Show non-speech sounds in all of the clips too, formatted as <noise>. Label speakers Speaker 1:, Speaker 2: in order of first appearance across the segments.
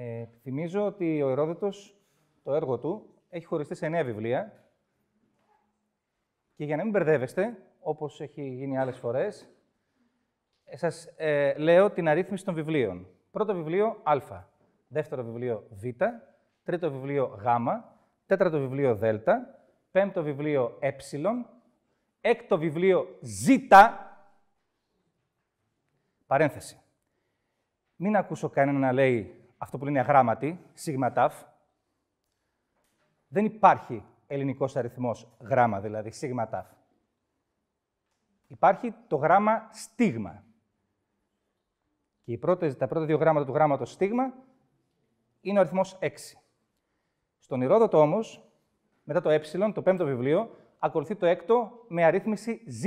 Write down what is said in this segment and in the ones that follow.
Speaker 1: Ε, θυμίζω ότι ο Ηρόδοτος, το έργο του, έχει χωριστεί σε νέα βιβλία. Και για να μην μπερδεύεστε, όπως έχει γίνει άλλες φορές, ε, σας ε, λέω την αρρύθμιση των βιβλίων. Πρώτο βιβλίο Α, δεύτερο βιβλίο Β, τρίτο βιβλίο Γ, τέταρτο βιβλίο Δ, πέμπτο βιβλίο Ε, έκτο βιβλίο Ζ, παρένθεση. Μην ακούσω κανένα να λέει αυτό που λένε αγράμματι, σίγμα ταφ. Δεν υπάρχει ελληνικός αριθμός γράμμα, δηλαδή σίγμα ταφ. Υπάρχει το γράμμα στίγμα. Και οι πρώτες, τα πρώτα δύο γράμματα του γράμματος στίγμα είναι ο αριθμός 6. Στον Ηρόδοτο όμως, μετά το ε, το πέμπτο βιβλίο, ακολουθεί το έκτο με αρρύθμιση ζ.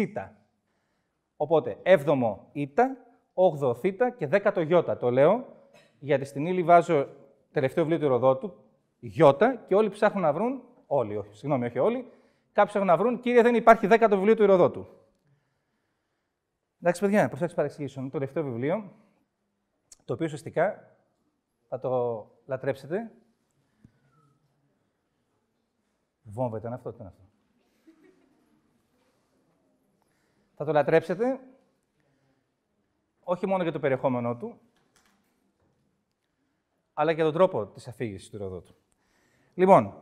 Speaker 1: Οπότε, έβδομο ήτα, όγδοο θ και δέκατο γιώτα. Το λέω γιατί στην ύλη βάζω τελευταίο βιβλίο του Ηροδότου, γιώτα, και όλοι ψάχνουν να βρουν, όλοι, όχι, συγγνώμη, όχι όλοι, κάποιοι ψάχνουν να βρουν, κύριε, δεν υπάρχει δέκατο βιβλίο του Ηροδότου. Εντάξει, παιδιά, προσέξτε παρεξηγήσω. Είναι το τελευταίο βιβλίο, το οποίο ουσιαστικά θα το λατρέψετε. Βόμβα ήταν αυτό, ήταν αυτό. θα το λατρέψετε, όχι μόνο για το περιεχόμενό του, αλλά και για τον τρόπο της αφήγησης του Ηροδότου. Λοιπόν,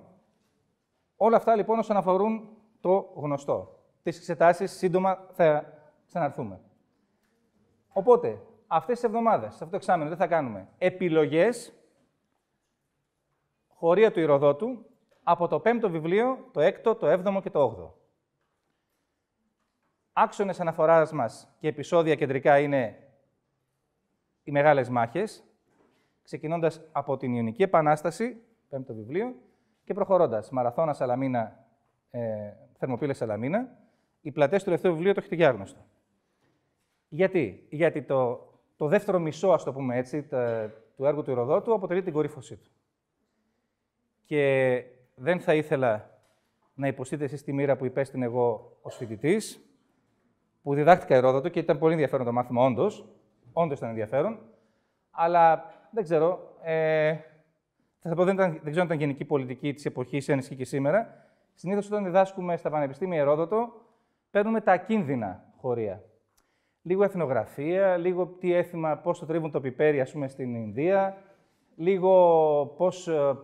Speaker 1: όλα αυτά λοιπόν όσον αφορούν το γνωστό. Τις εξετάσεις σύντομα θα ξαναρθούμε. Οπότε, αυτές τις εβδομάδες, σε αυτό το εξάμεινο, δεν θα κάνουμε επιλογές, χωρία του Ηροδότου, από το πέμπτο βιβλίο, το έκτο, το έβδομο και το όγδοο. Άξονες αναφοράς μας και επεισόδια κεντρικά είναι οι μεγάλες μάχες, ξεκινώντας από την Ιωνική Επανάσταση, πέμπτο βιβλίο, και προχωρώντας. Μαραθώνα Σαλαμίνα, ε, Θερμοπύλες Σαλαμίνα. Οι πλατές του τελευταίου βιβλίου το έχετε διάγνωστο. Γιατί, Γιατί το, το δεύτερο μισό, ας το πούμε έτσι, του έργου του Ηροδότου αποτελεί την κορύφωσή του. Και δεν θα ήθελα να υποστείτε εσείς τη μοίρα που υπέστην εγώ ως φοιτητής, που διδάχτηκα Ηρόδοτο και ήταν πολύ ενδιαφέρον το μάθημα, όντως. Όντως ήταν ενδιαφέρον. Αλλά δεν ξέρω. Ε, θα σας πω, δεν, ήταν, δεν ξέρω αν ήταν γενική πολιτική της εποχής, αν ισχύει και σήμερα. Συνήθως όταν διδάσκουμε στα πανεπιστήμια Ερόδοτο, παίρνουμε τα ακίνδυνα χωρία. Λίγο εθνογραφία, λίγο τι έθιμα, πώς το τρίβουν το πιπέρι, ας πούμε, στην Ινδία, λίγο πώς. Ε,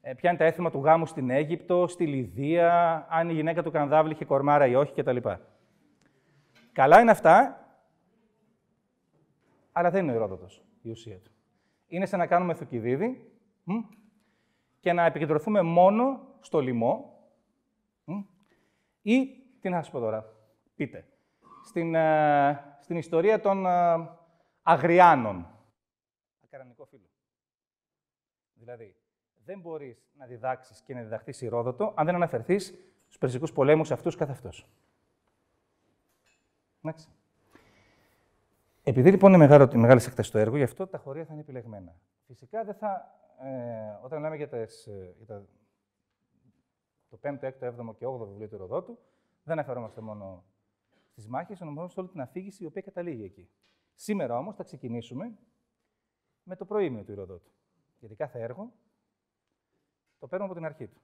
Speaker 1: ε, ποια είναι τα έθιμα του γάμου στην Αίγυπτο, στη Λιδία, αν η γυναίκα του Κανδάβλη είχε κορμάρα ή όχι κτλ. Καλά είναι αυτά, αλλά δεν είναι ο Ηρόδοτος η ουσία του. Είναι σαν να κάνουμε θουκιδίδι και να επικεντρωθούμε μόνο στο λοιμό ή, τι να σας πω τώρα, πείτε, στην, ε, στην ιστορία των ε, Αγριάνων. Ακαρανικό φίλο. Δηλαδή, δεν μπορείς να διδάξεις και να διδαχθείς Ηρόδοτο αν δεν αναφερθείς στους περσικούς πολέμους αυτούς καθ' αυτός. Εντάξει. Επειδή λοιπόν είναι μεγάλο, μεγάλη έκταση το έργο, γι' αυτό τα χωρία θα είναι επιλεγμένα. Φυσικά δεν θα. Ε, όταν λέμε για, τες, ε, για τα, το 5ο, 6ο, 7ο και 8ο βιβλίο του Ροδότου, δεν αφαιρόμαστε μόνο στις μάχες, αλλά σε όλη την αφήγηση η οποία καταλήγει εκεί. Σήμερα όμως θα ξεκινήσουμε με το προήμιο του Ηροδότου. Γιατί κάθε έργο το παίρνουμε από την αρχή του.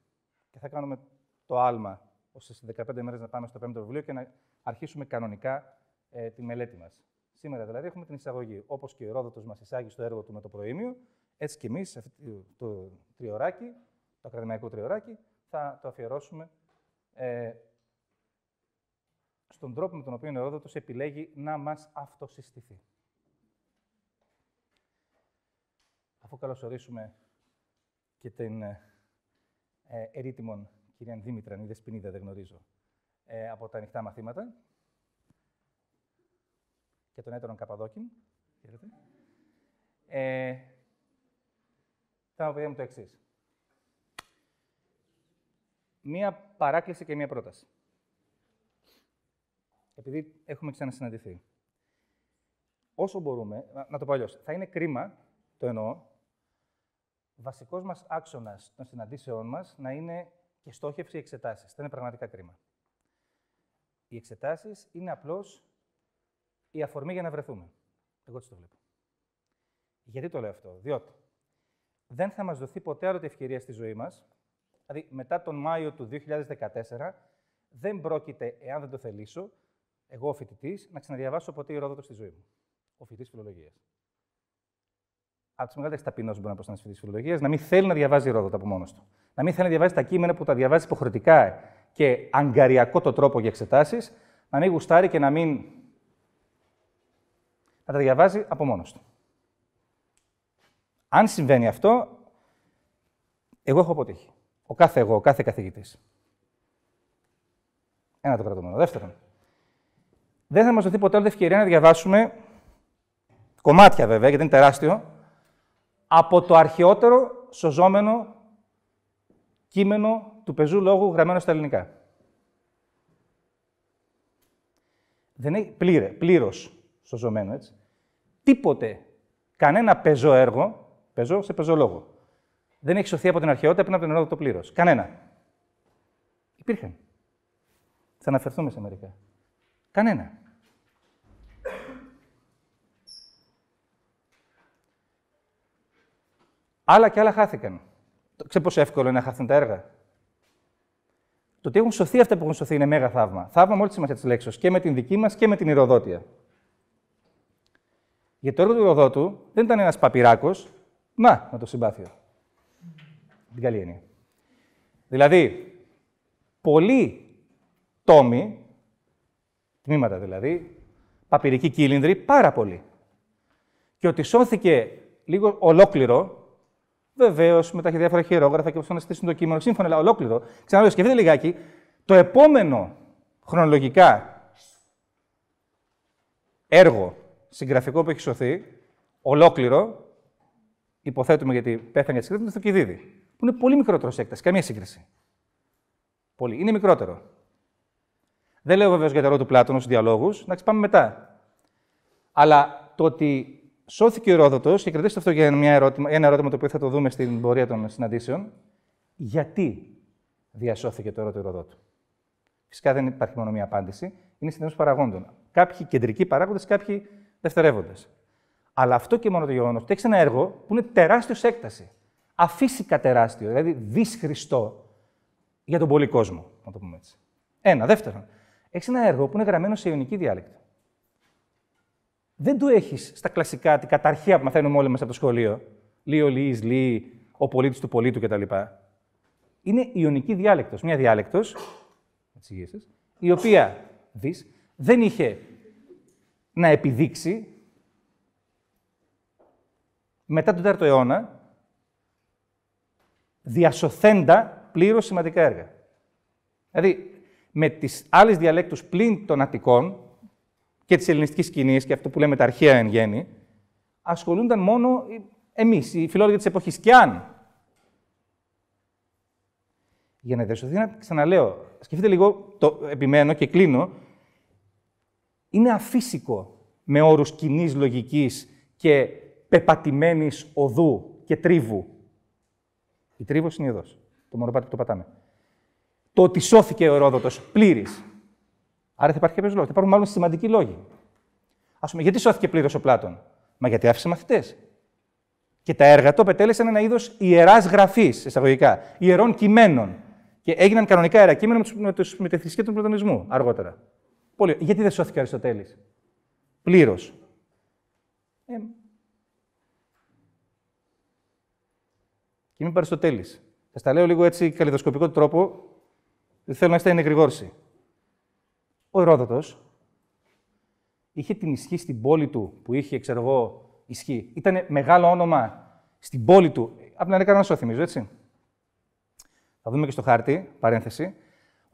Speaker 1: Και θα κάνουμε το άλμα ώστε στι 15 μέρες να πάμε στο 5ο βιβλίο και να αρχίσουμε κανονικά ε, τη μελέτη μας. Σήμερα δηλαδή έχουμε την εισαγωγή. Όπως και ο Ρόδοτος μας εισάγει στο έργο του με το προήμιο, έτσι και εμείς το τριωράκι, το ακαδημαϊκό τριωράκι, θα το αφιερώσουμε ε, στον τρόπο με τον οποίο ο Ρόδοτος επιλέγει να μας αυτοσυστηθεί. Αφού καλωσορίσουμε και την ε, ε ερήτημον κυρία Δήμητρα, η Δεσποινίδα, δεν γνωρίζω, ε, από τα ανοιχτά μαθήματα, και τον έτερον Καπαδόκιν. Χαίρετε. Ε, θα μου μου το εξής. Μία παράκληση και μία πρόταση. Επειδή έχουμε ξανασυναντηθεί. Όσο μπορούμε, να, το πω αλλιώς, θα είναι κρίμα, το εννοώ, βασικός μας άξονας των συναντήσεών μας να είναι και στόχευση εξετάσεις. Θα είναι πραγματικά κρίμα. Οι εξετάσεις είναι απλώς η αφορμή για να βρεθούμε. Εγώ έτσι το βλέπω. Γιατί το λέω αυτό; Διότι δεν θα μας δοθεί ποτέ άλλη ευκαιρία στη ζωή μας. Δηλαδή, μετά τον Μάιο του 2014, δεν πρόκειται, εάν δεν το θελήσω, εγώ ο φοιτητής, να ξαναδιαβάσω ποτέ Ηρόδοτο στη ζωή μου. Ο φοιτητής φιλολογίας. Από τι μεγαλύτερε ταπεινώσει μπορεί να πως ένας φοιτητής φιλολογίας, να μην θέλει να διαβάζει Ηρόδοτο από μόνος του. Να μην θέλει να διαβάζει τα κείμενα που τα διαβάζει υποχρεωτικά και αγκαριακό το τρόπο για εξετάσεις, να μην γουστάρει και να μην. Να τα διαβάζει από μόνος του. Αν συμβαίνει αυτό, εγώ έχω αποτύχει. Ο κάθε εγώ, ο κάθε καθηγητής. Ένα το κρατούμενο. Δεύτερον, δεν θα μας δοθεί ποτέ άλλη ευκαιρία να διαβάσουμε κομμάτια βέβαια, γιατί είναι τεράστιο, από το αρχαιότερο σωζόμενο κείμενο του πεζού λόγου γραμμένο στα ελληνικά. Δεν έχει πλήρε, πλήρως σωζωμένο, έτσι. Τίποτε, κανένα πεζό έργο, πεζό σε πεζό λόγο, δεν έχει σωθεί από την αρχαιότητα πριν από τον το πλήρως. Κανένα. Υπήρχαν. Θα αναφερθούμε σε μερικά. Κανένα. Άλλα και άλλα χάθηκαν. Ξέρετε πόσο εύκολο είναι να χάθουν τα έργα; Το ότι έχουν σωθεί αυτά που έχουν σωθεί είναι μέγα θαύμα. Θαύμα με όλη τη σημασία της λέξης, και με την δική μας και με την Ηροδότια. Γιατί το έργο του Ηροδότου δεν ήταν ένας παπυράκος, να, με το συμπάθειο. Την καλή έννοια. Δηλαδή, πολλοί τόμοι, τμήματα δηλαδή, παπυρικοί κύλινδροι, πάρα πολλοί. Και ότι σώθηκε λίγο ολόκληρο, Βεβαίως, με τα διάφορα χειρόγραφα και πώ να στήσουν το κείμενο, σύμφωνα, αλλά ολόκληρο. Ξαναλέω, σκεφτείτε λιγάκι, το επόμενο χρονολογικά έργο συγγραφικό που έχει σωθεί, ολόκληρο, υποθέτουμε γιατί πέθανε για τη είναι το Θοκιδίδη, που είναι πολύ μικρότερος σε έκταση, καμία σύγκριση. Πολύ. Είναι μικρότερο. Δεν λέω βεβαίως για το ρόλο του Πλάτωνο στους διαλόγους, να πάμε μετά. Αλλά το ότι σώθηκε ο Ρόδοτος, και κρατήστε αυτό για μια ερώτημα, ένα ερώτημα το οποίο θα το δούμε στην πορεία των συναντήσεων. Γιατί διασώθηκε το έργο του Ροδότου. Φυσικά δεν υπάρχει μόνο μία απάντηση. Είναι συνδυασμός παραγόντων. Κάποιοι κεντρικοί παράγοντες, κάποιοι δευτερεύοντες. Αλλά αυτό και μόνο το γεγονός ότι έχεις ένα έργο που είναι τεράστιος σε έκταση. Αφύσικα τεράστιο, δηλαδή δυσχριστό για τον πολύ κόσμο, να το πούμε έτσι. Ένα. Δεύτερον, έχεις ένα έργο που είναι γραμμένο σε ιονική διάλεκτο δεν το έχεις στα κλασικά, την καταρχία που μαθαίνουμε όλοι μας από το σχολείο. Λίο, λύει, λύει, ο πολίτης του πολίτου κτλ. Είναι ιονική διάλεκτος. Μια διάλεκτος, η οποία δεις, δεν είχε να επιδείξει μετά τον 4ο αιώνα διασωθέντα πλήρως σημαντικά έργα. Δηλαδή, με τις άλλες διαλέκτους πλην των Αττικών, και της ελληνιστικής σκηνής και αυτό που λέμε τα αρχαία εν γέννη, ασχολούνταν μόνο εμείς, οι φιλόλογοι της εποχής. Και αν. Για να διασωθεί, να ξαναλέω, σκεφτείτε λίγο, το επιμένω και κλείνω, είναι αφύσικο με όρους κοινής λογικής και πεπατημένης οδού και τρίβου. Η τρίβος είναι εδώ. Το μονοπάτι που το πατάμε. Το ότι σώθηκε ο Ερόδοτος πλήρης Άρα θα υπάρχει κάποιος λόγος. Θα υπάρχουν μάλλον σημαντικοί λόγοι. Α πούμε, γιατί σώθηκε πλήρως ο Πλάτων; Μα γιατί άφησε μαθητές. Και τα έργα του απετέλεσαν ένα είδος ιεράς γραφής, εισαγωγικά, ιερών κειμένων. Και έγιναν κανονικά έργα κείμενα με, τους, με τη θρησκεία του πλατωνισμού αργότερα. Πολύ. Γιατί δεν σώθηκε ο Αριστοτέλης; Πλήρως. Ε, και μην Αριστοτέλης. Θα τα λέω λίγο έτσι καλλιδοσκοπικό τρόπο, δεν θέλω να είστε ενεγρηγόρση. Ο Ηρόδοτος είχε την ισχύ στην πόλη του, που είχε, ξέρω εγώ, ισχύ. Ήταν μεγάλο όνομα στην πόλη του. Από την Αλεκαρνασσό, θυμίζω, έτσι. Θα δούμε και στο χάρτη, παρένθεση.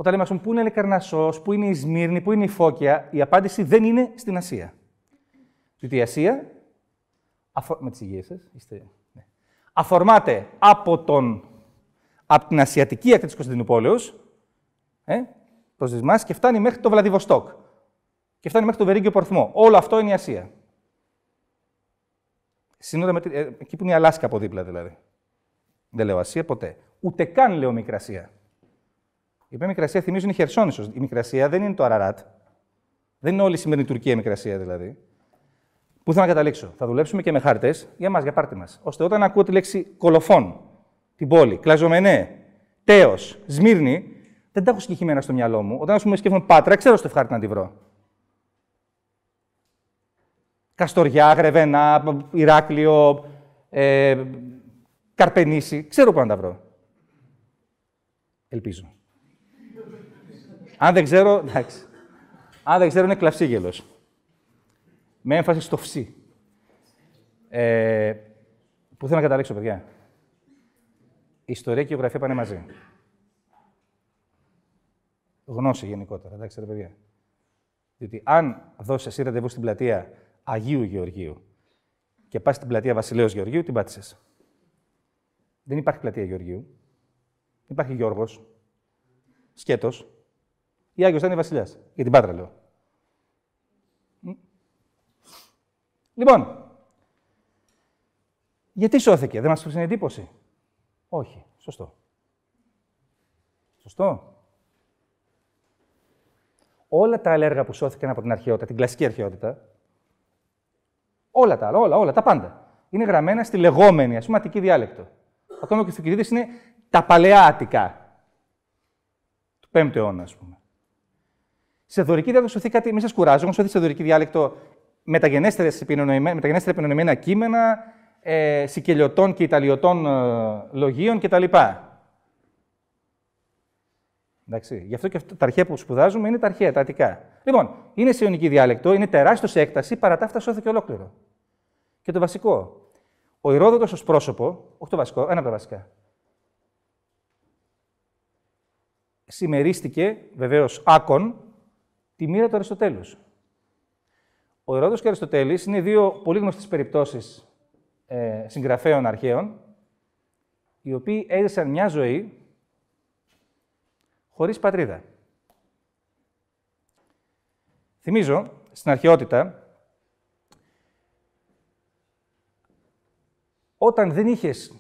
Speaker 1: Όταν λέμε, πούμε, πού είναι η Αλεκαρνασσός, πού είναι η Σμύρνη, πού είναι η Φώκια, η απάντηση δεν είναι στην Ασία. Διότι η Ασία, αφο... με τις υγείες σας, είστε... Ναι. αφορμάται από, τον... από την ασιατική ακτή της Κωνσταντινούπολεως, ε, προς και φτάνει μέχρι το Βλαδιβοστόκ. Και φτάνει μέχρι το Βερίγιο Πορθμό. Όλο αυτό είναι η Ασία. Σύνορα με, ε, εκεί που είναι η Αλάσκα από δίπλα δηλαδή. Δεν λέω Ασία ποτέ. Ούτε καν λέω Μικρασία. Η οποία Μικρασία θυμίζω είναι η Χερσόνησος. Η Μικρασία δεν είναι το Αραράτ. Δεν είναι όλη η σημερινή Τουρκία Μικρασία δηλαδή. Πού θέλω να καταλήξω; Θα δουλέψουμε και με χάρτες για εμά, για πάρτι μας. ώστε όταν ακούω τη λέξη κολοφόν, την πόλη, κλαζομενέ, τέος, σμύρνη, δεν τα έχω συγκεκριμένα στο μυαλό μου. Όταν ας πούμε σκέφτομαι πάτρα, ξέρω στο ευχάρτη να τη βρω. Καστοριά, Γρεβενά, Ηράκλειο, ε, Καρπενήσι. Ξέρω πού να τα βρω. Ελπίζω. Αν δεν ξέρω, εντάξει. Αν δεν ξέρω, είναι κλαυσίγελος. Με έμφαση στο φσί. Ε, που θέλω να καταλήξω, παιδιά. Η ιστορία και η γεωγραφία πάνε μαζί. Γνώση γενικότερα, εντάξει, ρε παιδιά. Διότι αν δώσεις εσύ ραντεβού στην πλατεία Αγίου Γεωργίου και πας στην πλατεία Βασιλέως Γεωργίου, την πάτησες. Δεν υπάρχει πλατεία Γεωργίου. Υπάρχει Γιώργος, σκέτος, ή Άγιος ήταν βασιλιάς. Για την Πάτρα λέω. Λοιπόν, γιατί σώθηκε, δεν μας έδωσε εντύπωση; Όχι, σωστό. Σωστό. Όλα τα άλλα έργα που σώθηκαν από την αρχαιότητα, την κλασική αρχαιότητα, όλα τα άλλα, όλα, όλα, τα πάντα, είναι γραμμένα στη λεγόμενη, ας πούμε, αττική διάλεκτο. Ακόμα και ο Θουκυδίδης είναι τα παλαιά αττικά του 5ου αιώνα, ας πούμε. Σε δωρική διάλεκτο σωθεί κάτι, μην σας κουράζω, έχω σωθεί σε δωρική διάλεκτο μεταγενέστερα επινομημένα κείμενα, ε, σικελιωτών και ιταλιωτών ε, λογίων κτλ. Εντάξει. Γι' αυτό και τα αρχαία που σπουδάζουμε είναι τα αρχαία, τα αττικά. Λοιπόν, είναι σε ιονική διάλεκτο, είναι τεράστιος σε έκταση, παρά τα αυτά σώθηκε ολόκληρο. Και το βασικό, ο Ηρόδοτος ως πρόσωπο, όχι το βασικό, ένα από τα βασικά, συμμερίστηκε, βεβαίως άκον, τη μοίρα του Αριστοτέλους. Ο Ηρόδος και ο Αριστοτέλης είναι δύο πολύ γνωστές περιπτώσεις ε, συγγραφέων αρχαίων, οι οποίοι έζησαν μια ζωή χωρίς πατρίδα. Θυμίζω, στην αρχαιότητα, όταν δεν είχες,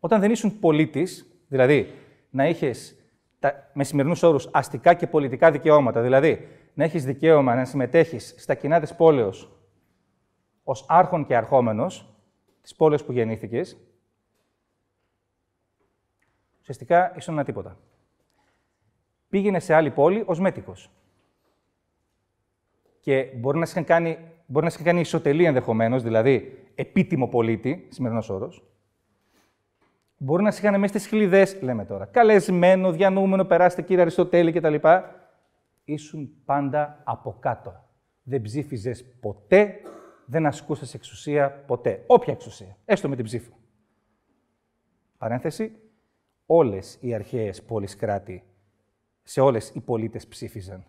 Speaker 1: όταν δεν ήσουν πολίτης, δηλαδή να είχες τα, με σημερινούς όρους αστικά και πολιτικά δικαιώματα, δηλαδή να έχεις δικαίωμα να συμμετέχεις στα κοινά της πόλεως ως άρχον και αρχόμενος της πόλεως που γεννήθηκες, ουσιαστικά ήσουν ένα τίποτα. Πήγαινε σε άλλη πόλη ως μέτικος. Και μπορεί να σε είχαν κάνει, μπορεί να σε κάνει ισοτελή ενδεχομένως, δηλαδή επίτιμο πολίτη, σημερινός όρος. Μπορεί να σε είχαν μέσα στις χλειδές, λέμε τώρα. Καλεσμένο, διανοούμενο, περάστε κύριε Αριστοτέλη κτλ ήσουν πάντα από κάτω. Δεν ψήφιζες ποτέ, δεν ασκούσες εξουσία ποτέ. Όποια εξουσία, έστω με την ψήφο. Παρένθεση, όλες οι αρχαίες πόλεις κράτη, σε όλες οι πολίτες ψήφιζαν.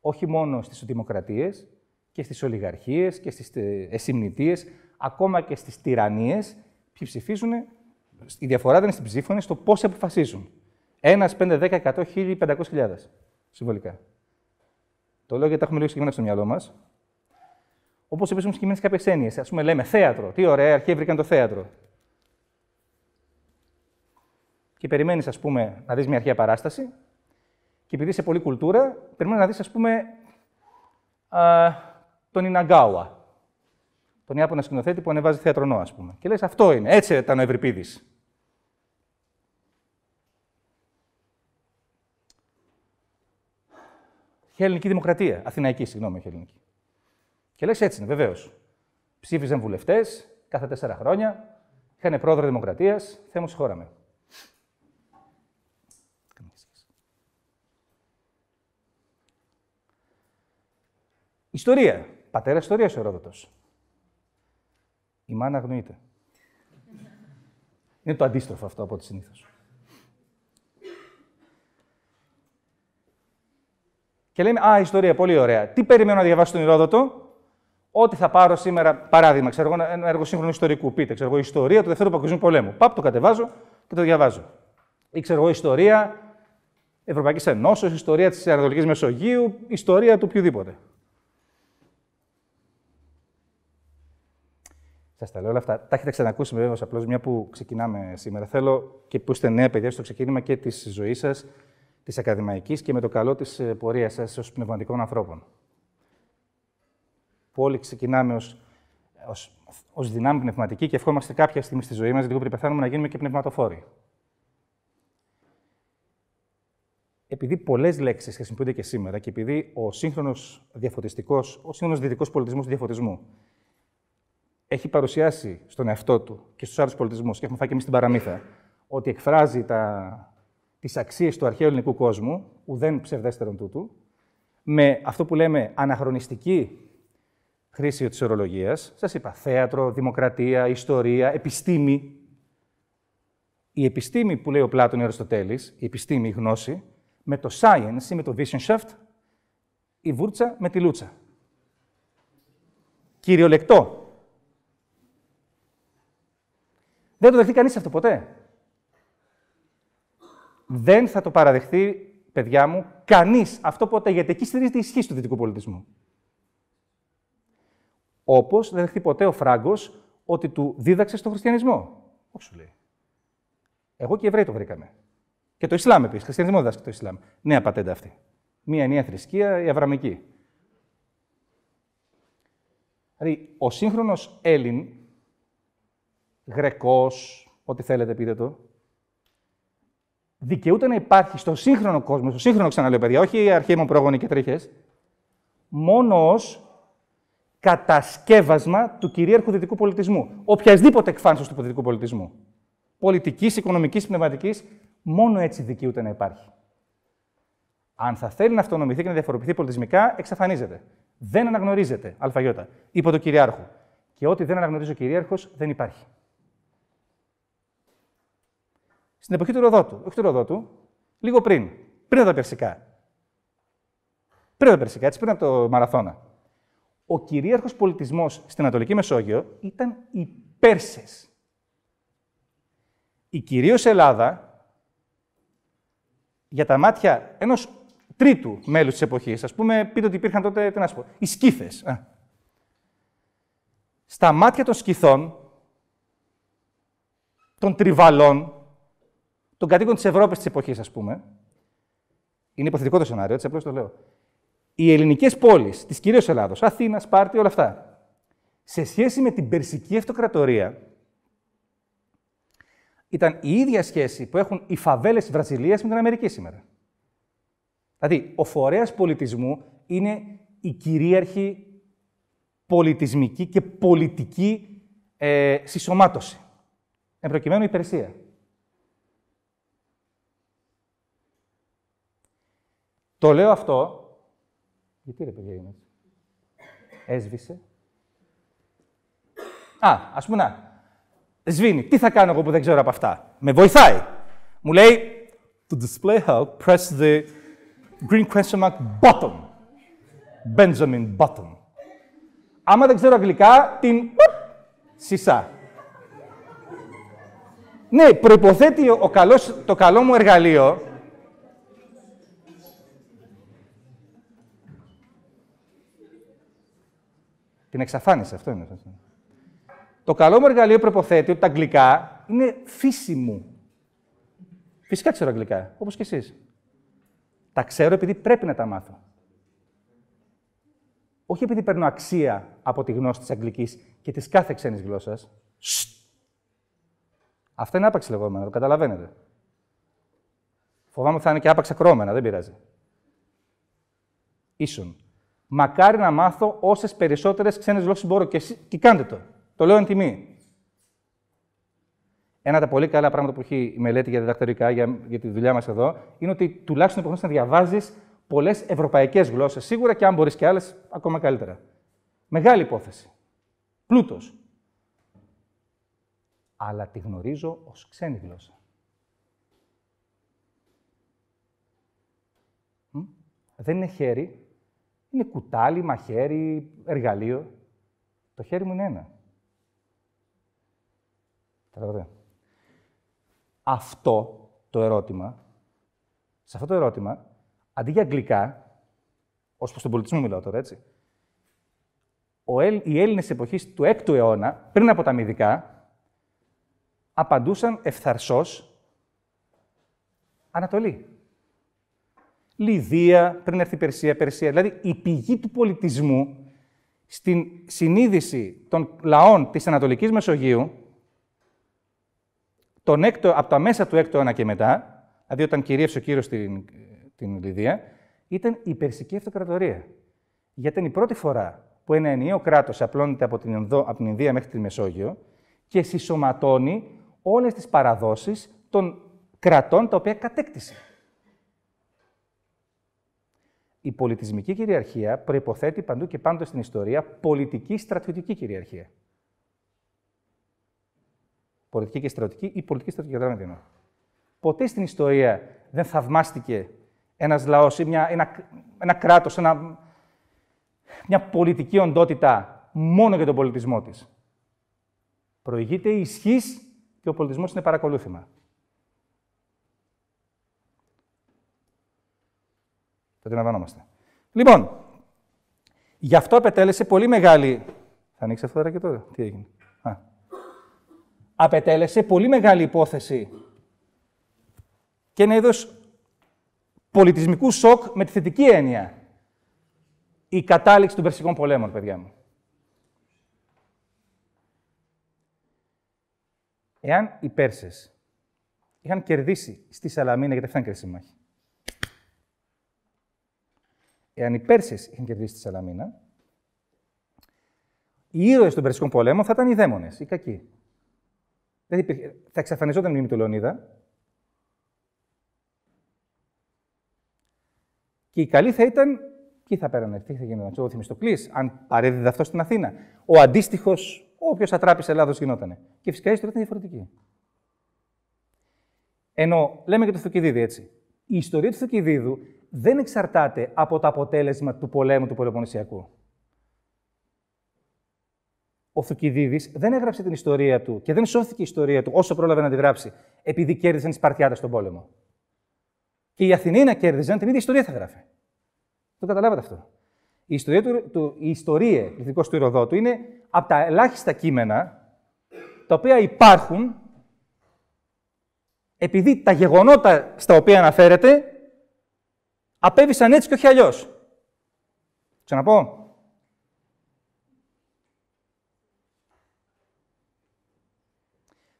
Speaker 1: Όχι μόνο στις δημοκρατίες, και στις ολιγαρχίες και στις ε, εσυμνητίες, ακόμα και στις τυραννίες, ποιοι ψηφίζουν, η διαφορά δεν είναι στην ψήφο, είναι στο πώς αποφασίζουν. Ένας, 5, 10, 100, 1500 συμβολικά. Το λέω γιατί τα έχουμε λίγο συγκεκριμένα στο μυαλό μας. Όπως επίση συγκεκριμένες κάποιες έννοιες. Α πούμε, λέμε θέατρο. Τι ωραία, οι αρχαίοι βρήκαν το θέατρο. Και περιμένεις, ας πούμε, να δεις μια αρχαία παράσταση. Και επειδή είσαι πολύ κουλτούρα, περιμένεις να δεις, ας πούμε, α, τον Ιναγκάουα. Τον Ιάπωνα σκηνοθέτη που ανεβάζει θεατρονό, ας πούμε. Και λες, αυτό είναι. Έτσι ήταν ο Ευρυπίδης. Ελληνική Δημοκρατία. Αθηναϊκή, συγγνώμη, όχι ελληνική. Και λες έτσι είναι, βεβαίως. Ψήφιζαν βουλευτές κάθε τέσσερα χρόνια, είχαν πρόεδρο Δημοκρατίας, Θεέ μου συγχώραμε. Ιστορία. Πατέρα ιστορία ο Ερόδοτο. Η μάνα αγνοείται. Είναι το αντίστροφο αυτό από ό,τι συνήθως. Και λέμε, Α, ιστορία, πολύ ωραία. Τι περιμένω να διαβάσω τον Ηρόδοτο, Ότι θα πάρω σήμερα, παράδειγμα, ξέρω εγώ, ένα έργο σύγχρονου ιστορικού. Πείτε, ξέρω εγώ, ιστορία του Δευτέρου Παγκοσμίου Πολέμου. Πάπ, το κατεβάζω και το διαβάζω. Ή ξέρω εγώ, ιστορία Ευρωπαϊκής Ενώσεως, ιστορία της Ανατολικής Μεσογείου, ιστορία του οποιοδήποτε. Σας τα λέω όλα αυτά. Τα έχετε ξανακούσει βέβαια, απλώς μια που ξεκινάμε σήμερα. Θέλω και που είστε νέα παιδιά στο ξεκίνημα και τη ζωή σας της ακαδημαϊκής και με το καλό της ε, πορείας σας ως πνευματικών ανθρώπων. που όλοι ξεκινάμε ως, ως, ως δυνάμει πνευματική και ευχόμαστε κάποια στιγμή στη ζωή μας, λίγο πριν πεθάνουμε, να γίνουμε και πνευματοφόροι. επειδή πολλές λέξεις χρησιμοποιούνται και σήμερα και επειδή ο σύγχρονος διαφωτιστικός, ο σύγχρονος δυτικός πολιτισμός του διαφωτισμού έχει παρουσιάσει στον εαυτό του και στους άλλους πολιτισμούς, και έχουμε φάει και εμείς την παραμύθα, ότι εκφράζει τις αξίες του αρχαίου ελληνικού κόσμου, ουδέν ψευδέστερον τούτου, με αυτό που λέμε αναχρονιστική χρήση της ορολογίας. Σας είπα, θέατρο, δημοκρατία, ιστορία, επιστήμη. Η επιστήμη που λέει ο Πλάτων ή ο Αριστοτέλης, η επιστήμη, η γνώση, με το science ή με το Wissenschaft, η βούρτσα με τη λούτσα. Κυριολεκτό. Δεν το δεχτεί κανείς αυτό ποτέ. Δεν θα το παραδεχθεί, παιδιά μου, κανείς αυτό ποτέ, γιατί εκεί στηρίζεται η ισχύ του δυτικού πολιτισμού. Όπως δεν δεχτεί ποτέ ο Φράγκος ότι του δίδαξε στο χριστιανισμό. Όχι σου λέει. Εγώ και οι Εβραίοι το βρήκαμε. Και το Ισλάμ επίσης. Χριστιανισμό διδάσκει το Ισλάμ. Νέα πατέντα αυτή. Μία νέα θρησκεία, η Αβραμική. Δηλαδή, ο σύγχρονος Έλλην, Γρεκός, ό,τι θέλετε πείτε το, δικαιούται να υπάρχει στο σύγχρονο κόσμο, στο σύγχρονο ξαναλέω παιδιά, όχι αρχαίοι μου πρόγονοι και τρίχες, μόνο ως κατασκεύασμα του κυρίαρχου δυτικού πολιτισμού. Οποιασδήποτε εκφάνσεως του δυτικού πολιτισμού. Πολιτικής, οικονομικής, πνευματικής, Μόνο έτσι δικαιούται να υπάρχει. Αν θα θέλει να αυτονομηθεί και να διαφοροποιηθεί πολιτισμικά, εξαφανίζεται. Δεν αναγνωρίζεται. ΑΙ. Υπό το κυριάρχο. Και ό,τι δεν αναγνωρίζει ο κυρίαρχο δεν υπάρχει. Στην εποχή του Ροδότου, όχι του Ροδότου, λίγο πριν, πριν από τα Περσικά. Πριν από τα Περσικά, έτσι πριν από το Μαραθώνα. Ο κυρίαρχος πολιτισμός στην Ανατολική Μεσόγειο ήταν οι Πέρσες. Η κυρίως Ελλάδα για τα μάτια ενός τρίτου μέλους της εποχής. Α πούμε, πείτε ότι υπήρχαν τότε, τι να σου πω, οι σκύθε. Στα μάτια των σκυθών, των τριβαλών, των κατοίκων της Ευρώπης της εποχής, ας πούμε, είναι υποθετικό το σενάριο, έτσι απλώς το λέω. Οι ελληνικές πόλεις της κυρίως Ελλάδος, Αθήνας, Σπάρτη, όλα αυτά, σε σχέση με την Περσική Αυτοκρατορία, ήταν η ίδια σχέση που έχουν οι φαβέλες της Βραζιλίας με την Αμερική σήμερα. Δηλαδή, ο φορέας πολιτισμού είναι η κυρίαρχη πολιτισμική και πολιτική ε, συσσωμάτωση. Εν προκειμένου η Το λέω αυτό, γιατί ρε παιδιά είναι Έσβησε. Α, ας πούμε να, σβήνει. Τι θα κάνω εγώ που δεν ξέρω από αυτά; Με βοηθάει. Μου λέει, to display help, press the green question mark button. Benjamin button. Άμα δεν ξέρω αγγλικά, την σισά. Ναι, προϋποθέτει ο καλός, το καλό μου εργαλείο την εξαφάνιση, αυτό είναι. Το καλό μου εργαλείο προποθέτει ότι τα αγγλικά είναι φύση μου. Φυσικά ξέρω αγγλικά, όπως και εσείς. Τα ξέρω επειδή πρέπει να τα μάθω. Όχι επειδή παίρνω αξία από τη γνώση της αγγλικής και της κάθε ξένης γλώσσας. Αυτά είναι άπαξ λεγόμενα, το καταλαβαίνετε. Φοβάμαι ότι θα είναι και άπαξ ακρώμενα, δεν πειράζει. Ίσον. Μακάρι να μάθω όσες περισσότερες ξένες γλώσσες μπορώ και, και κάντε το. Το λέω εν τιμή. Ένα από τα πολύ καλά πράγματα που έχει η μελέτη για διδακτορικά, για, για τη δουλειά μας εδώ, είναι ότι τουλάχιστον υποχρεώνει να διαβάζεις πολλές ευρωπαϊκές γλώσσες. Σίγουρα και αν μπορείς και άλλες, ακόμα καλύτερα. Μεγάλη υπόθεση. Πλούτος. Αλλά τη γνωρίζω ως ξένη γλώσσα. Δεν είναι χέρι, είναι κουτάλι, μαχαίρι, εργαλείο. Το χέρι μου είναι ένα. Αυτό το ερώτημα, σε αυτό το ερώτημα, αντί για αγγλικά, ως προς τον πολιτισμό μιλάω τώρα, έτσι, ο οι Έλληνες εποχής του 6ου αιώνα, πριν από τα Μυδικά, απαντούσαν ευθαρσώς Ανατολή. Λιδία, πριν έρθει η Περσία, Περσία. Δηλαδή, η πηγή του πολιτισμού στην συνείδηση των λαών της Ανατολικής Μεσογείου, τον έκτο, από τα μέσα του 6ου αιώνα και μετά, δηλαδή όταν κυρίευσε ο Κύριος στην, την Λιδία, ήταν η Περσική Αυτοκρατορία. Γιατί ήταν η πρώτη φορά που ένα ενιαίο κράτος απλώνεται από την, από την Ινδία μέχρι τη Μεσόγειο και συσσωματώνει όλες τις παραδόσεις των κρατών τα οποία κατέκτησε. Η πολιτισμική κυριαρχία προϋποθέτει παντού και πάντοτε στην ιστορία πολιτική στρατιωτική κυριαρχία. Πολιτική και στρατιωτική ή πολιτική στρατιωτική, καταλαβαίνετε Ποτέ στην ιστορία δεν θαυμάστηκε ένας λαός ή μια, ένα, ένα κράτος, ένα, μια πολιτική οντότητα μόνο για τον πολιτισμό της. Προηγείται η ισχύς και ο πολιτισμός είναι παρακολούθημα. Το αντιλαμβανόμαστε. Λοιπόν, γι' αυτό απετέλεσε πολύ μεγάλη... Θα ανοίξει αυτό τώρα και τώρα. Τι έγινε; Α. Απετέλεσε πολύ μεγάλη υπόθεση και ένα είδος πολιτισμικού σοκ με τη θετική έννοια. Η κατάληξη των Περσικών πολέμων, παιδιά μου. Εάν οι Πέρσες είχαν κερδίσει στη Σαλαμίνα, γιατί αυτή ήταν μάχη, εάν οι Πέρσες είχαν κερδίσει τη Σαλαμίνα, οι ήρωες των Περσικών πολέμων θα ήταν οι δαίμονες, οι κακοί. Δεν Θα εξαφανιζόταν η μνήμη του Λεωνίδα και οι καλοί θα ήταν. Ποιοι θα πέρανε, τι θα γινόταν, ο Θημιστοκλής, αν παρέδιδε αυτό στην Αθήνα. Ο αντίστοιχος, όποιο ατράπη Ελλάδος γινότανε. Και φυσικά η ιστορία ήταν διαφορετική. Ενώ λέμε για το Θουκυδίδη έτσι. Η ιστορία του Θουκυδίδου δεν εξαρτάται από το αποτέλεσμα του πολέμου του Πολεμονησιακού. Ο Θουκυδίδης δεν έγραψε την ιστορία του και δεν σώθηκε η ιστορία του όσο πρόλαβε να τη γράψει, επειδή κέρδισαν οι Σπαρτιάτες στον πόλεμο. Και οι Αθηναίοι να κέρδιζαν, την ίδια ιστορία θα γράφει. Το καταλάβατε αυτό. Η ιστορία του, του, η ιστορία του Ηροδότου είναι από τα ελάχιστα κείμενα τα οποία υπάρχουν επειδή τα γεγονότα στα οποία αναφέρεται απέβησαν έτσι και όχι αλλιώς. Ξαναπώ.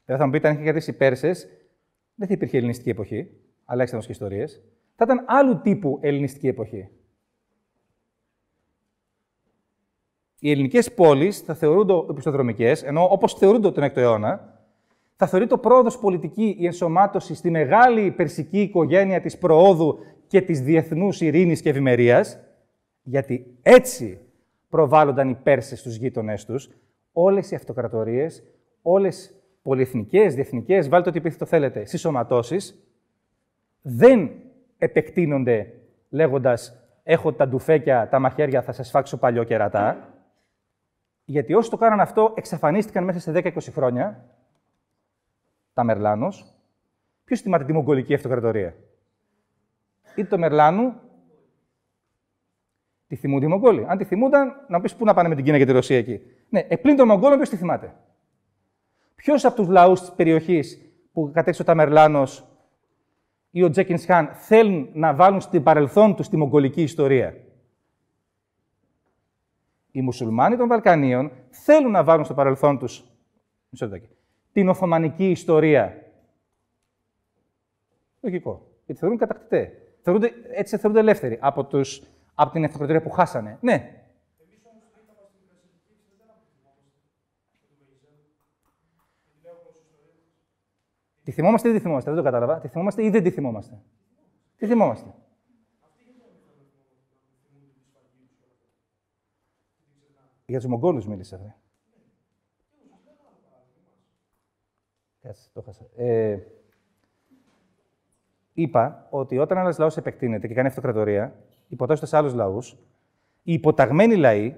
Speaker 1: Δεν θα μου πείτε αν είχε κρατήσει οι Πέρσες, δεν θα υπήρχε ελληνιστική εποχή, αλλά έχετε και ιστορίες. Θα ήταν άλλου τύπου ελληνιστική εποχή. Οι ελληνικές πόλεις θα θεωρούνται επιστοδρομικέ, ενώ όπως θεωρούνται τον 6ο αιώνα, θα θεωρείται πρόοδος πολιτική η ενσωμάτωση στη μεγάλη περσική οικογένεια της προόδου και της διεθνούς ειρήνης και ευημερίας, γιατί έτσι προβάλλονταν οι Πέρσες στους γείτονές τους, όλες οι αυτοκρατορίες, όλες πολυεθνικές, διεθνικές, βάλτε ό,τι επίθετο θέλετε, συσσωματώσεις, δεν επεκτείνονται λέγοντας «έχω τα ντουφέκια, τα μαχαίρια, θα σας φάξω παλιό κερατά», γιατί όσοι το κάναν αυτό εξαφανίστηκαν μέσα σε 10-20 χρόνια, τα Μερλάνος. Ποιος θυμάται τη Μογγολική Αυτοκρατορία; Είτε το Μερλάνου. Τη θυμούνται οι Μογγόλοι. Αν τη θυμούνταν, να πεις πού να πάνε με την Κίνα και τη Ρωσία εκεί. Ναι, επλήν των Μογγόλων, ποιος τη θυμάται; Ποιος από τους λαούς της περιοχής που κατέξε ο Ταμερλάνος ή ο Τζέκινς Χάν θέλουν να βάλουν στην παρελθόν τους τη μογγολική ιστορία; Οι μουσουλμάνοι των Βαλκανίων θέλουν να βάλουν στο παρελθόν τους την Οθωμανική ιστορία. Λογικό. Γιατί θεωρούν κατακτητέ. Θεωρούνται, έτσι θεωρούνται ελεύθεροι από, τους, από την αυτοκρατορία που χάσανε. Ναι. Τη θυμόμαστε ή δεν τη θυμόμαστε, δεν το κατάλαβα. Τη θυμόμαστε ή δεν τη θυμόμαστε. Τι θυμόμαστε. Για τους Μογγόλους μίλησα, βρε. Κάτσε, το χάσα. Ε, είπα ότι όταν ένας λαός επεκτείνεται και κάνει αυτοκρατορία, υποτάσσοντα σε άλλους λαούς, οι υποταγμένοι λαοί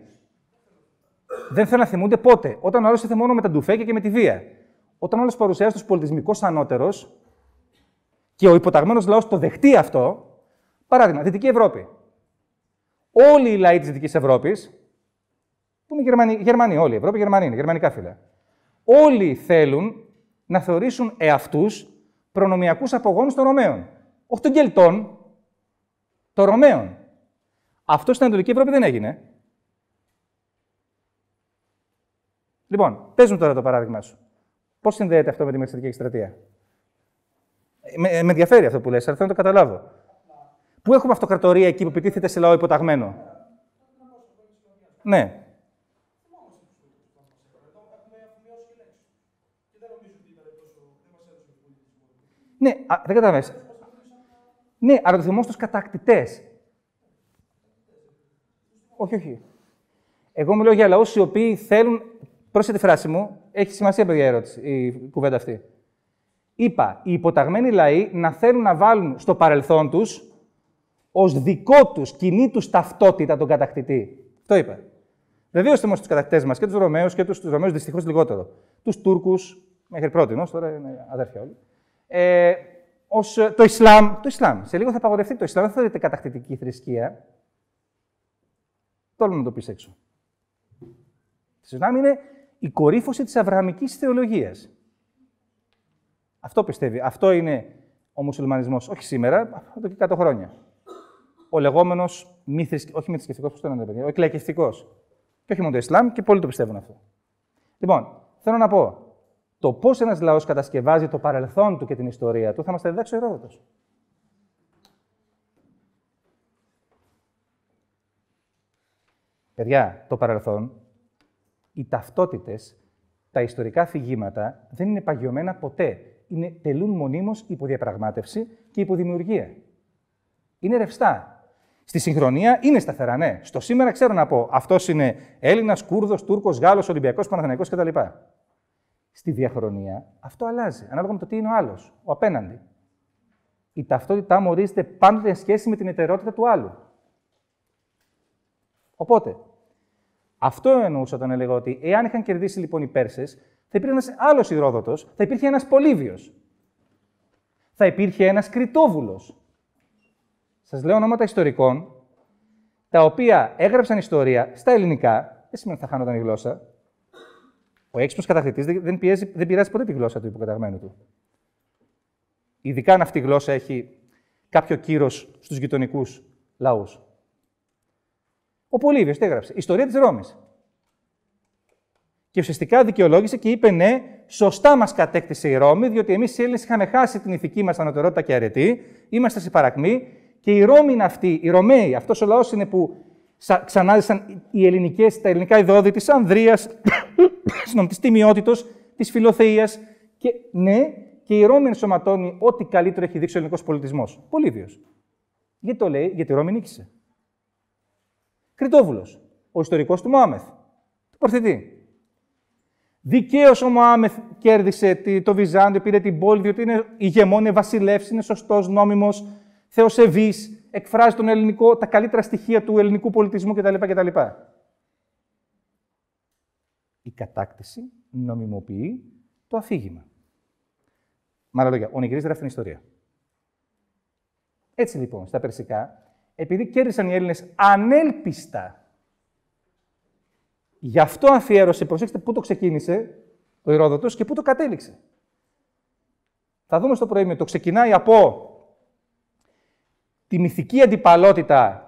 Speaker 1: δεν θέλουν να θυμούνται πότε. Όταν ο άλλος ήρθε μόνο με τα ντουφέκια και με τη βία. Όταν ο άλλος παρουσιάζεται ω πολιτισμικό ανώτερο και ο υποταγμένος λαός το δεχτεί αυτό, παράδειγμα, Δυτική Ευρώπη. Όλοι οι λαοί της Δυτικής Ευρώπης, που είναι Γερμανοί, Γερμανοί όλοι, η Ευρώπη Γερμανοί είναι, γερμανικά φύλλα, όλοι θέλουν να θεωρήσουν εαυτούς προνομιακούς απογόνους των Ρωμαίων. Όχι των Κελτών, των Ρωμαίων. Αυτό στην Ανατολική Ευρώπη δεν έγινε. Λοιπόν, πες μου τώρα το παράδειγμα σου. Πώς συνδέεται αυτό με τη μεσητική εκστρατεία; Με, με ενδιαφέρει αυτό που λες, αλλά θέλω να το καταλάβω. Πού έχουμε αυτοκρατορία εκεί που επιτίθεται σε λαό υποταγμένο; Ναι. Ναι, α, δεν καταλαβαίνεις. Ναι, αλλά το θυμόμαστε στους κατακτητές. Όχι, όχι. Εγώ μιλώ για λαούς οι οποίοι θέλουν... Πρόσεχε τη φράση μου. Έχει σημασία, παιδιά, η ερώτηση, η κουβέντα αυτή. Είπα, οι υποταγμένοι λαοί να θέλουν να βάλουν στο παρελθόν τους ως δικό τους κοινή τους ταυτότητα τον κατακτητή. Το είπα. Βεβαίως θυμόμαστε τους κατακτητές μας και τους Ρωμαίους και τους Ρωμαίους δυστυχώς λιγότερο. Τους Τούρκους, μέχρι πρώτη, τώρα είναι αδέρφια όλοι. Ε, ως, το Ισλάμ, το Ισλάμ. Σε λίγο θα απαγορευτεί το Ισλάμ, δεν θεωρείται κατακτητική θρησκεία. Τόλμη να το πεις έξω. Το Ισλάμ είναι η κορύφωση της αβρααμική θεολογίας. Αυτό πιστεύει. Αυτό είναι ο μουσουλμανισμός. Όχι σήμερα, εδώ και 100 χρόνια. Ο λεγόμενος μη θρησκευτικό, όχι μη θρησκευτικός, πώς το λένε, παιδιά, ο εκλαϊκιστικό. Και όχι μόνο το Ισλάμ, και πολλοί το πιστεύουν αυτό. Λοιπόν, θέλω να πω, το πώς ένας λαός κατασκευάζει το παρελθόν του και την ιστορία του θα μας τα διδάξει ο Ηρόδοτο. Παιδιά, το παρελθόν, οι ταυτότητες, τα ιστορικά αφηγήματα δεν είναι παγιωμένα ποτέ. Είναι, τελούν μονίμως υποδιαπραγμάτευση και υποδημιουργία. Είναι ρευστά. Στη συγχρονία είναι σταθερά, ναι. Στο σήμερα ξέρω να πω αυτός είναι Έλληνας, Κούρδος, Τούρκος, Γάλλος, Ολυμπιακός, Παναθανικό κτλ. Στη διαχρονία αυτό αλλάζει, ανάλογα με το τι είναι ο άλλος, ο απέναντι. Η ταυτότητά μου ορίζεται πάντοτε σε σχέση με την ετερότητα του άλλου. Οπότε, αυτό εννοούσα όταν έλεγα ότι εάν είχαν κερδίσει λοιπόν οι Πέρσες, θα υπήρχε ένας άλλος Ηρόδοτο, θα υπήρχε ένας Πολύβιος. Θα υπήρχε ένας Κριτόβουλος. Σας λέω ονόματα ιστορικών, τα οποία έγραψαν ιστορία στα ελληνικά, δεν σημαίνει ότι θα χάνονταν η γλώσσα. Ο έξυπνος κατακτητής δεν, δεν πειράζει ποτέ τη γλώσσα του υποκαταγμένου του. Ειδικά αν αυτή η γλώσσα έχει κάποιο κύρος στους γειτονικούς λαούς. Ο Πολύβιος τι έγραψε; Ιστορία της Ρώμης. Και ουσιαστικά δικαιολόγησε και είπε ναι, σωστά μας κατέκτησε η Ρώμη, διότι εμείς οι Έλληνες είχαμε χάσει την ηθική μας ανωτερότητα και αρετή, είμαστε σε παρακμή και οι Ρώμοι είναι αυτοί, οι Ρωμαίοι. Αυτός ο λαός είναι που ξανάζησαν οι ελληνικές, τα ελληνικά ειδώδη της Ανδρία, <coughs> της τιμιότητος, της φιλοθείας. Και ναι, και η Ρώμη ενσωματώνει ό,τι καλύτερο έχει δείξει ο ελληνικός πολιτισμός. Πολύβιος. Γιατί το λέει, γιατί η Ρώμη νίκησε. Κριτόβουλο. Ο ιστορικός του Μωάμεθ. Του Πορθετή. Δικαίως ο Μωάμεθ κέρδισε το Βυζάντιο, πήρε την πόλη, διότι είναι ηγεμόν, είναι βασιλεύς, είναι σωστός, νόμιμος, θεοσεβή, εκφράζει τον ελληνικό, τα καλύτερα στοιχεία του ελληνικού πολιτισμού κτλ. κτλ. Η κατάκτηση νομιμοποιεί το αφήγημα. Με άλλα λόγια, ο Νιγηρής γράφει την ιστορία. Έτσι λοιπόν, στα περσικά, επειδή κέρδισαν οι Έλληνες ανέλπιστα, γι' αυτό αφιέρωσε, προσέξτε πού το ξεκίνησε ο Ηρόδοτος και πού το κατέληξε. Θα δούμε στο προήμιο, το ξεκινάει από τη μυθική αντιπαλότητα,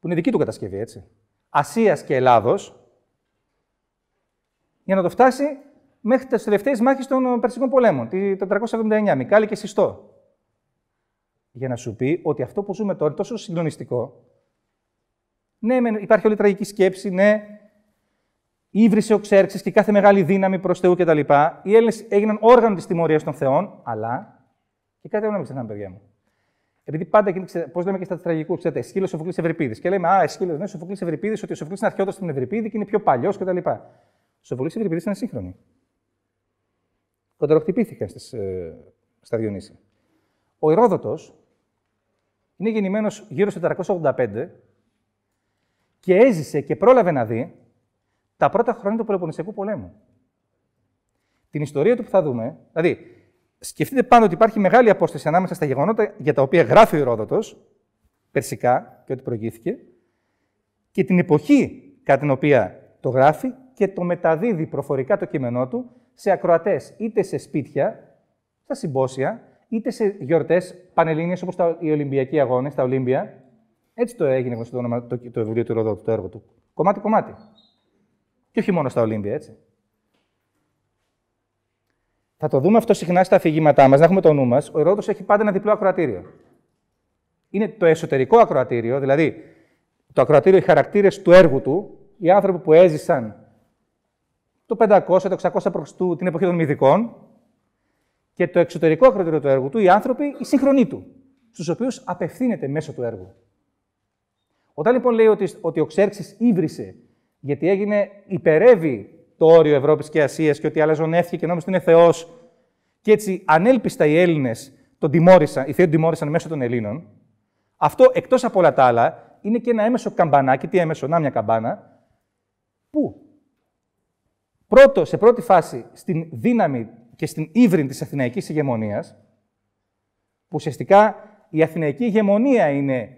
Speaker 1: που είναι δική του κατασκευή, έτσι, Ασίας και Ελλάδος, για να το φτάσει μέχρι τις τελευταίες μάχες των Περσικών πολέμων, το 479, Μικάλη και Συστό. Για να σου πει ότι αυτό που ζούμε τώρα είναι τόσο συγκλονιστικό. Ναι, υπάρχει όλη η τραγική σκέψη, ναι, Ήβρισε ο Ξέρξη και κάθε μεγάλη δύναμη προς Θεού κτλ. Οι Έλληνες έγιναν όργανο της τιμωρίας των Θεών, αλλά. Και κάτι άλλο να μην ξεχνάμε, παιδιά μου. Επειδή πάντα γίνεται, πώς λέμε και στα τραγικού, ξέρετε, σκύλο Σοφοκλής Ευρυπίδης. Και λέμε, Α, σκύλο, ναι, Σοφοκλής Ευρυπίδης, ότι ο Σοφοκλής είναι αρχαιότερο στην Ευρυπίδη και είναι πιο παλιός κτλ. Ο Σοφοκλής Ευρυπίδης είναι σύγχρονη. Κοντεροχτυπήθηκαν στις, ε, στα Διονύσια. Ο Ηρόδοτο είναι γεννημένος γύρω στο 485 και έζησε και πρόλαβε να δει τα πρώτα χρόνια του Πελοποννησιακού πολέμου. Την ιστορία του που θα δούμε, δηλαδή σκεφτείτε πάνω ότι υπάρχει μεγάλη απόσταση ανάμεσα στα γεγονότα για τα οποία γράφει ο Ηρόδοτος, περσικά και ότι προηγήθηκε, και την εποχή κατά την οποία το γράφει και το μεταδίδει προφορικά το κείμενό του σε ακροατές, είτε σε σπίτια, στα συμπόσια, είτε σε γιορτές πανελλήνιες όπως οι Ολυμπιακοί Αγώνες, τα Ολύμπια. Έτσι το έγινε γνωστό το, όνομα, το, το βιβλίο του Ηροδότου, το έργο του. Κομμάτι-κομμάτι. Και όχι μόνο στα Ολύμπια, έτσι. Θα το δούμε αυτό συχνά στα αφηγήματά μας, να έχουμε το νου μας. Ο Ηρόδοτο έχει πάντα ένα διπλό ακροατήριο. Είναι το εσωτερικό ακροατήριο, δηλαδή το ακροατήριο, οι χαρακτήρες του έργου του, οι άνθρωποι που έζησαν το 500, το 600 π.Χ. την εποχή των Μυδικών, και το εξωτερικό ακροατήριο του έργου του, οι άνθρωποι, οι σύγχρονοί του, στους οποίους απευθύνεται μέσω του έργου. Όταν λοιπόν λέει ότι, ότι ο Ξέρξης ύβρισε γιατί έγινε, υπερεύει το όριο Ευρώπης και Ασίας και ότι αλαζονεύτηκε και νόμιζε ότι είναι Θεός, και έτσι ανέλπιστα οι Έλληνες τον τιμώρησαν, οι Θεοί τον τιμώρησαν μέσω των Ελλήνων, αυτό εκτός από όλα τα άλλα είναι και ένα έμεσο καμπανάκι. Τι έμεσο, να μια καμπάνα, που πρώτο, σε πρώτη φάση στην δύναμη και στην ύβριν της αθηναϊκής ηγεμονίας, που ουσιαστικά η αθηναϊκή ηγεμονία είναι,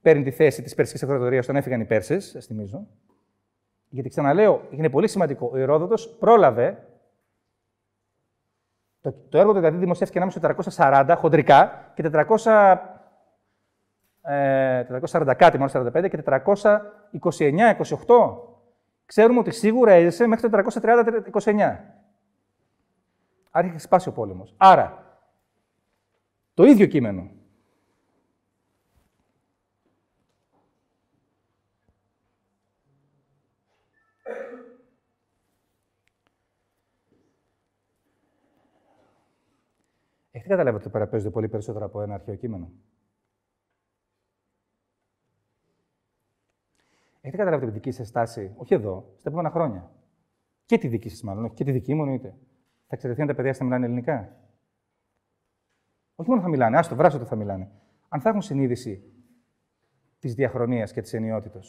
Speaker 1: παίρνει τη θέση της Περσικής Αυτοκρατορίας όταν έφυγαν οι Πέρσες, σας θυμίζω. Γιατί ξαναλέω, είναι πολύ σημαντικό, ο Ηρόδοτος πρόλαβε, το, το έργο του δηλαδή δημοσιεύτηκε ανάμεσα στο 440 χοντρικά και 400, ε, 440 κάτι, μόνο 45 και 429-28. Ξέρουμε ότι σίγουρα έζησε μέχρι το 430-29. Άρα είχε σπάσει ο πόλεμος. Άρα, το ίδιο κείμενο. Έχετε καταλάβει ότι παραπέζονται πολύ περισσότερο από ένα αρχαίο κείμενο; Έχετε καταλάβει τη δική σας στάση, όχι εδώ, στα επόμενα χρόνια; Και τη δική σας, μάλλον, όχι και τη δική μου εννοείται. Θα εξαιρεθεί αν τα παιδιά θα μιλάνε ελληνικά; Όχι μόνο θα μιλάνε, άστο, βράσο το θα μιλάνε. Αν θα έχουν συνείδηση της διαχρονίας και της ενιότητα.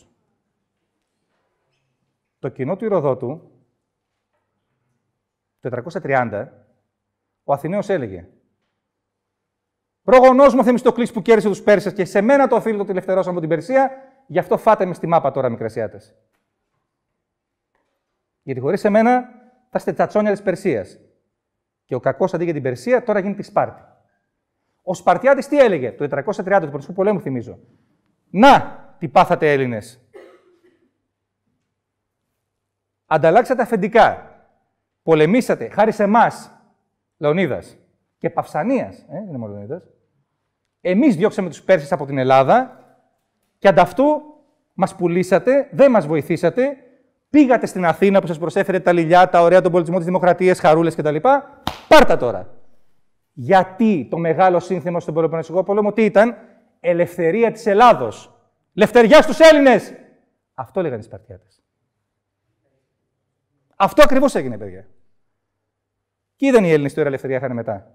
Speaker 1: Το κοινό του Ηροδότου, το 430, ο Αθηναίος έλεγε Πρόγονό μου Θεμιστοκλής που κέρδισε τους Πέρσες και σε μένα το οφείλω το ελευθερώσαμε από την Περσία, γι' αυτό φάτε με στη μάπα τώρα, μικρασιάτε. Γιατί χωρίς εμένα θα είστε τσατσόνια της Περσίας. Και ο κακός αντί για την Περσία τώρα γίνεται η Σπάρτη. Ο Σπαρτιάτης τι έλεγε; Το 430 του Πρωτοσικού Πολέμου, θυμίζω. Να, τι πάθατε Έλληνες. Ανταλλάξατε αφεντικά. Πολεμήσατε, χάρη σε εμάς, Λεωνίδας και Παυσανίας. Ε, είναι μόνο Λεωνίδας. Εμείς διώξαμε τους Πέρσες από την Ελλάδα και ανταυτού μας πουλήσατε, δεν μας βοηθήσατε Πήγατε στην Αθήνα που σας προσέφερε τα λιλιά, τα ωραία, τον πολιτισμό τη Δημοκρατία, χαρούλες κτλ. Πάρτα τώρα. Γιατί το μεγάλο σύνθημα στον Πελοποννησικό πόλεμο τι ήταν, Ελευθερία της Ελλάδος. Λευτεριά στους Έλληνες. Αυτό λέγανε οι Σπαρτιάτες. Αυτό ακριβώς έγινε, παιδιά. Και είδαν οι Έλληνες τώρα ελευθερία είχαν μετά.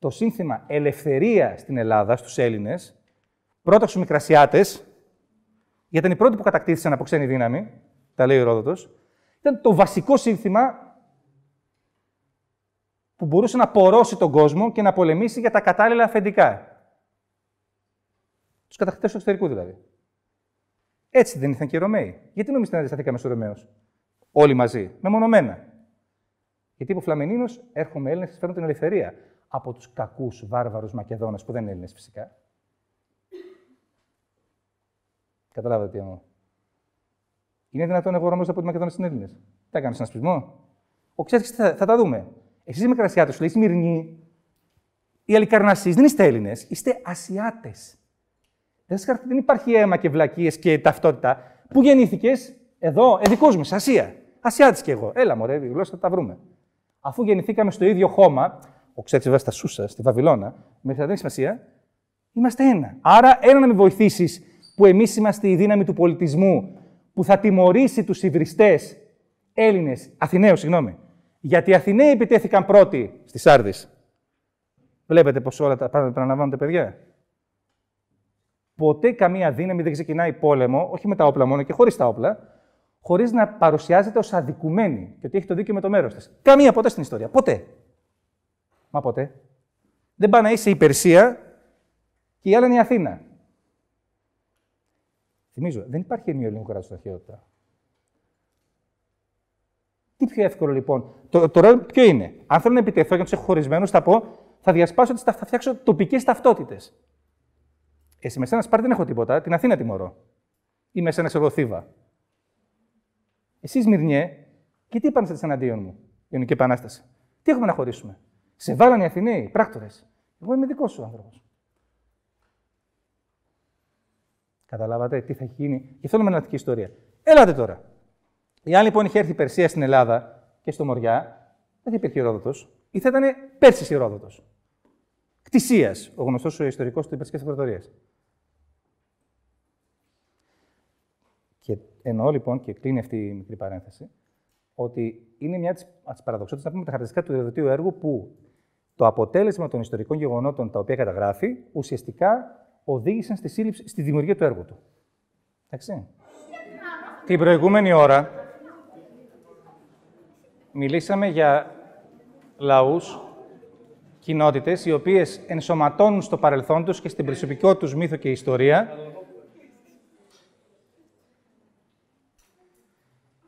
Speaker 1: Το σύνθημα ελευθερία στην Ελλάδα, στους Έλληνες, πρώτα στους Μικρασιάτες, γιατί ήταν οι πρώτοι που κατακτήθησαν από ξένη δύναμη, τα λέει ο Ρόδοτος, ήταν το βασικό σύνθημα που μπορούσε να πορώσει τον κόσμο και να πολεμήσει για τα κατάλληλα αφεντικά. Τους κατακτητές του εξωτερικού δηλαδή. Έτσι δεν ήρθαν και οι Ρωμαίοι. Γιατί νομίζετε να αντισταθήκαμε στους Ρωμαίους, Όλοι μαζί, μεμονωμένα. Γιατί είπε ο Φλαμενίνος, έρχομαι Έλληνες και φέρνουν την ελευθερία από τους κακούς βάρβαρους Μακεδόνες, που δεν είναι Έλληνες φυσικά. Καταλάβατε τι εννοώ. Είναι δυνατόν εγώ Ρωμαίο από τη Μακεδονία στην Έλληνες. Τι έκανε ένα σπισμό. Ο ξέρεις, θα, θα τα δούμε. Εσείς είμαι κρασιάτες, λέει Σμυρνή. Οι Αλικαρνασεί δεν είστε Έλληνες, είστε Ασιάτες. Δεν υπάρχει αίμα και βλακίες και ταυτότητα. Πού γεννήθηκες, εδώ, εδικό μου, Ασία. Ασιάτης κι εγώ. Έλα, μωρέ, η γλώσσα θα τα βρούμε. Αφού γεννηθήκαμε στο ίδιο χώμα, ο ξέρεις, βέβαια στα Σούσα, στη Βαβυλώνα, μέχρι δεν έχει σημασία, είμαστε ένα. Άρα, ένα να με βοηθήσεις που εμείς είμαστε η δύναμη του πολιτισμού που θα τιμωρήσει τους υβριστές Έλληνες, Αθηναίους, συγγνώμη. Γιατί οι Αθηναίοι επιτέθηκαν πρώτοι στη Σάρδης. Βλέπετε πως όλα τα πράγματα επαναλαμβάνονται, παιδιά. Ποτέ καμία δύναμη δεν ξεκινάει πόλεμο, όχι με τα όπλα μόνο και χωρίς τα όπλα, χωρίς να παρουσιάζεται ως αδικουμένη και ότι έχει το δίκιο με το μέρος της. Καμία ποτέ στην ιστορία. Ποτέ. Μα ποτέ. Δεν πάει να είσαι η Περσία και η άλλη είναι η Αθήνα. Θυμίζω, δεν υπάρχει ενίο ελληνικό κράτος στην αρχαιότητα. Τι πιο εύκολο λοιπόν. Το, το ποιο είναι; Αν θέλω να επιτεθώ για του έχω χωρισμένου, θα πω, θα διασπάσω, θα φτιάξω τοπικές ταυτότητες. Εσύ με σένα Σπάρτη δεν έχω τίποτα, την Αθήνα τιμωρώ. Ή με σένα εγώ Θήβα. Εσύ Μυρνιέ, και τι είπαν εναντίον μου. Ιωνική Επανάσταση; Τι έχουμε να χωρίσουμε; Σε βάλανε οι Αθηναίοι, πράκτορες. Εγώ είμαι δικός σου άνθρωπος. Καταλάβατε τι θα έχει γίνει; Και αυτό είναι με ιστορία. Έλατε τώρα. Εάν λοιπόν είχε έρθει η Περσία στην Ελλάδα και στο Μοριά, δεν θα υπήρχε Ηρόδοτο. Ή θα ήταν Πέρση Ηρόδοτο. Κτησίας, ο γνωστός ιστορικός του Περσική Αυτοκρατορία. Και εννοώ λοιπόν, και κλείνει αυτή η μικρή παρένθεση, ότι είναι μια από τις παραδοξότητες, να πούμε, τα χαρακτηριστικά του ηροδοτικού έργου που το αποτέλεσμα των ιστορικών γεγονότων τα οποία καταγράφει ουσιαστικά οδήγησαν στη, σύλληψη, στη δημιουργία του έργου του. Εντάξει. Την προηγούμενη ώρα μιλήσαμε για λαούς, κοινότητες, οι οποίες ενσωματώνουν στο παρελθόν τους και στην προσωπικό τους μύθο και ιστορία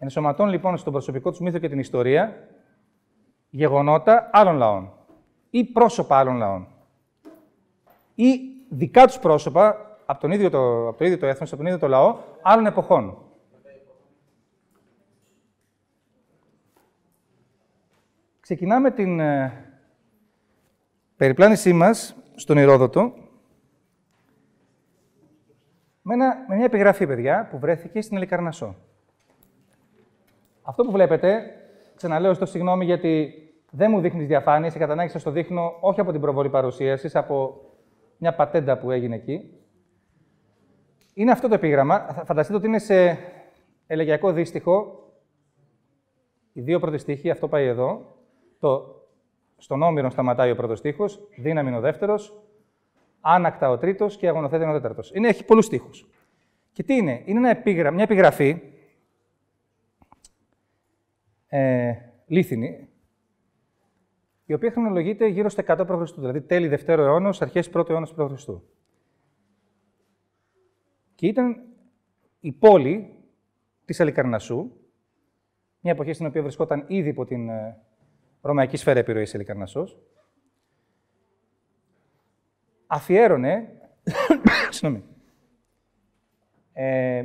Speaker 1: Ενσωματώνουν λοιπόν στον προσωπικό τους μύθο και την ιστορία γεγονότα άλλων λαών ή πρόσωπα άλλων λαών ή δικά τους πρόσωπα από, τον ίδιο το, από το ίδιο το έθνος, από τον ίδιο το λαό, άλλων εποχών. Ξεκινάμε την ε, περιπλάνησή μας στον Ηρόδοτο με, με μια επιγραφή, παιδιά, που βρέθηκε στην Ελικαρνασό. Αυτό που βλέπετε, ξαναλέω στο συγγνώμη γιατί δεν μου δείχνεις τι διαφάνειες, και κατά ανάγκη σα το δείχνω όχι από την προβολή παρουσίασης, από μια πατέντα που έγινε εκεί. Είναι αυτό το επίγραμμα. Φανταστείτε ότι είναι σε ελεγιακό δύστιχο. Οι δύο πρώτοι στίχοι, αυτό πάει εδώ. Το, στον Όμηρο σταματάει ο πρώτος στίχος, δύναμη είναι ο δεύτερος, άνακτα ο τρίτος και αγωνοθέτη είναι ο τέταρτος. Έχει πολλούς στίχους. Και τι είναι, είναι ένα επίγραμμα, μια επιγραφή ε, λίθινη, η οποία χρονολογείται γύρω στα 100 π.Χ., δηλαδή τέλη Δευτέρου αιώνα, αρχές πρώτου αιώνα π.Χ. Και ήταν η πόλη της Αλικαρνασού, μια εποχή στην οποία βρισκόταν ήδη υπό την ε, ρωμαϊκή σφαίρα επιρροής Αλικαρνασός, αφιέρωνε, <coughs> συγγνώμη, ε,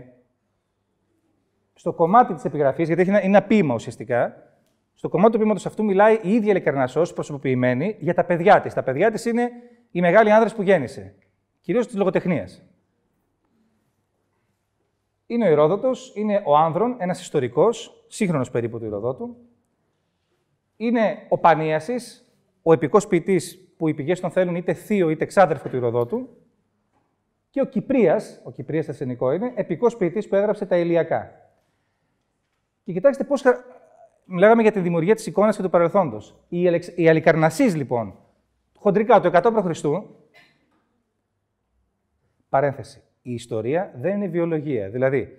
Speaker 1: στο κομμάτι της επιγραφής, γιατί είναι ένα ποίημα ουσιαστικά, στο κομμάτι του ποίηματος αυτού μιλάει η ίδια Λεκαρνασό, προσωποποιημένη, για τα παιδιά της. Τα παιδιά της είναι οι μεγάλοι άνδρες που γέννησε, κυρίως της λογοτεχνίας. Είναι ο Ηρόδοτο, είναι ο Άνδρον, ένας ιστορικός, σύγχρονος περίπου του Ηροδότου. Είναι ο Πανίασης, ο επικός ποιητής που οι πηγές τον θέλουν είτε θείο είτε ξάδερφο του Ηροδότου. Και ο Κυπρίας, ο Κυπρίας Θεσσαλονικό είναι, επικός ποιητής που έγραψε τα Ηλιακά. Και κοιτάξτε πώς Μιλάγαμε για τη δημιουργία της εικόνας και του παρελθόντος. Η, η Αλικαρνασής, λοιπόν, χοντρικά το 100 π.Χ. Παρένθεση. Η ιστορία δεν είναι βιολογία. Δηλαδή,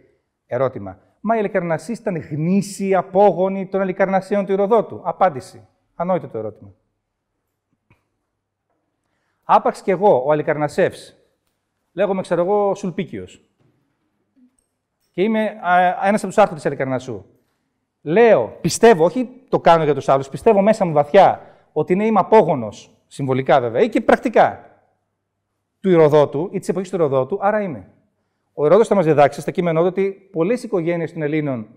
Speaker 1: ερώτημα. Μα η Αλικαρνασή ήταν γνήσιοι απόγονοι των Αλικαρνασίων του Ηροδότου. Απάντηση. Ανόητο το ερώτημα. Άπαξ και εγώ, ο Αλικαρνασεύς, λέγομαι, ξέρω εγώ, Σουλπίκιος. Και είμαι ένας από τους άρχοντες Αλικαρνασού λέω, πιστεύω, όχι το κάνω για τους άλλους, πιστεύω μέσα μου βαθιά ότι είναι είμαι απόγονος, συμβολικά βέβαια, ή και πρακτικά, του Ηροδότου ή της εποχής του Ηροδότου, άρα είμαι. Ο Ηρόδο θα μας διδάξει στα κείμενό του ότι πολλές οικογένειες των Ελλήνων,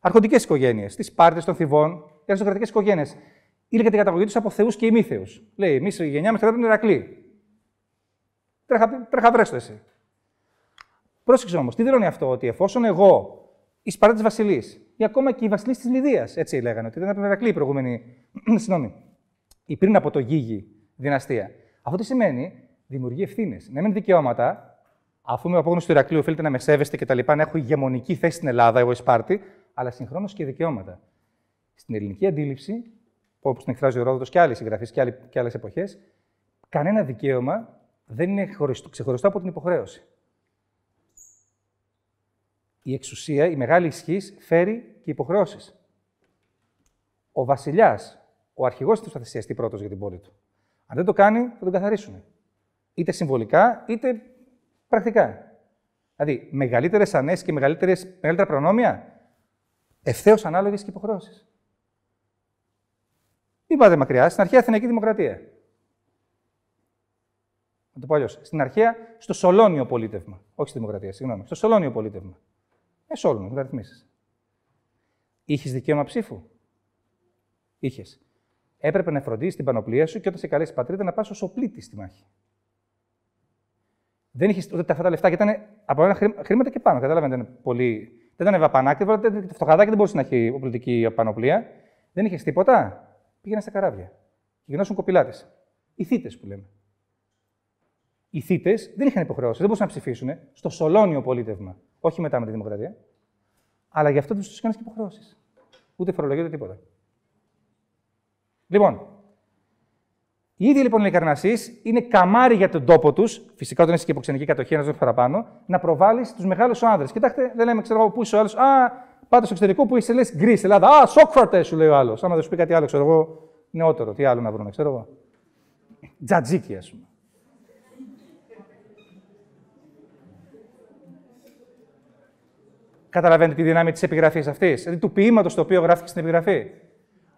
Speaker 1: αρχοντικές οικογένειες, τη Πάρτη, των Θηβών, οι αριστοκρατικές οικογένειες, ήλεγαν την καταγωγή τους από θεούς και ημίθεους. Λέει, εμείς η γενιά μας κρατούν Ηρακλή. Τρέχα, τρέχα βρέστο εσύ. Πρόσεξε όμως, τι δηλώνει αυτό, ότι εφόσον εγώ, η Σπάρτη Βασιλή, ή ακόμα και η βασιλή της Λιδίας. Έτσι λέγανε, ότι ήταν από τον Ερακλή η προηγούμενη. <clears throat> Συγγνώμη. Η πριν από το Γίγη δυναστεία. Αυτό τι σημαίνει, δημιουργεί ευθύνες. Να μην δικαιώματα, αφού είμαι απόγνωση του Ηρακλείου, οφείλετε να με σέβεστε και τα λοιπά, να έχω ηγεμονική θέση στην Ελλάδα, εγώ η Σπάρτη, αλλά συγχρόνως και δικαιώματα. Στην ελληνική αντίληψη, όπως την εκφράζει ο Ρόδοτος και άλλε συγγραφείς και άλλες εποχές, κανένα δικαίωμα δεν είναι ξεχωριστό από την υποχρέωση η εξουσία, η μεγάλη ισχύς, φέρει και υποχρεώσεις. Ο βασιλιάς, ο αρχηγός του θα θυσιαστεί πρώτος για την πόλη του. Αν δεν το κάνει, θα τον καθαρίσουν. Είτε συμβολικά, είτε πρακτικά. Δηλαδή, μεγαλύτερες ανέσει και μεγαλύτερες, μεγαλύτερα προνόμια, ευθέως ανάλογες και υποχρεώσεις. Μην πάτε μακριά, στην αρχαία Αθηναϊκή Δημοκρατία. Να το πω αλλιώς. Στην αρχαία, στο Σολόνιο πολίτευμα. Όχι στη Δημοκρατία, συγγνώμη. Στο Σολόνιο πολίτευμα. Εσ' όλων μεταρρυθμίσει. Είχες δικαίωμα ψήφου; Είχες. Έπρεπε να φροντίσεις την πανοπλία σου και όταν σε καλέσει η πατρίδα να πας ως οπλίτη στη μάχη. Δεν είχες ούτε αυτά τα λεφτά και ήταν από ένα χρήματα και πάνω. Κατάλαβε, ήταν πολύ. Δεν ήταν βαπανάκι, το φτωχαδάκι δεν μπορούσε να έχει οπλική πανοπλία. Δεν είχες τίποτα. Πήγαινε στα καράβια. Και γινώσουν κοπηλάτες. Οι θήτε που λέμε. Οι θήτες δεν είχαν υποχρεώσει, δεν μπορούσαν να ψηφίσουν στο Σολόνιο πολίτευμα. Όχι μετά με τη Δημοκρατία. Αλλά γι' αυτό τους έκανε και υποχρεώσεις. Ούτε φορολογία ούτε τίποτα. Λοιπόν, οι ίδιοι λοιπόν οι Καρνασί είναι καμάρι για τον τόπο τους, φυσικά όταν είσαι και υποξενική κατοχή, ένας ζώο παραπάνω, να προβάλλεις τους μεγάλους άνδρες. Κοιτάξτε, δεν λέμε, ξέρω εγώ, πού είσαι ο άλλος. Α, πάτε στο εξωτερικό που είσαι, λες γκρι, Ελλάδα. Α, Σόκρατε, σου λέει ο άλλος. Άμα δεν σου πει κάτι άλλο, ξέρω εγώ, νεότερο, τι άλλο να βρούμε, ξέρω εγώ. Τζατζίκι, ας πούμε. Καταλαβαίνετε τη δύναμη της επιγραφής αυτής, δηλαδή του ποίηματος το οποίο γράφει στην επιγραφή.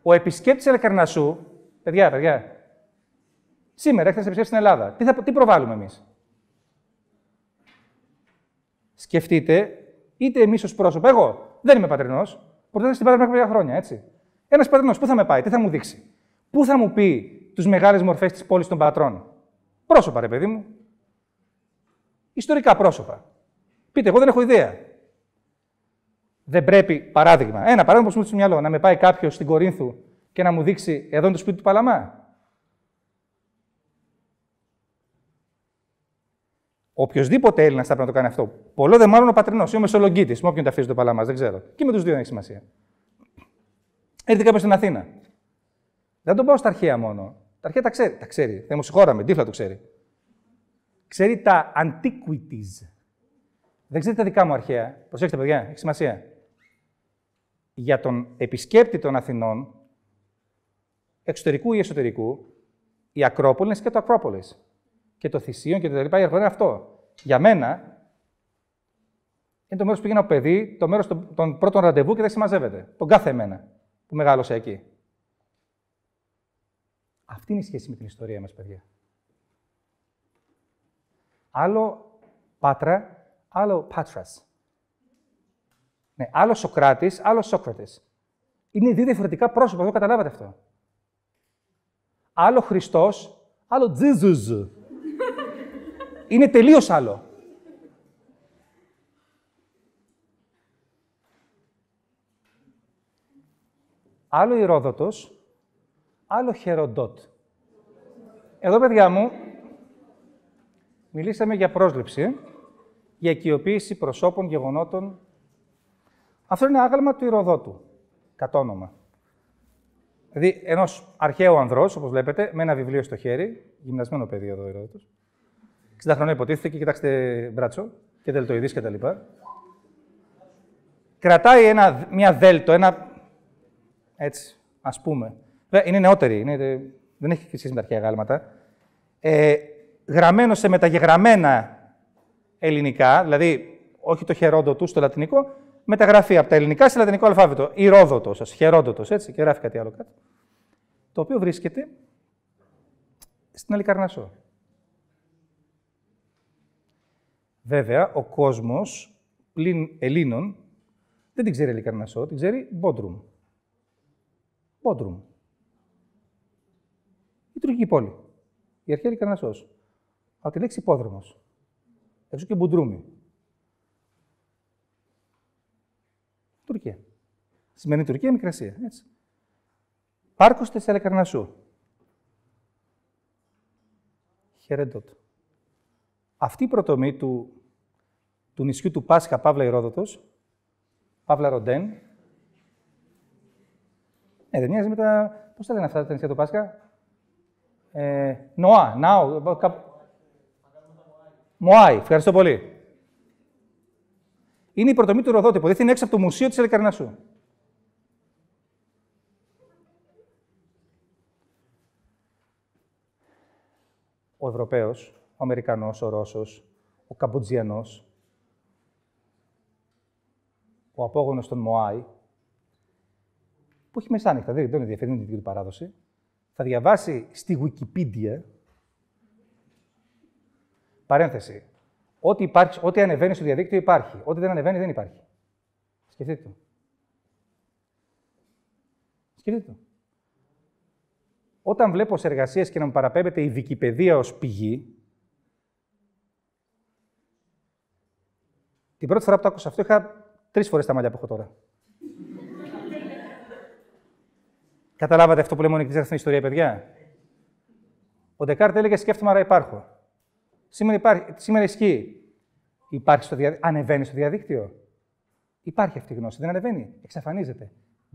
Speaker 1: Ο επισκέπτης Ελεκαρνασού, παιδιά, παιδιά, σήμερα έρχεται σε επισκέπτη στην Ελλάδα. Τι, θα, τι προβάλλουμε εμείς; Σκεφτείτε, είτε εμείς ως πρόσωπο, εγώ δεν είμαι πατρινός, πρωτεύω στην πατρινό πριν χρόνια, έτσι. Ένας πατρινός, πού θα με πάει, τι θα μου δείξει; Πού θα μου πει τι μεγάλες μορφές της πόλης των πατρών; Πρόσωπα, ρε παιδί μου. Ιστορικά πρόσωπα. Πείτε, εγώ δεν έχω ιδέα δεν πρέπει, παράδειγμα, ένα παράδειγμα που μου στο μυαλό, να με πάει κάποιος στην Κορίνθου και να μου δείξει εδώ είναι το σπίτι του Παλαμά. Οποιοδήποτε Έλληνας θα πρέπει να το κάνει αυτό. Πολλό δε μάλλον ο πατρινός ή ο Μεσολογγίτης. Με όποιον ταυτίζει το Παλαμάς, δεν ξέρω. Και με τους δύο δεν έχει σημασία. Έρθει κάποιος στην Αθήνα. Δεν τον πάω στα αρχαία μόνο. Τα αρχαία τα ξέρει. Τα ξέρει. Δεν μου συγχώραμε, τύφλα το ξέρει. Ξέρει τα antiquities. Δεν ξέρει τα δικά μου αρχαία. Προσέξτε, παιδιά, έχει σημασία για τον επισκέπτη των Αθηνών, εξωτερικού ή εσωτερικού, η Ακρόπολη είναι και το Ακρόπολης. Και το Θησίον και το λοιπά, είναι αυτό. Για μένα, είναι το μέρος που πήγαινα ο παιδί, το μέρος των, πρώτων ραντεβού και δεν συμμαζεύεται. Τον κάθε μένα που μεγάλωσε εκεί. Αυτή είναι η σχέση με την ιστορία μας, παιδιά. Άλλο Πάτρα, άλλο Πάτρας. Ναι, άλλο Σοκράτης, άλλο Σόκρατες. Είναι δύο διαφορετικά πρόσωπα, δεν καταλάβατε αυτό. Άλλο Χριστός, άλλο Τζίζουζ. Είναι τελείως άλλο. Άλλο Ηρόδοτος, άλλο Χεροντότ. Εδώ, παιδιά μου, μιλήσαμε για πρόσληψη, για οικειοποίηση προσώπων, γεγονότων αυτό είναι άγαλμα του Ηροδότου, κατ' όνομα. Δηλαδή, ενός αρχαίου ανδρός, όπως βλέπετε, με ένα βιβλίο στο χέρι, γυμνασμένο παιδί εδώ ο Ηροδότος. 60 χρόνια υποτίθεται και κοιτάξτε μπράτσο και δελτοειδή κτλ. Κρατάει ένα, μια δέλτο, ένα. έτσι, ας πούμε. Είναι νεότερη, είναι, δεν έχει σχέση με τα αρχαία γάλματα. Ε, γραμμένο σε μεταγεγραμμένα ελληνικά, δηλαδή όχι το χερόντο του στο λατινικό, μεταγραφή από τα ελληνικά σε λατινικό αλφάβητο. Ηρόδοτος, χερόδοτο, έτσι, και γράφει κάτι άλλο κάτω. Το οποίο βρίσκεται στην Αλικαρνασό. Βέβαια, ο κόσμος πλην Ελλήνων δεν την ξέρει Αλικαρνασό, την ξέρει Μπόντρουμ. Μπόντρουμ. Η τουρκική πόλη. Η αρχαία Αλικαρνασός. Από τη λέξη υπόδρομος. Έξω και Μπουντρούμι. Τουρκία. Σημαίνει Τουρκία, Μικρασία. Έτσι. Πάρκος της Ελεκαρνασού. Χαιρετότ. Αυτή η προτομή του, του νησιού του Πάσχα Παύλα Ηρόδοτος, Παύλα Ροντέν, ε, δεν μοιάζει με τα... Πώς τα λένε αυτά τα νησιά του Πάσχα; Ε, Νοά, Νάου, Μωάη, ευχαριστώ πολύ. Είναι η πρωτομή του Ροδότη, που είναι έξω από το Μουσείο της Ελεκαρνασού. Ο Ευρωπαίος, ο Αμερικανός, ο Ρώσος, ο Καμποτζιανός, ο απόγονος των Μωάη, που έχει μεσάνυχτα, δεν τον ενδιαφέρει την δική του παράδοση, θα διαβάσει στη Wikipedia, παρένθεση, Ό,τι, υπάρχει, ό,τι ανεβαίνει στο διαδίκτυο υπάρχει. Ό,τι δεν ανεβαίνει δεν υπάρχει. Σκεφτείτε το. Σκεφτείτε το. όταν βλέπω σε εργασίες και να μου παραπέμπεται η Wikipedia ως πηγή, την πρώτη φορά που το άκουσα αυτό είχα τρεις φορές τα μαλλιά που έχω τώρα. Καταλάβατε αυτό που λέμε στην αυτήν ιστορία, παιδιά; Ο Ντεκάρτ έλεγε σκέφτομαι, άρα υπάρχω. Σήμερα, υπάρχει, σήμερα ισχύει. Υπάρχει στο διαδίκτυο. Ανεβαίνει στο διαδίκτυο. Υπάρχει αυτή η γνώση. Δεν ανεβαίνει. Εξαφανίζεται.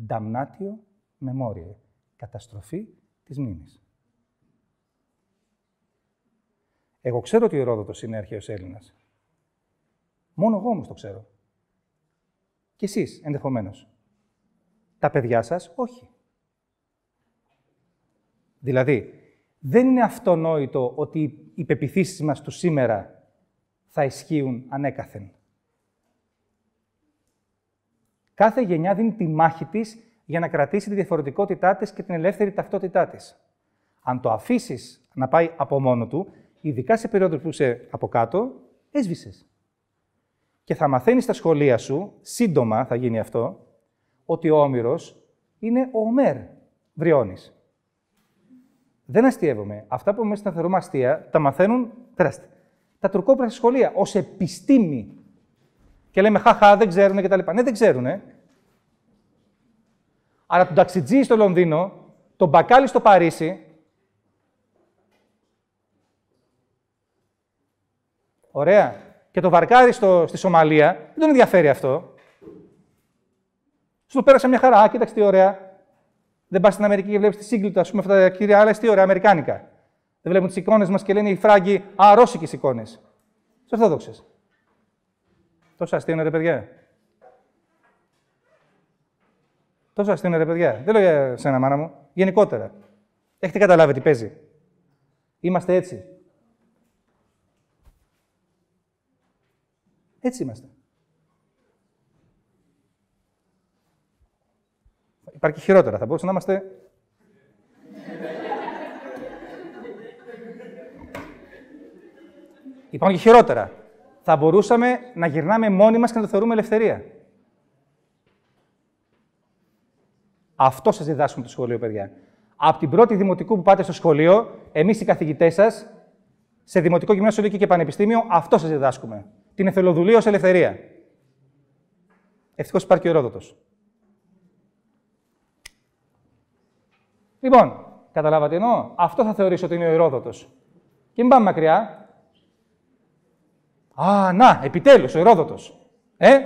Speaker 1: Damnatio memoria. Καταστροφή της μνήμης. Εγώ ξέρω ότι ο Ηρόδοτος είναι αρχαίος Έλληνας. Μόνο εγώ όμως το ξέρω. Και εσείς, ενδεχομένως. Τα παιδιά σας, όχι. Δηλαδή, δεν είναι αυτονόητο ότι οι πεπιθήσεις μας του σήμερα θα ισχύουν ανέκαθεν. Κάθε γενιά δίνει τη μάχη της για να κρατήσει τη διαφορετικότητά της και την ελεύθερη ταυτότητά της. Αν το αφήσεις να πάει από μόνο του, ειδικά σε περίοδο που είσαι από κάτω, έσβησες. Και θα μαθαίνεις στα σχολεία σου, σύντομα θα γίνει αυτό, ότι ο Όμηρος είναι ο Ομέρ Βριώνης. Δεν αστείευομαι. Αυτά που μέσα θεωρούμε αστεία, τα μαθαίνουν, περάστε. Τα τουρκόπρα στα σχολεία, ως επιστήμη. Και λέμε, χαχά, δεν ξέρουν κτλ. Ναι, δεν ξέρουν. Αλλά τον ταξιτζή στο Λονδίνο, τον μπακάλι στο Παρίσι, Ωραία. Και το βαρκάρι στο, στη Σομαλία, δεν τον ενδιαφέρει αυτό. Σου πέρασε μια χαρά. Α, κοίταξε τι ωραία. Δεν πας στην Αμερική και βλέπεις τη σύγκλητα, ας πούμε, αυτά τα κύρια άλλα τι ωραία, Αμερικάνικα. Δεν βλέπουν τις εικόνες μας και λένε οι φράγκοι, Α, ρώσικες εικόνες. Τις Ορθόδοξες. Τόσο αστείο είναι, ρε παιδιά. Τόσο αστείο είναι, ρε παιδιά. Δεν λέω για σένα, μάνα μου. Γενικότερα. Έχετε καταλάβει τι παίζει. Είμαστε έτσι. Έτσι είμαστε. Υπάρχει χειρότερα. Θα μπορούσε να είμαστε. Υπάρχουν και χειρότερα. Θα μπορούσαμε να γυρνάμε μόνοι μας και να το θεωρούμε ελευθερία. Αυτό σας διδάσκουμε το σχολείο, παιδιά. Από την πρώτη δημοτικού που πάτε στο σχολείο, εμείς οι καθηγητές σας, σε δημοτικό γυμνάσιο και πανεπιστήμιο, αυτό σας διδάσκουμε. Την εθελοδουλία ως ελευθερία. Ευτυχώς υπάρχει και ο Ρόδοτος. Λοιπόν, καταλάβατε εννοώ. Αυτό θα θεωρήσω ότι είναι ο Ηρόδοτος. Και μην πάμε μακριά. Α, να, επιτέλους, ο Ηρόδοτος. Ε,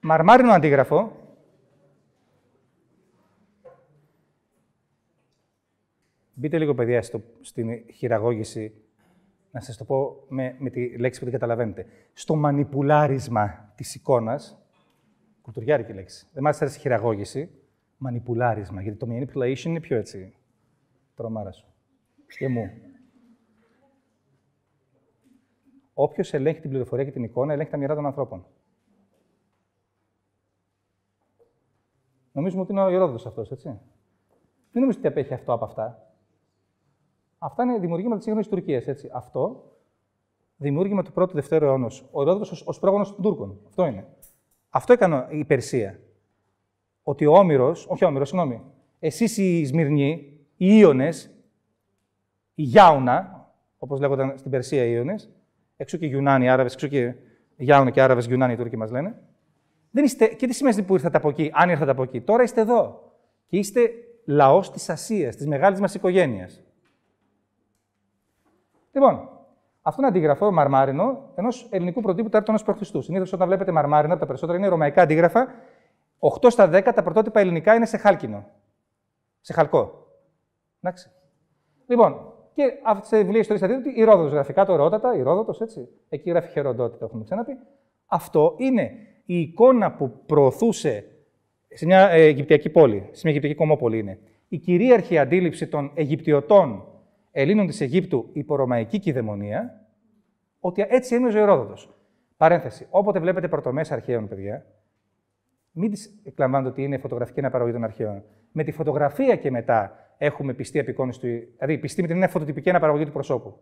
Speaker 1: Μαρμάρινο αντίγραφο. Μπείτε λίγο, παιδιά, στο, στην χειραγώγηση να σας το πω με, με τη λέξη που δεν καταλαβαίνετε. Στο μανιπουλάρισμα της εικόνας, κουλτουριάρικη λέξη, δεν μ' άρεσε η χειραγώγηση, μανιπουλάρισμα, γιατί το manipulation είναι πιο έτσι, τρομάρα σου. Και μου. Όποιος ελέγχει την πληροφορία και την εικόνα, ελέγχει τα μοιρά των ανθρώπων. Νομίζουμε ότι είναι ο Ηρόδοτος αυτός, έτσι. Δεν νομίζω ότι απέχει αυτό από αυτά. Αυτά είναι δημιουργήματα της σύγχρονης Τουρκίας. Αυτό δημιούργημα του πρώτου Δευτέρου αιώνα. Ο Ηρόδοτο ως πρόγονος των Τούρκων. Αυτό είναι. Αυτό έκανε η Περσία. Ότι ο Όμηρος, όχι ο Όμηρος, συγγνώμη, εσείς οι Σμυρνοί, οι Ιώνε, οι Γιάουνα, όπως λέγονταν στην Περσία οι Ιώνε, έξω και οι Γιουνάνοι, οι Άραβες, έξω και Γιάουνα και Άραβες, Γιουνάνοι οι Τούρκοι μας λένε. Δεν είστε, και τι σημαίνει που ήρθατε από εκεί, αν ήρθατε από εκεί. Τώρα είστε εδώ. Και είστε λαός της Ασίας, της μεγάλης μας οικογένειας. Λοιπόν, αυτό είναι αντίγραφο μαρμάρινο ενός ελληνικού προτύπου του 4ου π.Χ. Συνήθως όταν βλέπετε μαρμάρινα, τα περισσότερα είναι ρωμαϊκά αντίγραφα. 8 στα 10 τα πρωτότυπα ελληνικά είναι σε χάλκινο. Σε χαλκό. Εντάξει. Λοιπόν, και αυτή τη βιβλία ιστορίας θα δείτε ότι η Ρόδοτο, γραφικά το ρότατα, η Ρόδοτος, έτσι. Εκεί γράφει χεροντότητα, έχουμε ξαναπεί. Αυτό είναι η εικόνα που προωθούσε σε μια Αιγυπτιακή πόλη, σε μια Αιγυπτιακή κομμόπολη είναι. Η κυρίαρχη αντίληψη των Αιγυπτιωτών Ελλήνων της Αιγύπτου υπό ρωμαϊκή κυδαιμονία, ότι έτσι έμεινε ο Ηρόδοτο. Παρένθεση. Όποτε βλέπετε πρωτομέ αρχαίων, παιδιά, μην τις εκλαμβάνετε ότι είναι φωτογραφική αναπαραγωγή των αρχαίων. Με τη φωτογραφία και μετά έχουμε πιστή απεικόνηση του. Δηλαδή, πιστή με την είναι φωτοτυπική αναπαραγωγή του προσώπου.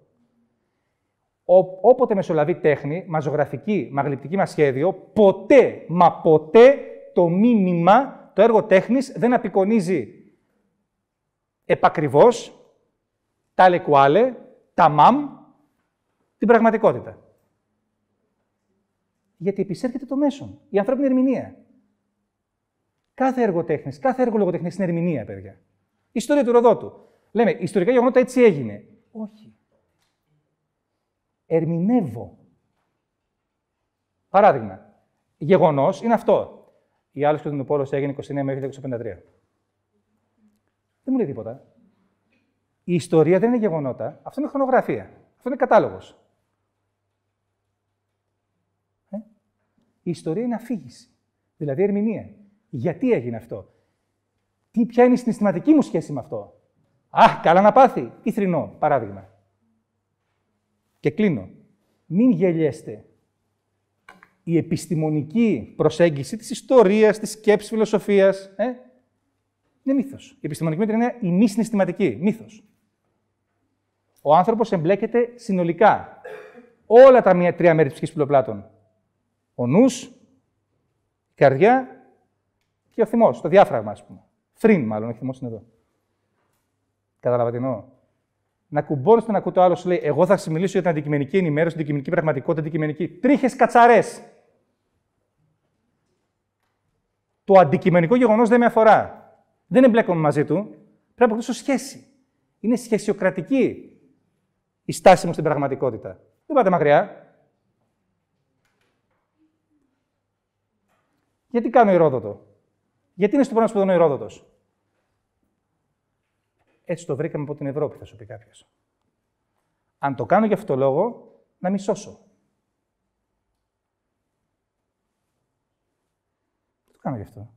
Speaker 1: όποτε μεσολαβεί τέχνη, μαζογραφική, μαγλυπτική μας σχέδιο, ποτέ, μα ποτέ το μήνυμα, το έργο τέχνης δεν απεικονίζει επακριβώς τα λεκουάλε, τα μαμ, την πραγματικότητα. Γιατί επισέρχεται το μέσον, η ανθρώπινη ερμηνεία. Κάθε έργο τέχνης, κάθε έργο λογοτεχνίας είναι ερμηνεία, παιδιά. Η ιστορία του Ροδότου. Λέμε, ιστορικά γεγονότα έτσι έγινε. Όχι. Ερμηνεύω. Παράδειγμα, γεγονός είναι αυτό. Η άλλη Κωνσταντινούπολο έγινε 29 μέχρι 1953. Δεν μου λέει τίποτα. Η ιστορία δεν είναι γεγονότα. Αυτό είναι χρονογραφία. Αυτό είναι κατάλογος. Ε; Η ιστορία είναι αφήγηση. Δηλαδή ερμηνεία. Γιατί έγινε αυτό; Τι, ποια είναι η συναισθηματική μου σχέση με αυτό; Α, καλά να πάθει. Ή θρηνό, παράδειγμα. Και κλείνω. Μην γελιέστε. Η επιστημονική προσέγγιση της ιστορίας, της σκέψης, φιλοσοφίας, ε, είναι μύθος. Η επιστημονική μέτρη είναι η μη συναισθηματική, μύθος. Ο άνθρωπος εμπλέκεται συνολικά. Όλα τα μία, τρία μέρη της ψυχής πλοπλάτων. Ο νους, η καρδιά και ο θυμός, το διάφραγμα, ας πούμε. Φρύν, μάλλον, ο θυμός είναι εδώ. Καταλαβαίνετε εννοώ; Να κουμπώνει να ακούω το άλλος σου λέει: Εγώ θα σας μιλήσω για την αντικειμενική ενημέρωση, την αντικειμενική πραγματικότητα, την αντικειμενική. Τρίχες κατσαρές. Το αντικειμενικό γεγονός δεν με αφορά. Δεν εμπλέκομαι μαζί του. Πρέπει να αποκτήσω σχέση. Είναι σχεσιοκρατική η στάση μου στην πραγματικότητα. Δεν πάτε μακριά. Γιατί κάνω Ηρόδοτο; Γιατί είναι στο πρώτο σπουδαίο Ηρόδοτος; Έτσι το βρήκαμε από την Ευρώπη, θα σου πει κάποιος. Αν το κάνω για αυτό το λόγο, να μη σώσω. Δεν το κάνω γι' αυτό.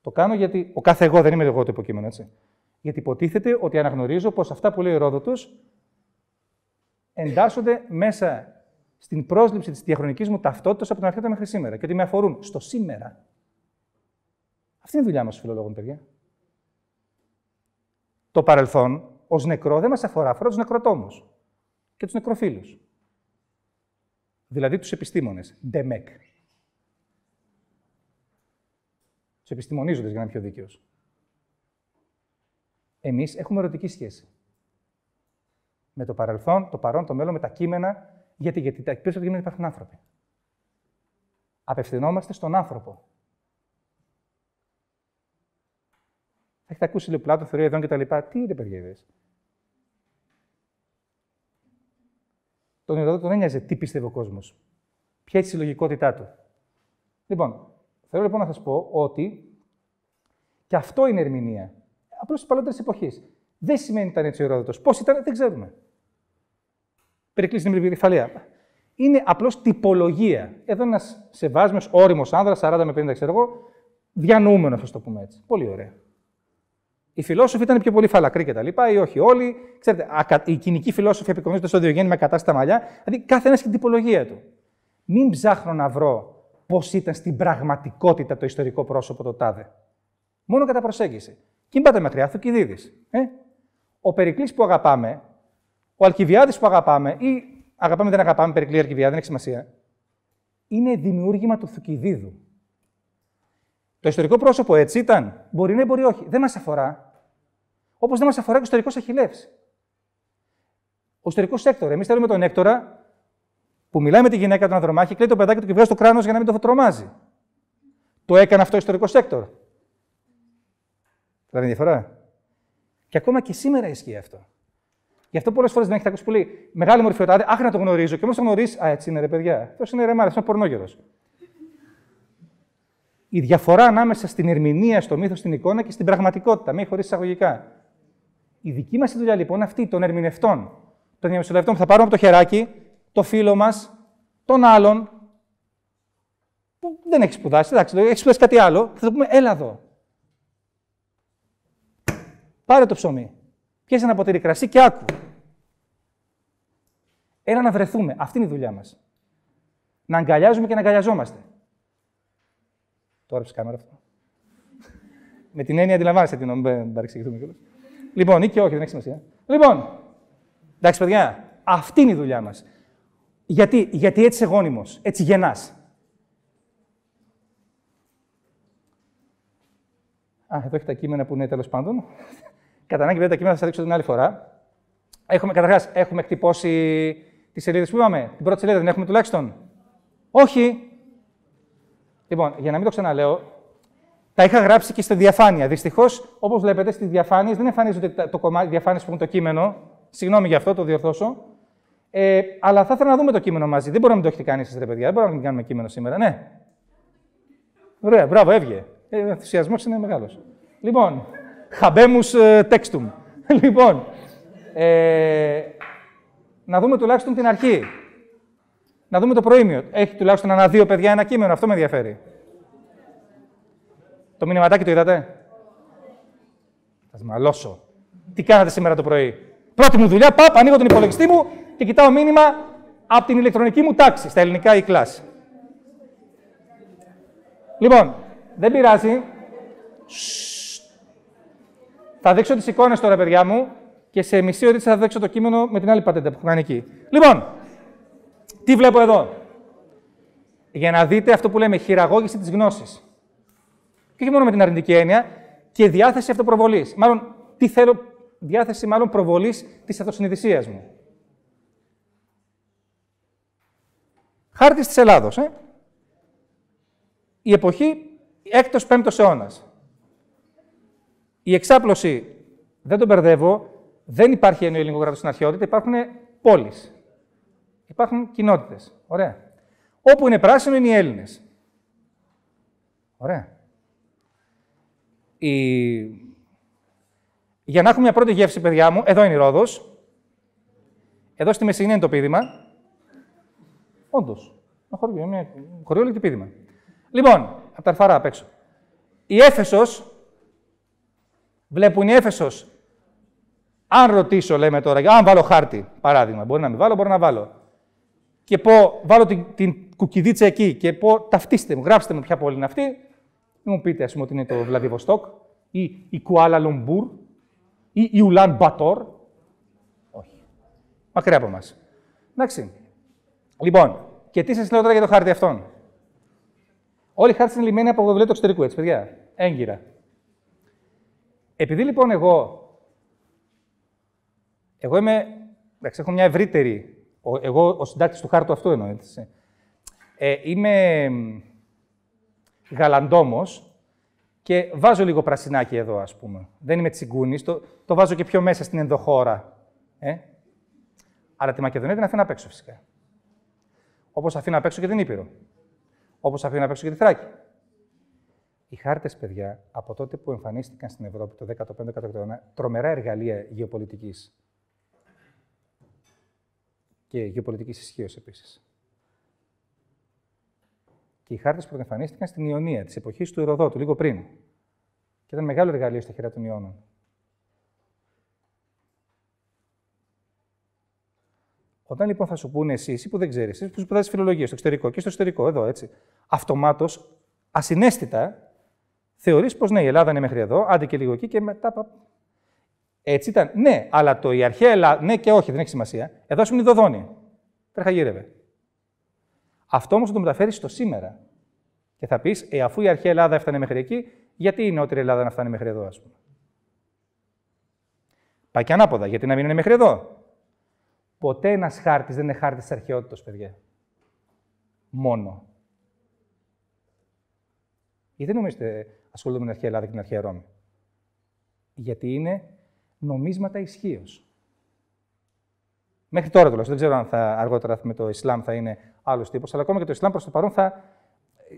Speaker 1: Το κάνω γιατί. Ο κάθε εγώ δεν είμαι εγώ το υποκείμενο, έτσι. Γιατί υποτίθεται ότι αναγνωρίζω πως αυτά που λέει ο Ρόδοτος εντάσσονται μέσα στην πρόσληψη της διαχρονικής μου ταυτότητας από την αρχή μέχρι σήμερα και ότι με αφορούν στο σήμερα. Αυτή είναι η δουλειά μας, φιλολόγων, παιδιά. Το παρελθόν ως νεκρό δεν μας αφορά, αφορά τους νεκροτόμους και τους νεκροφίλου. Δηλαδή τους επιστήμονες. Ντεμεκ. Τους επιστημονίζοντε, για να είμαι πιο δίκαιος. Εμείς έχουμε ερωτική σχέση. Με το παρελθόν, το παρόν, το μέλλον, με τα κείμενα. Γιατί, γιατί τα περισσότερα κείμενα υπάρχουν άνθρωποι. Απευθυνόμαστε στον άνθρωπο. Έχετε ακούσει λίγο πλάτο, θεωρία εδώ και τα λοιπά. Τι είναι, παιδιά, είδες. Τον Ηροδότο τον ένοιαζε τι πίστευε ο κόσμος. Ποια είναι η συλλογικότητά του. Λοιπόν, θέλω λοιπόν να σας πω ότι και αυτό είναι ερμηνεία. Απλώς στις παλαιότερες εποχές. Δεν σημαίνει ότι ήταν έτσι ο Ηρόδοτο. Πώς ήταν, δεν ξέρουμε. Περικλείσει την περιφαλία. Είναι απλώς τυπολογία. Εδώ ένας σεβάσμιος, όριμος άνδρας, 40 με 50, ξέρω εγώ, διανοούμενος, ας το πούμε έτσι. Πολύ ωραία. Οι φιλόσοφοι ήταν πιο πολύ φαλακροί κτλ. ή όχι όλοι. Ξέρετε, οι κοινικοί φιλόσοφοι επικοινωνούνται στο Διογέννη με κατάστατα μαλλιά. Δηλαδή, κάθε ένας έχει την τυπολογία του. Μην ψάχνω να βρω πώς ήταν στην πραγματικότητα το ιστορικό πρόσωπο το τάδε. Μόνο κατά προσέγγιση. Και μην πάτε μακριά, Θουκυδίδη. Ε; Ο Περικλής που αγαπάμε, ο Αλκιβιάδης που αγαπάμε, ή αγαπάμε δεν αγαπάμε, Περικλή Αλκιβιάδη, δεν έχει σημασία. Είναι δημιούργημα του Θουκυδίδου. Το ιστορικό πρόσωπο έτσι ήταν; Μπορεί να μπορεί όχι. Δεν μας αφορά. Όπως δεν μας αφορά και ο ιστορικός Αχηλέα. Ο ιστορικός έκτορα. Εμείς θέλουμε τον έκτορα που μιλάει με τη γυναίκα του ανδρομάχη, κλείνει το παιδάκι του και βγάζει το κράνος για να μην το τρομάζει. Το έκανε αυτό ο ιστορικός έκτορα. Δηλαδή διαφορά. Και ακόμα και σήμερα ισχύει αυτό. Γι' αυτό πολλές φορές δεν έχετε ακούσει πολύ μεγάλη μορφιότητα. Αχ, να το γνωρίζω. Και όμως το γνωρίζει. Α, έτσι είναι ρε παιδιά. Αυτός είναι ρε μάρα, είναι πορνόγερο η διαφορά ανάμεσα στην ερμηνεία, στο μύθος, στην εικόνα και στην πραγματικότητα, με χωρίς εισαγωγικά. Η δική μας δουλειά λοιπόν αυτή των ερμηνευτών, των διαμεσολαβητών που θα πάρουμε από το χεράκι, το φίλο μας, τον άλλον, που δεν έχει σπουδάσει, εντάξει, έχει σπουδάσει κάτι άλλο, θα το πούμε, έλα εδώ. Πάρε το ψωμί. Πιέσε ένα ποτήρι κρασί και άκου. Έλα να βρεθούμε. Αυτή είναι η δουλειά μας. Να αγκαλιάζουμε και να αγκαλιαζόμαστε. Τώρα κάμερα αυτό. Με την έννοια αντιλαμβάνεστε την νόμιμη, δεν παρεξηγηθούμε κιόλας. Λοιπόν, ή και όχι, δεν έχει σημασία. Λοιπόν, εντάξει, παιδιά, Αυτή είναι η δουλειά μας. Γιατί, γιατί έτσι είσαι γόνιμος, έτσι γεννάς. Α, εδώ έχει τα κείμενα που είναι τέλος πάντων. Κατά ανάγκη, βέβαια, τα κείμενα θα σας δείξω την άλλη φορά. Έχουμε, καταρχάς, έχουμε εκτυπώσει τις σελίδες που είπαμε. Την πρώτη σελίδα την έχουμε τουλάχιστον. Όχι. Λοιπόν, για να μην το ξαναλέω, τα είχα γράψει και στη διαφάνεια. Δυστυχώς, όπως βλέπετε, στις διαφάνειες δεν εμφανίζονται το κομμάτι διαφάνειες που έχουν το κείμενο. Συγγνώμη γι' αυτό, το διορθώσω. Ε, αλλά θα ήθελα να δούμε το κείμενο μαζί. Δεν μπορούμε να το έχετε κάνει εσείς, ρε παιδιά. Δεν μπορούμε να μην κάνουμε κείμενο σήμερα, ναι. Ωραία, μπράβο, έβγε. Ε, ο ενθουσιασμός είναι μεγάλος. Λοιπόν, χαμπέμους ε, τέξτουμ. <laughs> λοιπόν, ε, να δούμε τουλάχιστον την αρχή. Να δούμε το προήμιο. Έχει τουλάχιστον ένα δύο παιδιά ένα κείμενο. Αυτό με ενδιαφέρει. Το μηνυματάκι το είδατε; Θα σας μαλώσω. Τι κάνατε σήμερα το πρωί; Πρώτη μου δουλειά, πάω, ανοίγω τον υπολογιστή μου και κοιτάω μήνυμα από την ηλεκτρονική μου τάξη, στα ελληνικά ή κλάση. Λοιπόν, δεν πειράζει. Θα δείξω τις εικόνες τώρα, παιδιά μου, και σε μισή ώρα θα δείξω το κείμενο με την άλλη πατέντα που έχω κάνει εκεί. Λοιπόν, τι βλέπω εδώ; Για να δείτε αυτό που λέμε χειραγώγηση της γνώσης. Και όχι μόνο με την αρνητική έννοια, και διάθεση αυτοπροβολής. Μάλλον, τι θέλω, διάθεση μάλλον προβολής της αυτοσυνειδησίας μου. Χάρτης της Ελλάδος. Ε; Η εποχή έκτος πέμπτος αιώνας. Η εξάπλωση, δεν τον μπερδεύω, δεν υπάρχει ένα ελληνικό κράτος στην αρχαιότητα, υπάρχουν πόλεις. Υπάρχουν κοινότητες. Ωραία. Όπου είναι πράσινο είναι οι Έλληνες. Ωραία. Η... Για να έχουμε μια πρώτη γεύση, παιδιά μου, εδώ είναι η Ρόδος. Εδώ στη Μεσσηνή είναι το πίδημα. Όντως. Ένα χωριό, μια χωριό πίδημα. Λοιπόν, από τα αρφαρά απ' έξω. Η Έφεσος, βλέπουν η Έφεσος, αν ρωτήσω, λέμε τώρα, αν βάλω χάρτη, παράδειγμα, μπορεί να μην βάλω, μπορεί να βάλω. Και πω, βάλω την, την κουκιδίτσα εκεί και πω, ταυτίστε μου, γράψτε μου ποια πόλη είναι αυτή. Μην μου πείτε, ας πούμε, ότι είναι το Βλαδιβοστόκ ή η Κουάλα Λομπούρ ή η Ουλάν Μπατόρ. Όχι. Μακριά από εμάς. Εντάξει. Λοιπόν, και τι σας λέω τώρα για το χάρτη αυτόν; Όλοι οι χάρτε είναι λυμμένοι από βιβλίο του εξωτερικού, έτσι, παιδιά. Έγκυρα. Επειδή λοιπόν εγώ. Εγώ είμαι. Εντάξει, έχω μια ευρύτερη. Εγώ, ο συντάκτης του χάρτου αυτού εννοώ. Έτσι. Ε, είμαι γαλαντόμος και βάζω λίγο πρασινάκι εδώ, ας πούμε. Δεν είμαι τσιγκούνης, το, το βάζω και πιο μέσα στην ενδοχώρα. Ε; Αλλά τη Μακεδονία την αφήνω απ' έξω, φυσικά. Όπως αφήνω απ' έξω και την Ήπειρο. Όπως αφήνω απ' έξω και τη Θράκη. Οι χάρτες, παιδιά, από τότε που εμφανίστηκαν στην Ευρώπη το 15ο αιώνα, τρομερά εργαλεία γεωπολιτικής. Και γεωπολιτικής ισχύως επίσης. Και οι χάρτες που εμφανίστηκαν στην Ιωνία, της εποχής του Ηροδότου, λίγο πριν. Και ήταν μεγάλο εργαλείο στα χέρια των Ιώνων. Όταν λοιπόν θα σου πούνε εσύ, εσύ που δεν ξέρεις, εσύ που σπουδάζεις φιλολογία στο εξωτερικό και στο εξωτερικό, εδώ έτσι, αυτομάτως, ασυναίσθητα, θεωρείς πως ναι, η Ελλάδα είναι μέχρι εδώ, άντε και λίγο εκεί και μετά. Έτσι ήταν. Ναι, αλλά το η αρχαία Ελλάδα. Ναι και όχι, δεν έχει σημασία. Εδώ σου είναι η Δοδόνη. Τρέχα γύρευε. Αυτό όμως θα το μεταφέρεις στο σήμερα. Και θα πεις, ε, αφού η αρχαία Ελλάδα έφτανε μέχρι εκεί, γιατί η νεότερη Ελλάδα να φτάνει μέχρι εδώ, ας πούμε. Πάει και ανάποδα, γιατί να μην είναι μέχρι εδώ. Ποτέ ένας χάρτης δεν είναι χάρτης της αρχαιότητας, παιδιά. Μόνο. Γιατί δεν νομίζετε ασχολούνται με την αρχαία Ελλάδα και την αρχαία Ρώμη. Γιατί είναι νομίσματα ισχύως. Μέχρι τώρα τουλάχιστον. Δεν ξέρω αν θα, αργότερα με το Ισλάμ θα είναι άλλος τύπος, αλλά ακόμα και το Ισλάμ προς το παρόν θα,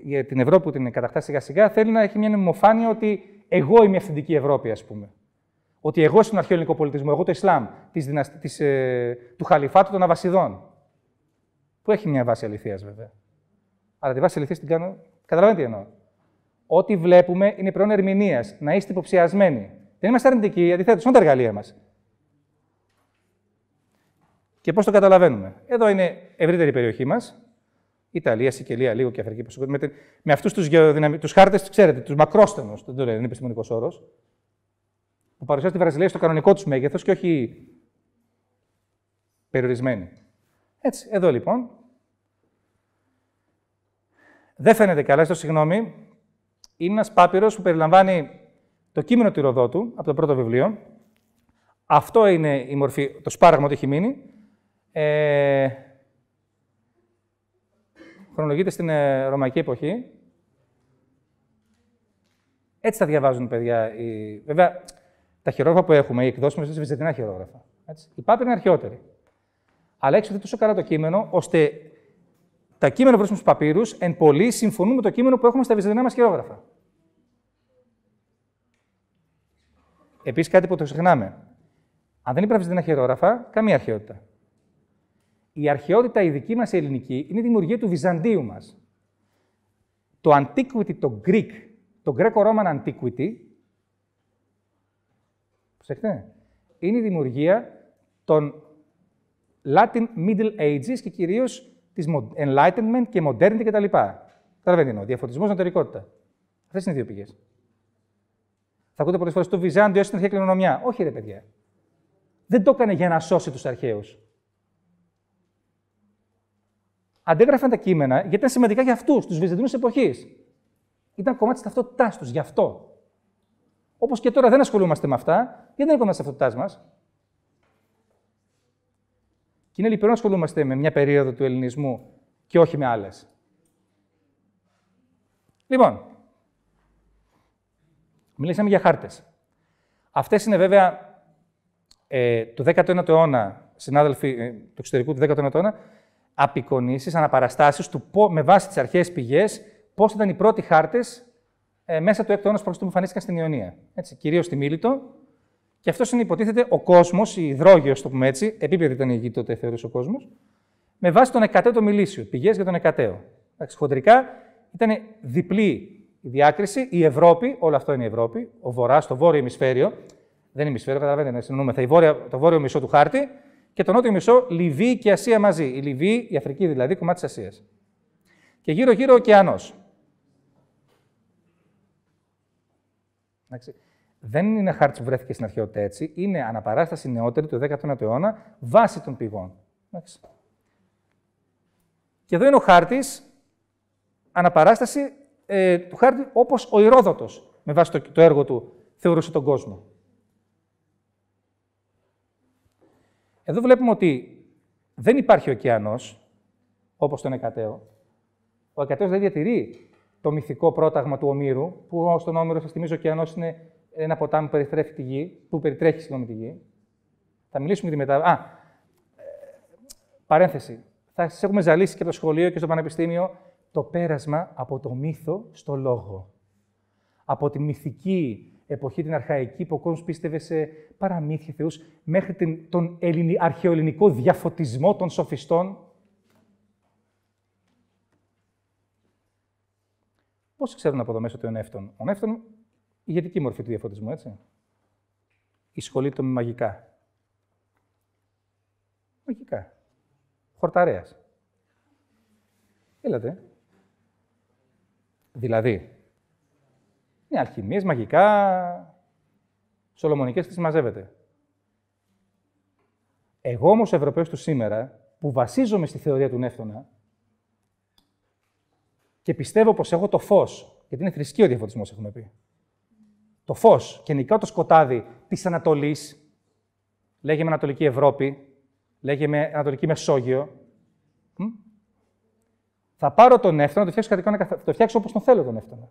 Speaker 1: για την Ευρώπη που την κατακτά σιγά σιγά θέλει να έχει μια νομοφάνεια ότι εγώ είμαι η αυθεντική Ευρώπη, ας πούμε ότι εγώ στον αρχαίο ελληνικό πολιτισμό, εγώ το Ισλάμ, της της, ε, του Χαλιφάτου των Αβασιδών, που έχει μια βάση αληθείας βέβαια. Αλλά τη βάση αληθείας την κάνω. Καταλαβαίνετε τι εννοώ. Ό,τι βλέπουμε είναι προϊόν ερμηνείας. Να είστε υποψιασμένοι. Δεν είμαστε αρνητικοί, αντιθέτω, είναι τα εργαλεία μας. Και πώς το καταλαβαίνουμε. Εδώ είναι ευρύτερη περιοχή μας. Ιταλία, Σικελία, λίγο και Αφρική. Με, με αυτούς τους τους χάρτες, ξέρετε, τους μακρόστενους, δεν το λένε, είναι επιστημονικός όρος που παρουσιάζει τη Βραζιλία στο κανονικό τους μέγεθος και όχι περιορισμένη. Έτσι, εδώ λοιπόν. Δεν φαίνεται καλά, στο συγγνώμη. Είναι ένας πάπυρος που περιλαμβάνει το κείμενο του Ηροδότου, από το πρώτο βιβλίο. Αυτό είναι η μορφή, το σπάραγμα ότι έχει μείνει. Ε, χρονολογείται στην ε, Ρωμαϊκή εποχή. Έτσι τα διαβάζουν, παιδιά. Οι... Βέβαια, τα χειρόγραφα που έχουμε, οι εκδόσει μα είναι βυζαντινά χειρόγραφα. Έτσι. Οι πάπυροι είναι αρχαιότεροι. Αλλά έχει τόσο καλά το κείμενο, ώστε τα κείμενα που βρίσκουμε στους παπύρους εν πολύ συμφωνούν με το κείμενο που έχουμε στα βυζαντινά μας χειρόγραφα. Επίσης, κάτι που το ξεχνάμε. Αν δεν υπήρχαν βυζαντινά χειρόγραφα, καμία αρχαιότητα. Η αρχαιότητα, η δική μας ελληνική, είναι η δημιουργία του Βυζαντίου μας. Το Antiquity, το Greek, το Greco-Roman Antiquity, προσέξτε, είναι η δημιουργία των Latin Middle Ages και κυρίως της Enlightenment και Modernity κτλ. Καταλαβαίνετε εννοώ. Διαφωτισμός, νοτερικότητα. Αυτές είναι οι δύο πηγές. Θα ακούτε πολλές φορές το Βυζάντιο στην αρχαία κληρονομιά. Όχι, ρε παιδιά. Δεν το έκανε για να σώσει τους αρχαίους. Αντέγραφαν τα κείμενα γιατί ήταν σημαντικά για αυτούς, τους Βυζαντινούς εποχής. Ήταν κομμάτι της ταυτότητάς τους, γι' αυτό. Όπως και τώρα δεν ασχολούμαστε με αυτά, γιατί δεν είναι κομμάτι της ταυτότητάς μας. Και είναι λοιπόν να ασχολούμαστε με μια περίοδο του ελληνισμού και όχι με άλλες. Λοιπόν, μιλήσαμε για χάρτες. Αυτές είναι βέβαια ε, του 19ου αιώνα, συνάδελφοι ε, του εξωτερικού του 19ου αιώνα, απεικονίσεις, αναπαραστάσεις του με βάση τις αρχαίες πηγές πώς ήταν οι πρώτοι χάρτες ε, μέσα του 6ου αιώνα προς που εμφανίστηκαν στην Ιωνία. Κυρίως στη Μίλητο. Και αυτός είναι υποτίθεται ο κόσμος, η υδρόγειος, το πούμε έτσι, επίπεδο ήταν η γη τότε, θεωρούσε ο κόσμος, με βάση τον εκατέο το μιλήσιο, πηγές για τον εκατέο. Εντάξει, χοντρικά ήταν διπλή η διάκριση. Η Ευρώπη, όλο αυτό είναι η Ευρώπη, ο Βορράς, το βόρειο ημισφαίριο, δεν είναι ημισφαίριο, καταλαβαίνετε, συνεννοούμεθα, το βόρειο μισό του χάρτη και το νότιο μισό Λιβύη και Ασία μαζί. Η Λιβύη, η Αφρική δηλαδή, κομμάτι της Ασίας. Και γύρω-γύρω ο ωκεανός. Δεν είναι χάρτη που βρέθηκε στην αρχαιότητα έτσι. Είναι αναπαράσταση νεότερη του 19ου αιώνα βάσει των πηγών. Και εδώ είναι ο χάρτης, αναπαράσταση ε, του χάρτη όπως ο Ηρόδοτος, με βάση το, το έργο του, θεωρούσε τον κόσμο. Εδώ βλέπουμε ότι δεν υπάρχει ωκεανός, όπως τον Εκατέο. Ο Εκατέος δεν διατηρεί το μυθικό πρόταγμα του Ομήρου, που στον Όμηρο, σας θυμίζω, ο ωκεανός είναι ένα ποτάμι που περιτρέχει τη γη, που περιτρέχει συγγνώμη τη γη. Θα μιλήσουμε για τη μετά. Α, ε, παρένθεση. Θα σας έχουμε ζαλίσει και το σχολείο και στο πανεπιστήμιο το πέρασμα από το μύθο στο λόγο. Από τη μυθική εποχή την αρχαϊκή που ο κόσμος πίστευε σε παραμύθια θεούς, μέχρι την, τον αρχαιοελληνικό διαφωτισμό των σοφιστών. Πώς ξέρουν από εδώ μέσω του Νεύτων. Ο Νεύτων, η ηγετική μορφή του διαφωτισμού, έτσι. Η σχολή του με μαγικά. Μαγικά. Χορταρέας. Έλατε. Δηλαδή, είναι αλχημίες, μαγικά, σολομονικές τις μαζεύετε. Εγώ όμως, Ευρωπαίος του σήμερα, που βασίζομαι στη θεωρία του Νεύτωνα και πιστεύω πως έχω το φως, γιατί είναι θρησκείο ο διαφωτισμός, έχουμε πει. Το φως και νικά το σκοτάδι της Ανατολής, λέγε με Ανατολική Ευρώπη, λέγε με Ανατολική Μεσόγειο, θα πάρω τον Νεύτωνα, το φτιάξω, το φτιάξω όπως τον θέλω τον Νεύτωνα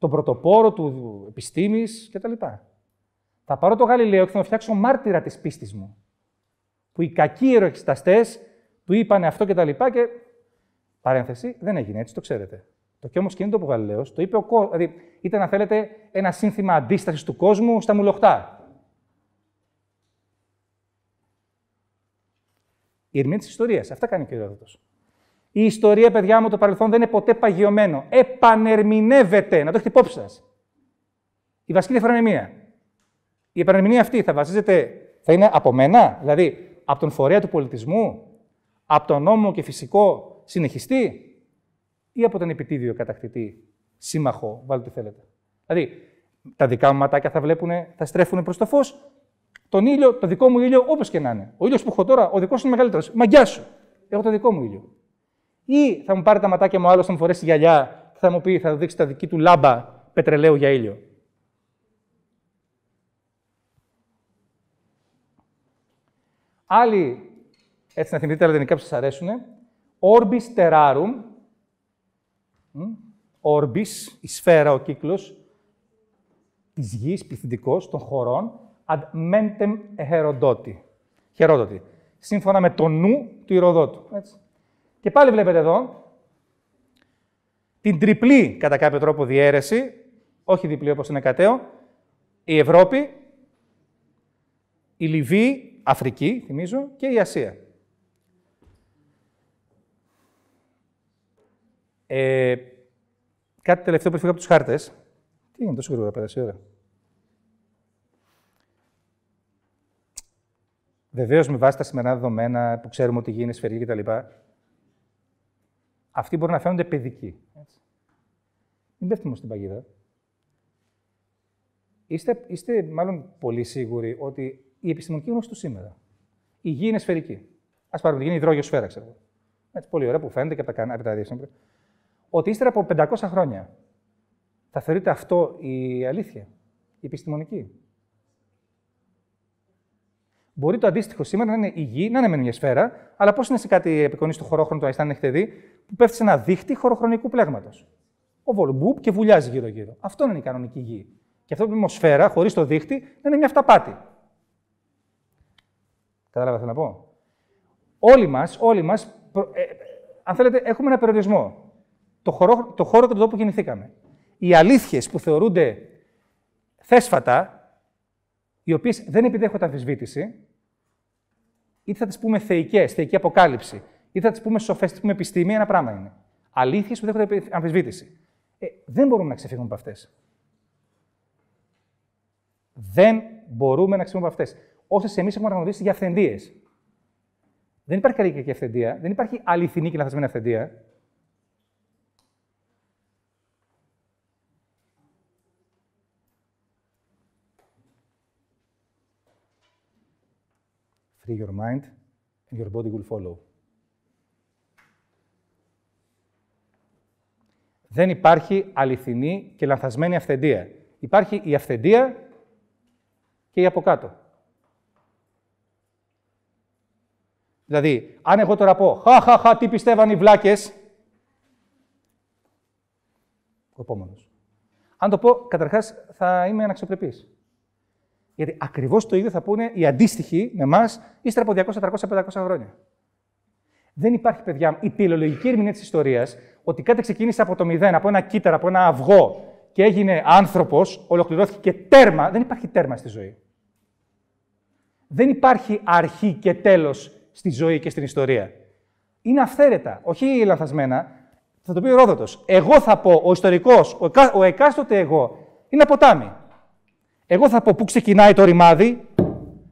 Speaker 1: τον πρωτοπόρο του επιστήμης κτλ. Θα πάρω το Γαλιλαίο και θα φτιάξω μάρτυρα της πίστης μου. Που οι κακοί ερωεξεταστές του είπαν αυτό κτλ. Και, και παρένθεση, δεν έγινε έτσι, το ξέρετε. Το και όμως κινητό που Γαλιλαίος το είπε ο κόσμος. Δηλαδή, ήταν, αν θέλετε, ένα σύνθημα αντίστασης του κόσμου στα μουλοχτά. Η ερμηνεία της ιστορίας. Αυτά κάνει και ο Ηρόδοτος. Η ιστορία, παιδιά μου, το παρελθόν δεν είναι ποτέ παγιωμένο. Επανερμηνεύεται. Να το έχετε υπόψη σας. Η βασική διαφορά είναι μία. Η επανερμηνία αυτή θα βασίζεται, θα είναι από μένα, δηλαδή από τον φορέα του πολιτισμού, από τον νόμο και φυσικό συνεχιστή ή από τον επιτίδιο κατακτητή, σύμμαχο, βάλτε τι θέλετε. Δηλαδή, τα δικά μου ματάκια θα, βλέπουν, θα στρέφουν προς το φως, τον ήλιο, το δικό μου ήλιο, όπως και να είναι. Ο ήλιος που έχω τώρα, ο δικός σου είναι μεγαλύτερος. Μαγκιά σου. Έχω το δικό μου ήλιο. Ή θα μου πάρει τα ματάκια μου άλλο, θα μου φορέσει γυαλιά και θα μου πει, θα δείξει τα δική του λάμπα πετρελαίου για ήλιο. Άλλοι, έτσι να θυμηθείτε τα λατινικά που σας αρέσουν, orbis terrarum, orbis, η σφαίρα, ο κύκλος, της γης, πληθυντικός, των χωρών, ad mentem Herodoti. Χερόδοτη. Σύμφωνα με το νου του Ηροδότου. Έτσι. Και πάλι βλέπετε εδώ την τριπλή, κατά κάποιο τρόπο, διαίρεση, όχι διπλή όπως είναι κατέο, η Ευρώπη, η Λιβύη, Αφρική, θυμίζω, και η Ασία. Ε, κάτι τελευταίο που έφυγα από τους χάρτες. Τι είναι τόσο γρήγορα, πέρασε ώρα. Βεβαίως με βάση τα σημερινά δεδομένα που ξέρουμε ότι γίνει σφαιρική κτλ. Αυτοί μπορεί να φαίνονται παιδικοί. Έτσι. Μην πέφτουμε στην παγίδα. Είστε, είστε μάλλον πολύ σίγουροι ότι η επιστημονική γνώση του σήμερα, η γη είναι σφαιρική. Α πάρουμε τη γη, είναι υδρόγειος σφαίρα, ξέρω εγώ. Έτσι, πολύ ωραία που φαίνεται και από τα, από τα Ότι ύστερα από 500 χρόνια θα θεωρείται αυτό η αλήθεια, η επιστημονική. Μπορεί το αντίστοιχο σήμερα να είναι η γη, να είναι με μια σφαίρα, αλλά πώς είναι σε κάτι επικονή του χωρόχρονου του Αϊστάν, έχετε δει, που πέφτει σε ένα δίχτυ χωροχρονικού πλέγματος. Ο βολουμπούπ και βουλιάζει γύρω-γύρω. Αυτό είναι η κανονική γη. Και αυτό που είναι σφαίρα, χωρίς το δίχτυ, είναι μια αυταπάτη. Κατάλαβα να πω. Όλοι μας, όλοι μας, ε, αν θέλετε, έχουμε ένα περιορισμό. Το χώρο, το χώρο και τον τόπο που γεννηθήκαμε. Οι αλήθειες που θεωρούνται θέσφατα, οι οποίες δεν επιδέχονται αμφισβήτηση, είτε θα τις πούμε θεϊκές, θεϊκή αποκάλυψη, είτε θα τις πούμε σοφές, τις πούμε επιστήμη, ένα πράγμα είναι. Αλήθειες που δέχονται αμφισβήτηση. Ε, δεν μπορούμε να ξεφύγουμε από αυτές. Δεν μπορούμε να ξεφύγουμε από αυτές. Όσες εμείς έχουμε αναγνωρίσει για αυθεντίες. Δεν υπάρχει καλή και αυθεντία, δεν υπάρχει αληθινή και λαθασμένη αυθεντία. Free your mind and your body will follow. Δεν υπάρχει αληθινή και λανθασμένη αυθεντία. Υπάρχει η αυθεντία και η από κάτω. Δηλαδή, αν εγώ τώρα πω, χα, χα, χα, τι πιστεύαν οι βλάκες, ο επόμενος. Αν το πω, καταρχάς, θα είμαι αναξιοπρεπής. Γιατί ακριβώς το ίδιο θα πούνε οι αντίστοιχοι με εμάς ύστερα από 200, 300, 500 χρόνια. Δεν υπάρχει, παιδιά, η τελειολογική ερμηνεία της ιστορίας ότι κάτι ξεκίνησε από το μηδέν, από ένα κύτταρο, από ένα αυγό και έγινε άνθρωπος, ολοκληρώθηκε και τέρμα. Δεν υπάρχει τέρμα στη ζωή. Δεν υπάρχει αρχή και τέλος στη ζωή και στην ιστορία. Είναι αυθαίρετα, όχι λανθασμένα. Θα το πει ο Ρόδοτος. Εγώ θα πω, ο ιστορικός, ο εκάστοτε εγώ, είναι ποτάμι. Εγώ θα πω πού ξεκινάει το ρημάδι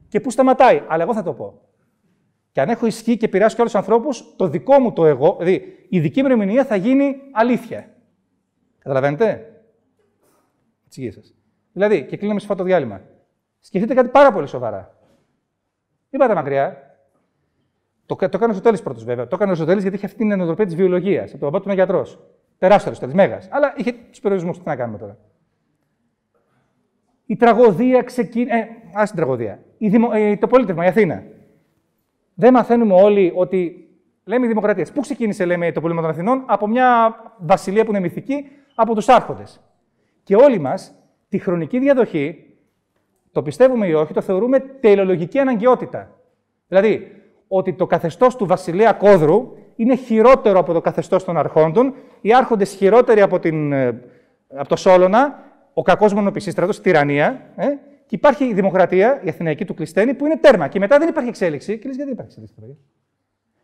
Speaker 1: και πού σταματάει. Αλλά εγώ θα το πω. Και αν έχω ισχύ και επηρεάσω και άλλους ανθρώπους, το δικό μου το εγώ, δηλαδή η δική μου ερμηνεία θα γίνει αλήθεια. Καταλαβαίνετε; Τι σας. Δηλαδή, και κλείνουμε σε αυτό το διάλειμμα. Σκεφτείτε κάτι πάρα πολύ σοβαρά. Μην πάτε μακριά. Το, το έκανε ο Τέλη πρώτος, βέβαια. Το έκανε ο Τέλη γιατί είχε αυτή την ενοτροπία της βιολογίας. Από τον παπά του γιατρός. Τεράστιο Τέλη, μέγας. Αλλά είχε τους περιορισμούς. Τι να κάνουμε τώρα. Η τραγωδία ξεκίνησε. Ε, α την τραγωδία. Η δημο... ε, το πολίτευμα, η Αθήνα. Δεν μαθαίνουμε όλοι ότι. Λέμε η δημοκρατία. Πού ξεκίνησε, λέμε, το πολίτευμα των Αθηνών, από μια βασιλεία που είναι μυθική, από τους Άρχοντες. Και όλοι μας τη χρονική διαδοχή, το πιστεύουμε ή όχι, το θεωρούμε τελειολογική αναγκαιότητα. Δηλαδή, ότι το καθεστώς του βασιλέα Κόδρου είναι χειρότερο από το καθεστώς των Αρχόντων, οι Άρχοντες χειρότεροι από, την, ε, από το Σόλωνα ο κακός μονοπισίστρατο, η τυραννία, ε, και υπάρχει η δημοκρατία, η Αθηναϊκή του Κλειστένη, που είναι τέρμα. Και μετά δεν υπάρχει εξέλιξη. Και λες, γιατί δεν υπάρχει εξέλιξη.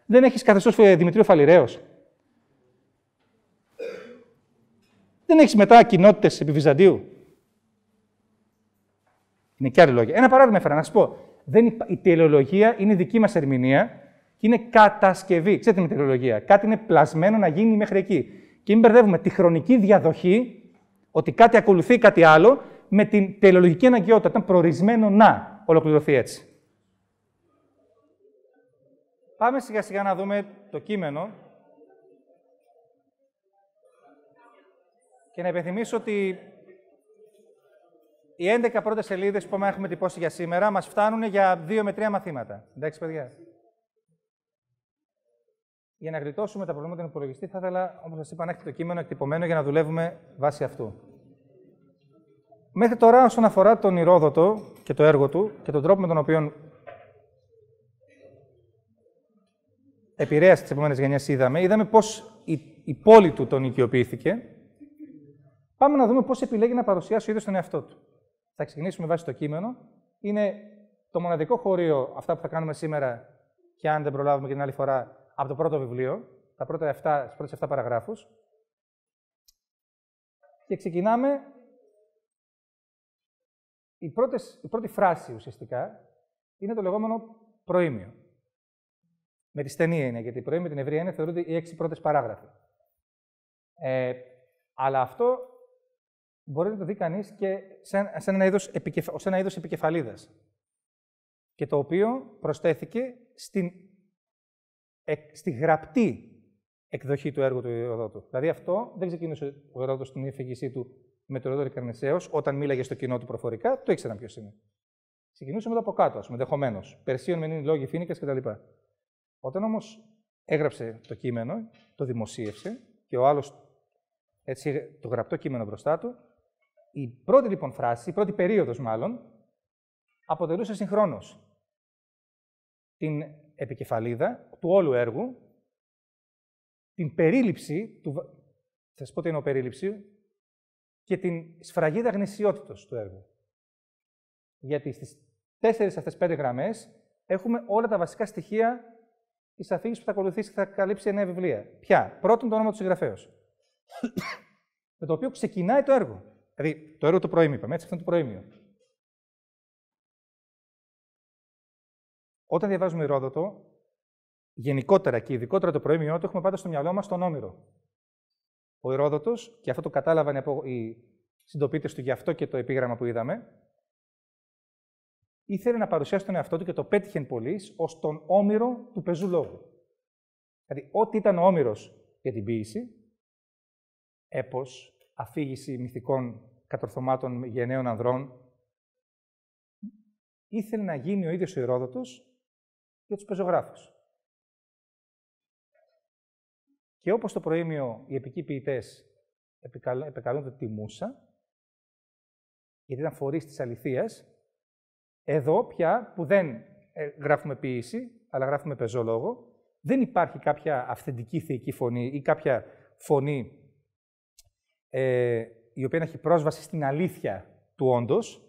Speaker 1: Δεν έχεις καθεστώς ε, Δημητρίου Φαλιρέως. Δεν έχεις μετά κοινότητες επί Βυζαντίου. Είναι και άλλοι λόγια. Ένα παράδειγμα έφερα να σας πω. Δεν Η τελεολογία είναι δική μας ερμηνεία και είναι κατασκευή. Ξέρετε με τελεολογία. Κάτι είναι πλασμένο να γίνει μέχρι εκεί. Και μην μπερδεύουμε τη χρονική διαδοχή ότι κάτι ακολουθεί κάτι άλλο με την τελειολογική αναγκαιότητα. Ήταν προορισμένο να. ολοκληρωθεί έτσι. Πάμε σιγά σιγά να δούμε το κείμενο και να υπενθυμίσω ότι οι 11 πρώτες σελίδες που έχουμε τυπώσει για σήμερα μας φτάνουν για 2 με 3 μαθήματα. Εντάξει, παιδιά. Για να γλιτώσουμε τα προβλήματα του υπολογιστή, θα ήθελα, όπως σας είπα, να έχετε το κείμενο εκτυπωμένο για να δουλεύουμε βάσει αυτού. Μέχρι τώρα, όσον αφορά τον Ηρόδοτο και το έργο του και τον τρόπο με τον οποίο επηρέασε τις επόμενες γενιές, είδαμε, είδαμε πώς η, η πόλη του τον οικειοποιήθηκε. Πάμε να δούμε πώς επιλέγει να παρουσιάσει ο ίδιος τον εαυτό του. Θα ξεκινήσουμε βάσει το κείμενο. Είναι το μοναδικό χωρίο, αυτά που θα κάνουμε σήμερα, και αν δεν προλάβουμε και την άλλη φορά, από το πρώτο βιβλίο, τα πρώτα 7, τις πρώτες 7 παραγράφους. Και ξεκινάμε η, πρώτες, η πρώτη φράση ουσιαστικά είναι το λεγόμενο προήμιο. Με τη στενή έννοια, γιατί προήμιο την ευρία είναι θεωρούνται οι έξι πρώτες παράγραφοι. Ε, αλλά αυτό μπορεί να το δει κανείς και σε, σε ένα είδος, επικεφ, ένα είδος επικεφαλίδας. Και το οποίο προσθέθηκε στην, στη γραπτή εκδοχή του έργου του Ηροδότου. Δηλαδή αυτό δεν ξεκίνησε ο Ηροδότος στην εφηγήσή του με τον Ηροδότη Καρνησέος, όταν μίλαγε στο κοινό του προφορικά, το ήξεραν ποιο είναι. Ξεκινούσε μετά από κάτω, ας πούμε, ενδεχομένως. Περσίων, μενήν, λόγοι, φίνικα κτλ. Όταν όμως έγραψε το κείμενο, το δημοσίευσε και ο άλλος έτσι το γραπτό κείμενο μπροστά του, η πρώτη λοιπόν φράση, η πρώτη περίοδος μάλλον, αποτελούσε συγχρόνως την επικεφαλίδα του όλου έργου, την περίληψη, του... θα σας πω τι είναι ο περίληψη, και την σφραγίδα γνησιότητος του έργου. Γιατί στις τέσσερις αυτές πέντε γραμμές έχουμε όλα τα βασικά στοιχεία της αφήγησης που θα ακολουθήσει και θα καλύψει εννέα βιβλία. Ποια; Πρώτον, το όνομα του συγγραφέως. <coughs> με το οποίο ξεκινάει το έργο. Δηλαδή, το έργο του προήμιο, είπαμε, έτσι, αυτό είναι το προήμιο. Όταν διαβάζουμε Ηρόδοτο, γενικότερα και ειδικότερα το προήμιο του έχουμε πάντα στο μυαλό μας τον Όμηρο. Ο Ηρόδοτο, και αυτό το κατάλαβαν οι συντοπίτες του γι' αυτό και το επίγραμμα που είδαμε, ήθελε να παρουσιάσει τον εαυτό του και το πέτυχε πολύ ως τον Όμηρο του πεζού λόγου. Δηλαδή, ό,τι ήταν ο Όμηρος για την ποίηση, έπος, αφήγηση μυθικών κατορθωμάτων γενναίων ανδρών, ήθελε να γίνει ο ίδιος ο Ηρόδοτος για τους πεζογράφους. Και όπως το προήμιο οι επικοί ποιητές επεκαλούνται τη Μούσα, γιατί ήταν φορείς της αληθείας, εδώ πια που δεν ε, γράφουμε ποίηση, αλλά γράφουμε πεζόλογο, δεν υπάρχει κάποια αυθεντική θεϊκή φωνή ή κάποια φωνή ε, η οποία έχει πρόσβαση στην αλήθεια του όντως,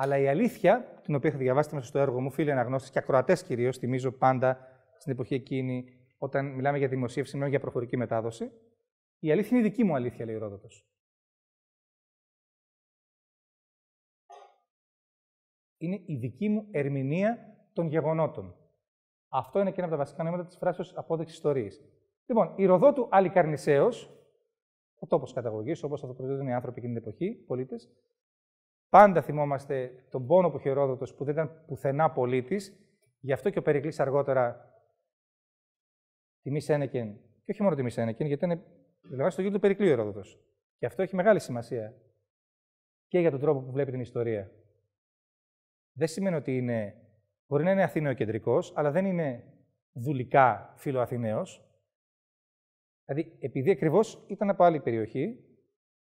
Speaker 1: αλλά η αλήθεια, την οποία θα διαβάσετε μέσα στο έργο μου, φίλοι αναγνώστες και ακροατές κυρίως, θυμίζω πάντα στην εποχή εκείνη, όταν μιλάμε για δημοσίευση, μιλάμε για προφορική μετάδοση, η αλήθεια είναι η δική μου αλήθεια, λέει ο Ρόδοτος. Είναι η δική μου ερμηνεία των γεγονότων. Αυτό είναι και ένα από τα βασικά νόηματα της φράση απόδειξης ιστορίας. Λοιπόν, η Ροδότου Αλικαρνησέως, ο τόπος καταγωγής, όπως θα το προσδίδουν οι άνθρωποι εκείνη την εποχή, πολίτες. Πάντα θυμόμαστε τον πόνο που είχε ο που δεν ήταν πουθενά πολίτης, γι' αυτό και ο Περικλής αργότερα τιμή Σένεκεν, και όχι μόνο τιμή Σένεκεν, γιατί είναι δηλαδή στο γύρο του Περικλή ο Ρόδοτος. Και αυτό έχει μεγάλη σημασία και για τον τρόπο που βλέπει την ιστορία. Δεν σημαίνει ότι είναι. Μπορεί να είναι Αθηναιοκεντρικό, αλλά δεν είναι δουλικά φιλοαθηναίος, Δηλαδή, επειδή ακριβώς ήταν από άλλη περιοχή,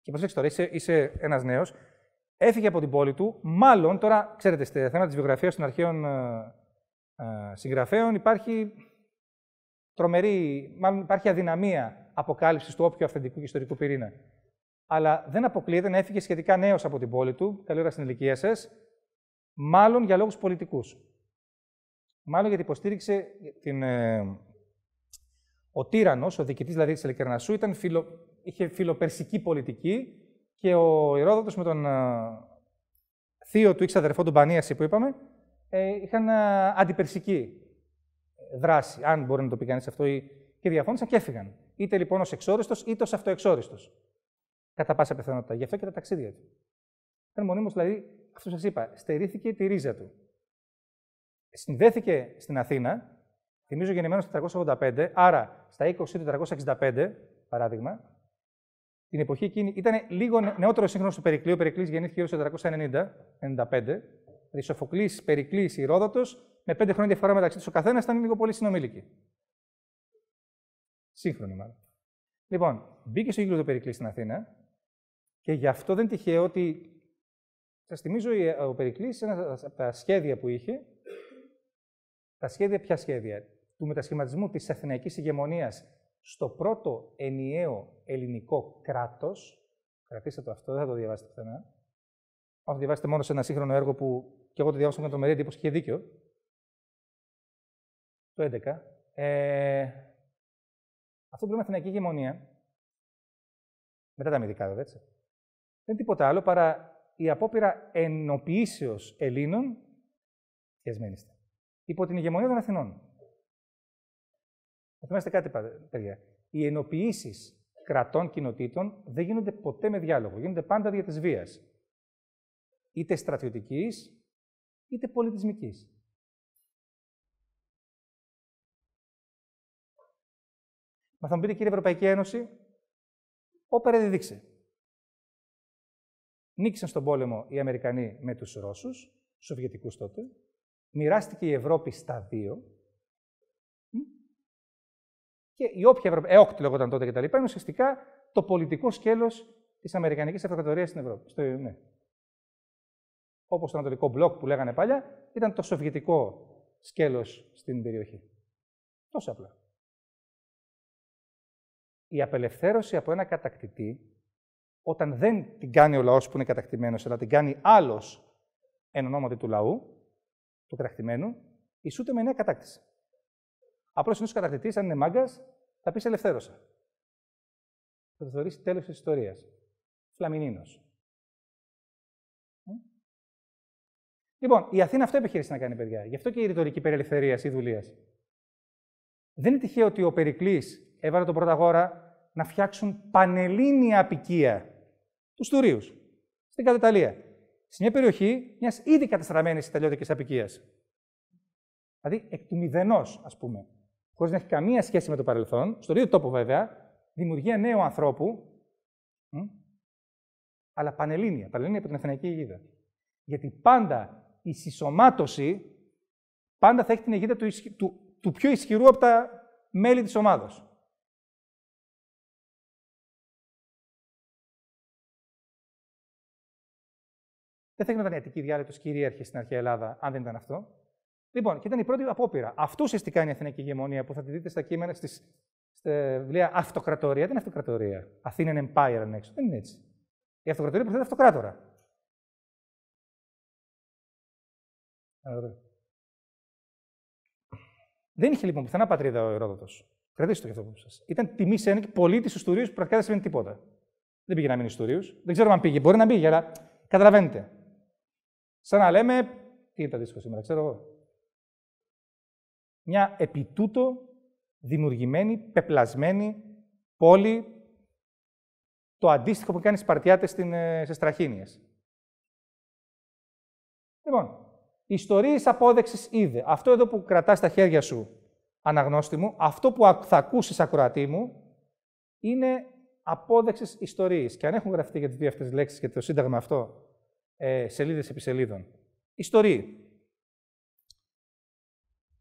Speaker 1: και προσέξτε τώρα, είσαι, είσαι ένας νέος, έφυγε από την πόλη του. Μάλλον τώρα, ξέρετε, στη θέμα της βιογραφίας των αρχαίων ε, ε, συγγραφέων υπάρχει τρομερή, μάλλον υπάρχει αδυναμία αποκάλυψης του όποιου αυθεντικού και ιστορικού πυρήνα. Αλλά δεν αποκλείεται να έφυγε σχετικά νέος από την πόλη του, καλή ώρα στην ηλικία σας, μάλλον για λόγους πολιτικούς. Μάλλον γιατί υποστήριξε την, ε, ο τύρανος, ο διοικητής δηλαδή της Ελικερνασού, ήταν φιλο, είχε φιλοπερσική πολιτική και ο Ηρόδοτο με τον uh, θείο του ή αδερφό του Μπανίαση που είπαμε, ε, είχαν uh, αντιπερσική δράση, αν μπορεί να το πει κανείς αυτό, και διαφώνησαν και έφυγαν. Είτε λοιπόν ως εξόριστος είτε ως αυτοεξόριστος. Κατά πάσα πιθανότητα. Γι' αυτό και τα ταξίδια του. Ήταν μονίμως δηλαδή αυτό σας είπα, στερήθηκε τη ρίζα του. Συνδέθηκε στην Αθήνα, θυμίζω γεννημένος το 485, άρα στα 20 του 465, παράδειγμα, την εποχή εκείνη ήταν λίγο νεότερο σύγχρονο του Περικλείου. Ο Περικλής γεννήθηκε γύρω στο 490-95. Δηλαδή, Σοφοκλή, Περικλής, Ηρόδοτος, με πέντε χρόνια διαφορά μεταξύ τους ο καθένας ήταν λίγο πολύ συνομήλικοι. Σύγχρονοι, μάλλον. Λοιπόν, μπήκε στο γύρο του Περικλή στην Αθήνα και γι' αυτό δεν τυχαίο ότι. Σας θυμίζω, ο Περικλής, ένα από τα σχέδια που είχε. Τα σχέδια, ποια σχέδια, του μετασχηματισμού της Αθηναϊκή ηγεμονίας στο πρώτο ενιαίο ελληνικό κράτος, κρατήστε το αυτό, δεν θα το διαβάσετε πουθενά, αν το διαβάσετε μόνο σε ένα σύγχρονο έργο που και εγώ το διάβασα με το μερίδι, εντύπωση και είχε δίκιο, το 11, ε, αυτό που λέμε Αθηναϊκή ηγεμονία, μετά τα μυδικά βέβαια, έτσι, δεν είναι τίποτα άλλο παρά η απόπειρα ενοποιήσεως Ελλήνων, πιασμένοι υπό την ηγεμονία των Αθηνών. Θα θυμάστε κάτι, παιδιά. Οι ενοποιήσεις κρατών κοινοτήτων δεν γίνονται ποτέ με διάλογο. Γίνονται πάντα δια της βίας. Είτε στρατιωτικής, είτε πολιτισμικής. Μα θα μου πείτε, κύριε Ευρωπαϊκή Ένωση, όπερα δεν δείξε. Νίκησαν στον πόλεμο οι Αμερικανοί με τους Ρώσους, Σοβιετικούς τότε. Μοιράστηκε η Ευρώπη στα δύο. Και η όποια Ευρωπαϊκή, ΕΟΚ λεγόταν τότε κτλ. είναι ουσιαστικά το πολιτικό σκέλος της Αμερικανικής Αυτοκρατορίας στην Ευρώπη. Στο, ναι. Όπως το Ανατολικό Μπλοκ που λέγανε παλιά, ήταν το σοβιετικό σκέλος στην περιοχή. Τόσο απλά. Η απελευθέρωση από ένα κατακτητή, όταν δεν την κάνει ο λαός που είναι κατακτημένος, αλλά την κάνει άλλος εν ονόματι του λαού, του κατακτημένου, ισούται με νέα κατάκτηση. Απλώς είναι κατακτητής, αν είναι μάγκας, θα πει ελευθέρωσα. Θα το θεωρήσει τέλος της ιστορίας. Φλαμινίνος. Λοιπόν, η Αθήνα αυτό επιχείρησε να κάνει, παιδιά. Γι' αυτό και η ρητορική περί ελευθερίας ή δουλείας. Δεν είναι τυχαίο ότι ο Περικλής έβαλε τον Πρωταγόρα να φτιάξουν πανελλήνια απικία τους Τουρίου στην Κατεταλία. Σε μια περιοχή μιας ήδη καταστραμμένη Ιταλιώτικης απικίας. Δηλαδή εκ του μηδενός, ας πούμε χωρίς να έχει καμία σχέση με το παρελθόν, στον ίδιο τόπο βέβαια, δημιουργία νέου ανθρώπου, αλλά πανελλήνια, πανελλήνια από την Αθηναϊκή Αιγίδα. Γιατί πάντα η συσσωμάτωση πάντα θα έχει την αιγίδα του, του, του πιο ισχυρού από τα μέλη της ομάδος. Δεν θα ήταν η Αττική διάλεκτο κυρίαρχη στην αρχαία Ελλάδα, αν δεν ήταν αυτό. Λοιπόν, και ήταν η πρώτη απόπειρα. Αυτό ουσιαστικά είναι η Αθηναϊκή ηγεμονία που θα τη δείτε στα κείμενα στις, στα βιβλία Αυτοκρατορία. Δεν είναι Αυτοκρατορία. Athenian Empire αν έξω. Δεν είναι έτσι. Η Αυτοκρατορία προθέτει Αυτοκράτορα. Δεν είχε λοιπόν πουθενά πατρίδα ο Ηρόδοτο. Κρατήστε το για αυτό που σα. Ήταν τιμή σε ένα και πολίτη στου Τουρίου που πρακτικά δεν σημαίνει τίποτα. Δεν πήγε να μείνει στου Τουρίου. Δεν ξέρω αν πήγε. Μπορεί να πήγε, αλλά καταλαβαίνετε. Σαν να λέμε. Τι είναι το δύσκολο σήμερα, ξέρω εγώ μια επί τούτο δημιουργημένη, πεπλασμένη πόλη, το αντίστοιχο που κάνει Σπαρτιάτες σε Στραχίνιες. Λοιπόν, ιστορίες απόδεξης είδε. Αυτό εδώ που κρατάς στα χέρια σου, αναγνώστη μου, αυτό που θα ακούσεις ακροατή μου, είναι απόδεξης ιστορίες. Και αν έχουν γραφτεί για τις δύο αυτές λέξεις και το σύνταγμα αυτό, ε, σελίδες επί σελίδων. Ιστορία.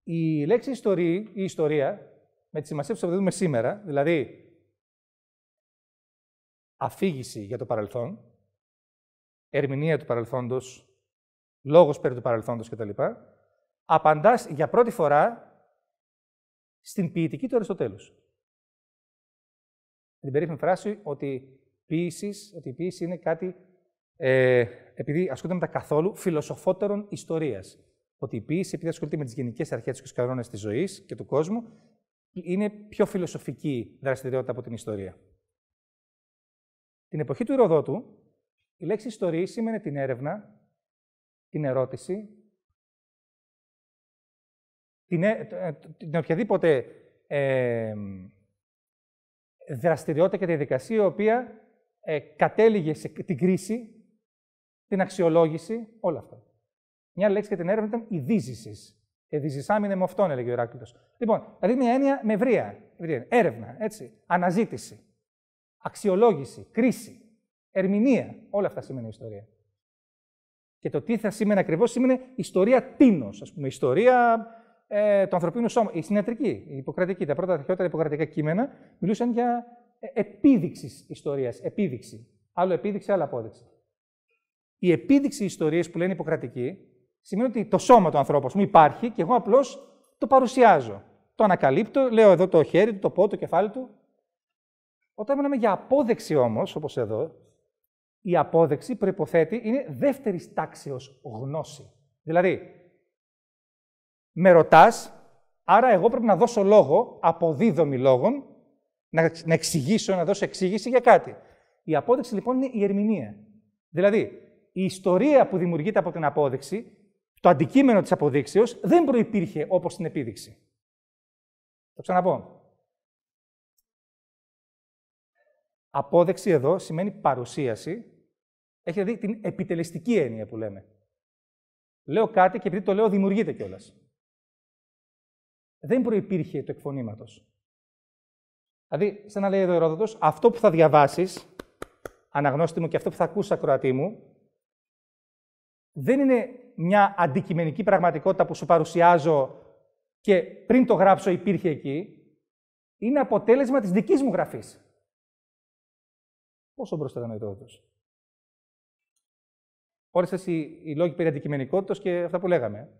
Speaker 1: Η λέξη ιστορία, η ιστορία, με τη σημασία που θα δούμε σήμερα, δηλαδή αφήγηση για το παρελθόν, ερμηνεία του παρελθόντος, λόγος περί του παρελθόντος κτλ., απαντάς για πρώτη φορά στην ποιητική του Αριστοτέλους. Την περίφημη φράση ότι, ποίησης, ότι η ποίηση είναι κάτι, ε, επειδή ασχολείται με τα καθόλου, φιλοσοφότερων ιστορίας ότι η ποιήση, επειδή ασχολείται με τις γενικές αρχές και τους κανόνες της ζωής και του κόσμου, είναι πιο φιλοσοφική δραστηριότητα από την ιστορία. Την εποχή του Ηροδότου, η λέξη ιστορία σήμαινε την έρευνα, την ερώτηση, την, ε, ε, την οποιαδήποτε ε, δραστηριότητα και διαδικασία η οποία ε, κατέληγε σε την κρίση την αξιολόγηση, όλα αυτά. Μια λέξη για την έρευνα ήταν η δίζησης. Εδίζησάμινε με αυτόν, έλεγε ο Ηράκλειο. Λοιπόν, δηλαδή μια έννοια με ευρεία. Έρευνα, έτσι. Αναζήτηση. Αξιολόγηση. Κρίση. Ερμηνεία. Όλα αυτά σημαίνει ιστορία. Και το τι θα σήμαινε ακριβώς σήμαινε ιστορία τίνος, ας πούμε. Ιστορία ε, του ανθρωπίνου σώμα. Η συνετρική, η υποκρατική, τα πρώτα αρχαιότερα υποκρατικά κείμενα μιλούσαν για ε, επίδειξης ιστορίας. Επίδειξη. Άλλο επίδειξη, άλλο απόδειξη. Η επίδειξη ιστορίας που λένε υποκρατική σημαίνει ότι το σώμα του ανθρώπου μου υπάρχει και εγώ απλώς το παρουσιάζω. Το ανακαλύπτω, λέω εδώ το χέρι του, το πόδι, το κεφάλι του. Όταν μιλάμε για απόδειξη όμως, όπως εδώ, η απόδειξη προποθέτει είναι δεύτερης τάξεως γνώση. Δηλαδή, με ρωτάς, άρα εγώ πρέπει να δώσω λόγο, αποδίδομη λόγων, να, να εξηγήσω, να δώσω εξήγηση για κάτι. Η απόδειξη λοιπόν είναι η ερμηνεία. Δηλαδή, η ιστορία που δημιουργείται από την απόδειξη, το αντικείμενο της αποδείξεως, δεν προϋπήρχε όπως στην επίδειξη. Το ξαναπώ. Απόδειξη εδώ σημαίνει παρουσίαση. Έχει δει την επιτελεστική έννοια που λέμε. Λέω κάτι και επειδή το λέω δημιουργείται κιόλας. Δεν προϋπήρχε το εκφωνήματος. Δηλαδή, σαν να λέει εδώ ο Ερόδοτος, αυτό που θα διαβάσεις, αναγνώστη μου και αυτό που θα ακούσει ακροατή μου, δεν είναι μια αντικειμενική πραγματικότητα που σου παρουσιάζω και πριν το γράψω υπήρχε εκεί. Είναι αποτέλεσμα της δικής μου γραφής. Πόσο μπροστά ήταν ο Ερόδοτος. Όλες αυτές οι, οι λόγοι περί αντικειμενικότητας και αυτά που λέγαμε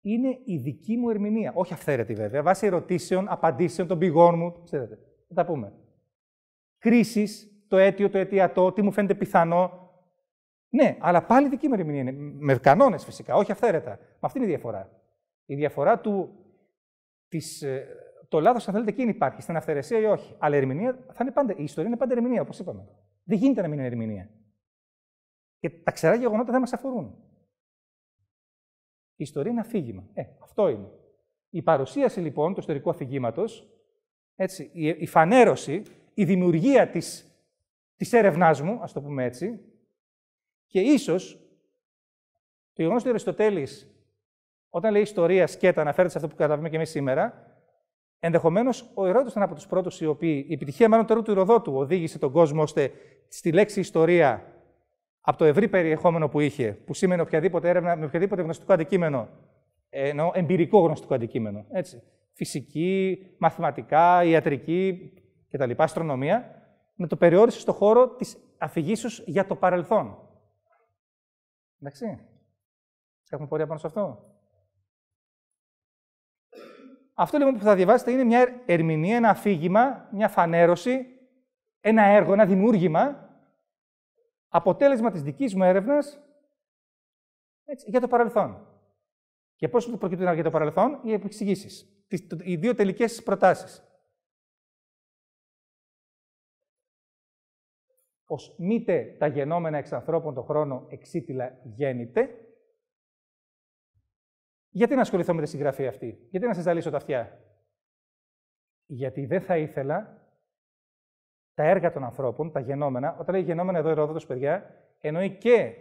Speaker 1: είναι η δική μου ερμηνεία. Όχι αυθαίρετη βέβαια, βάσει ερωτήσεων, απαντήσεων των πηγών μου. Ξέρετε, θα τα πούμε. Κρίσεις, το αίτιο, το αιτιατό, τι μου φαίνεται πιθανό. Ναι, αλλά πάλι δική μου ερμηνεία είναι. Με κανόνες φυσικά, όχι αυθαίρετα. Με αυτή είναι η διαφορά. Η διαφορά του. Της, ε, το λάθος, αν θέλετε, εκείνη υπάρχει, στην αυθαιρεσία ή όχι. Αλλά η ερμηνεία θα είναι πάντα. Η ιστορία είναι πάντα ερμηνεία, όπως είπαμε. Δεν γίνεται να μην είναι ερμηνεία. Και τα ξερά γεγονότα δεν μας αφορούν. Η ιστορία είναι αφήγημα. Ε, αυτό είναι. Η παρουσίαση λοιπόν του ιστορικού αφηγήματος, η, η φανέρωση, η δημιουργία της, της έρευνάς μου, ας το πούμε έτσι, και ίσως το γεγονός ότι ο Αριστοτέλης, όταν λέει ιστορία σκέτα, αναφέρεται σε αυτό που καταλαβαίνουμε και εμείς σήμερα, ενδεχομένως ο Ηρόδοτο ήταν από τους πρώτους οι οποίοι, η επιτυχία μάλλον του Ηροδότου οδήγησε τον κόσμο ώστε στη λέξη ιστορία από το ευρύ περιεχόμενο που είχε, που σήμαινε οποιαδήποτε έρευνα με οποιαδήποτε γνωστικό αντικείμενο, ενώ εμπειρικό γνωστικό αντικείμενο, έτσι. Φυσική, μαθηματικά, ιατρική κτλ. Αστρονομία, να το περιόρισε στο χώρο της αφηγήσεως για το παρελθόν. Εντάξει. Έχουμε πορεία πάνω σε αυτό. Αυτό λοιπόν που θα διαβάσετε είναι μια ερμηνεία, ένα αφήγημα, μια φανέρωση, ένα έργο, ένα δημιούργημα αποτέλεσμα της δικής μου έρευνας έτσι, για το παρελθόν. Και πώς προκύπτουν για το παρελθόν, οι επεξηγήσει. Οι δύο τελικές προτάσεις. Ως μήτε τα γενόμενα εξ ανθρώπων τον χρόνο εξίτηλα γέννητε. Γιατί να ασχοληθώ με τη συγγραφή αυτή, γιατί να σας ζαλίσω τα αυτιά; Γιατί δεν θα ήθελα τα έργα των ανθρώπων, τα γενόμενα, όταν λέει γενόμενα εδώ Ερόδοτος, παιδιά, εννοεί και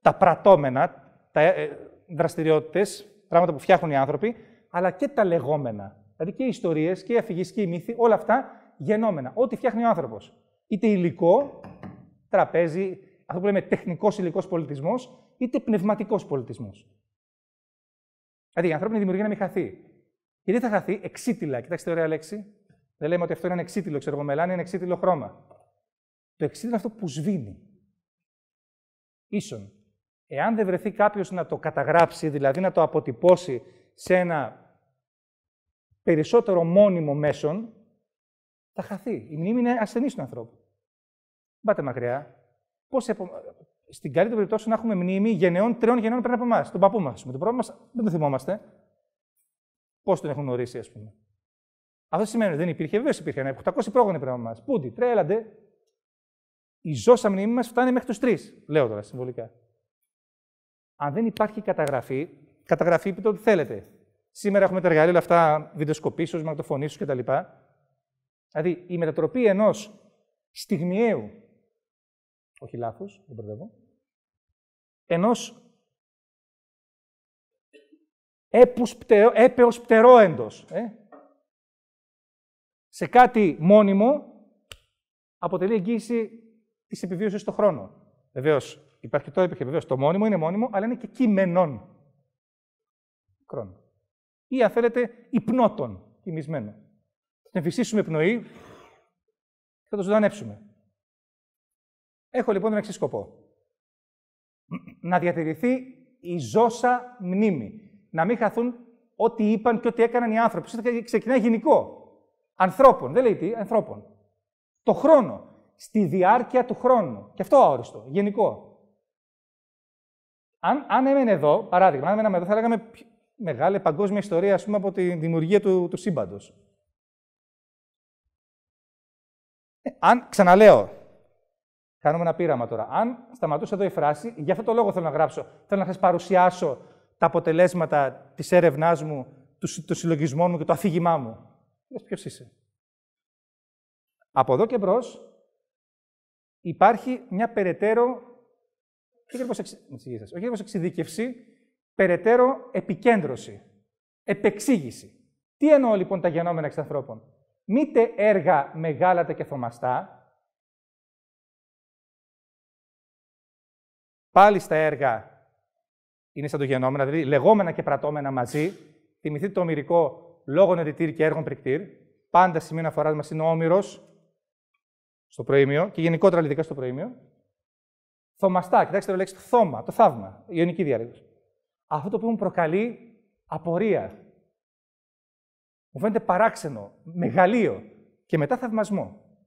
Speaker 1: τα πρατώμενα, τα ε, δραστηριότητες, πράγματα που φτιάχνουν οι άνθρωποι, αλλά και τα λεγόμενα. Δηλαδή και οι ιστορίες και οι αφηγήσεις και οι μύθοι, όλα αυτά γενόμενα. Ό,τι φτιάχνει ο άνθρωπος. Είτε υλικό, τραπέζι, αυτό που λέμε τεχνικός υλικός πολιτισμός, είτε πνευματικός πολιτισμός. Δηλαδή η ανθρώπινη δημιουργία να μην χαθεί. Και τι θα χαθεί, εξίτηλα, κοιτάξτε ωραία λέξη, δεν λέμε ότι αυτό είναι ένα εξίτηλο, ξέρω εγώ, μελάνι, είναι εξίτηλο χρώμα. Το εξίτηλο είναι αυτό που σβήνει. Ίσον. Εάν δεν βρεθεί κάποιος να το καταγράψει, δηλαδή να το αποτυπώσει σε ένα περισσότερο μόνιμο μέσον, θα χαθεί. Η μνήμη είναι ασθενής του ανθρώπου. Πάτε μακριά. Πώς επο... Στην καλύτερη περίπτωση να έχουμε μνήμη γενεών, τριών γενεών πριν από εμάς, τον παππού μας. Το πρόβλημα δεν το θυμόμαστε. Πώς τον έχουν ορίσει, ας πούμε. Αυτό σημαίνει ότι δεν υπήρχε. Βεβαίως υπήρχε ένα 800 πρόγονοι πριν από εμάς. Πούντι, τρέλαντε. Η ζώσα μνήμη μας φτάνει μέχρι τους τρεις. Λέω τώρα συμβολικά. Αν δεν υπάρχει καταγραφή, καταγραφή πείτε ό,τι θέλετε. Σήμερα έχουμε τα εργαλεία αυτά βιντεοσκοπήσεω, μαγνητοφωνήσεω κτλ. Δηλαδή η μετατροπή ενός στιγμιαίου όχι λάθος, δεν μπερδεύω, ενός έπεος πτερόεντος. Ε; Σε κάτι μόνιμο αποτελεί εγγύηση της επιβίωσης στον χρόνο. Βεβαίως, υπάρχει το έπαιχε βεβαίως. Το μόνιμο είναι μόνιμο, αλλά είναι και κειμενών χρόνο. Ή αν θέλετε, υπνότων, κοιμισμένο. Θα τον εμφυσίσουμε πνοή και θα το ζωντανέψουμε. Έχω λοιπόν τον εξής σκοπό. Να διατηρηθεί η ζώσα μνήμη. Να μην χαθούν ό,τι είπαν και ό,τι έκαναν οι άνθρωποι. Ξεκινάει γενικό. Ανθρώπων. Δεν λέει τι, ανθρώπων. Το χρόνο. Στη διάρκεια του χρόνου. Και αυτό αόριστο. Γενικό. Αν, αν έμενε εδώ, παράδειγμα, αν έμεναμε εδώ, θα λέγαμε μεγάλη παγκόσμια ιστορία, ας πούμε, από τη δημιουργία του, του σύμπαντος. Αν, ξαναλέω, κάνουμε ένα πείραμα τώρα. Αν σταματούσε εδώ η φράση, για αυτό το λόγο θέλω να γράψω, θέλω να σας παρουσιάσω τα αποτελέσματα της έρευνάς μου, του, του συλλογισμού μου και το αφήγημά μου. Λες ποιος είσαι. Από εδώ και μπρος υπάρχει μια περαιτέρω, όχι ακριβώς εξειδίκευση, περαιτέρω επικέντρωση, επεξήγηση. Τι εννοώ λοιπόν τα γενόμενα εξ ανθρώπων; Μήτε έργα μεγάλα και θωμαστά, πάλι στα έργα είναι σαν το γενόμενα, δηλαδή λεγόμενα και πρατώμενα μαζί. Θυμηθείτε το ομυρικό λόγων εδιτήρ και έργων πρικτήρ. Πάντα σημείο αναφοράς μας είναι ο όμηρος στο προήμιο και γενικότερα ειδικά στο προήμιο. Θωμαστά, κοιτάξτε το λέξη θώμα, το θαύμα, η ιονική διάλογος. Αυτό το οποίο μου προκαλεί απορία. Μου φαίνεται παράξενο, μεγαλείο και μετά θαυμασμό.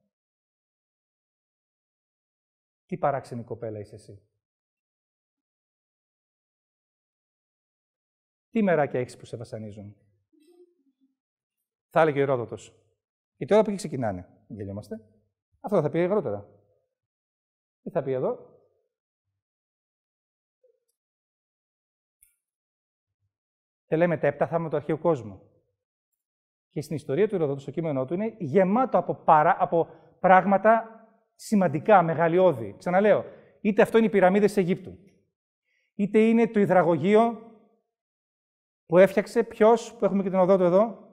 Speaker 1: Τι παράξενη κοπέλα είσαι εσύ. Τι μεράκια έχεις που σε βασανίζουν. Θα έλεγε ο Ηρόδοτος. Και τώρα που εκεί ξεκινάνε. Γελιόμαστε. Αυτό θα πει αργότερα. Τι θα πει εδώ. Και λέμε τα επτά θαύματα του αρχαίου κόσμου. Και στην ιστορία του Ηροδότου, στο κείμενό του, είναι γεμάτο από, παρά, από πράγματα σημαντικά, μεγαλειώδη. Ξαναλέω, είτε αυτό είναι οι πυραμίδες της Αιγύπτου, είτε είναι το υδραγωγείο που έφτιαξε ποιος, που έχουμε και την οδό του εδώ,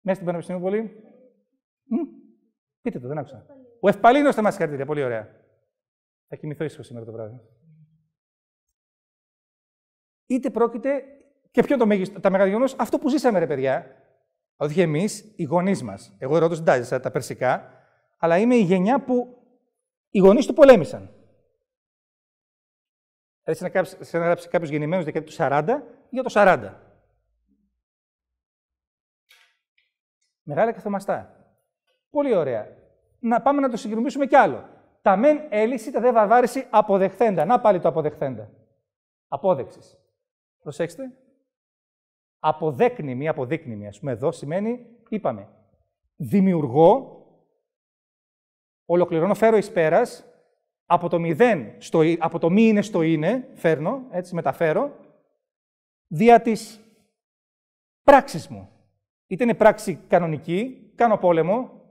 Speaker 1: μέσα στην Πανεπιστημίου Πολύ. Πείτε το, δεν άκουσα. Ο Ευπαλίνος θα μας συγχαρητήρια. Πολύ ωραία. Θα κοιμηθώ ήσυχο σήμερα το βράδυ. Είτε πρόκειται. Και ποιο το μέγιστο, τα μεγάλα γεγονό, αυτό που ζήσαμε, ρε παιδιά. Όχι εμείς, οι γονείς μας. Εγώ ρωτώ δεν τα περσικά, αλλά είμαι η γενιά που οι γονείς του πολέμησαν. Έτσι να γράψει κάποιος γεννημένος δεκαετία του 40 για το 40. Μεγάλα και θωμαστά. Πολύ ωραία. Να πάμε να το συγκρινήσουμε κι άλλο. Τα μεν έλυση, τα δε βαρβάριση αποδεχθέντα. Να πάλι το αποδεχθέντα. Απόδεξης. Προσέξτε. Αποδέκνημη, ή αποδείκνημη, ας πούμε εδώ, σημαίνει, είπαμε, δημιουργώ, ολοκληρώνω, φέρω εις πέρας, από το μηδέν, στο, από το μη είναι στο είναι, φέρνω, έτσι μεταφέρω, δια της πράξης μου. Είτε είναι πράξη κανονική, κάνω πόλεμο,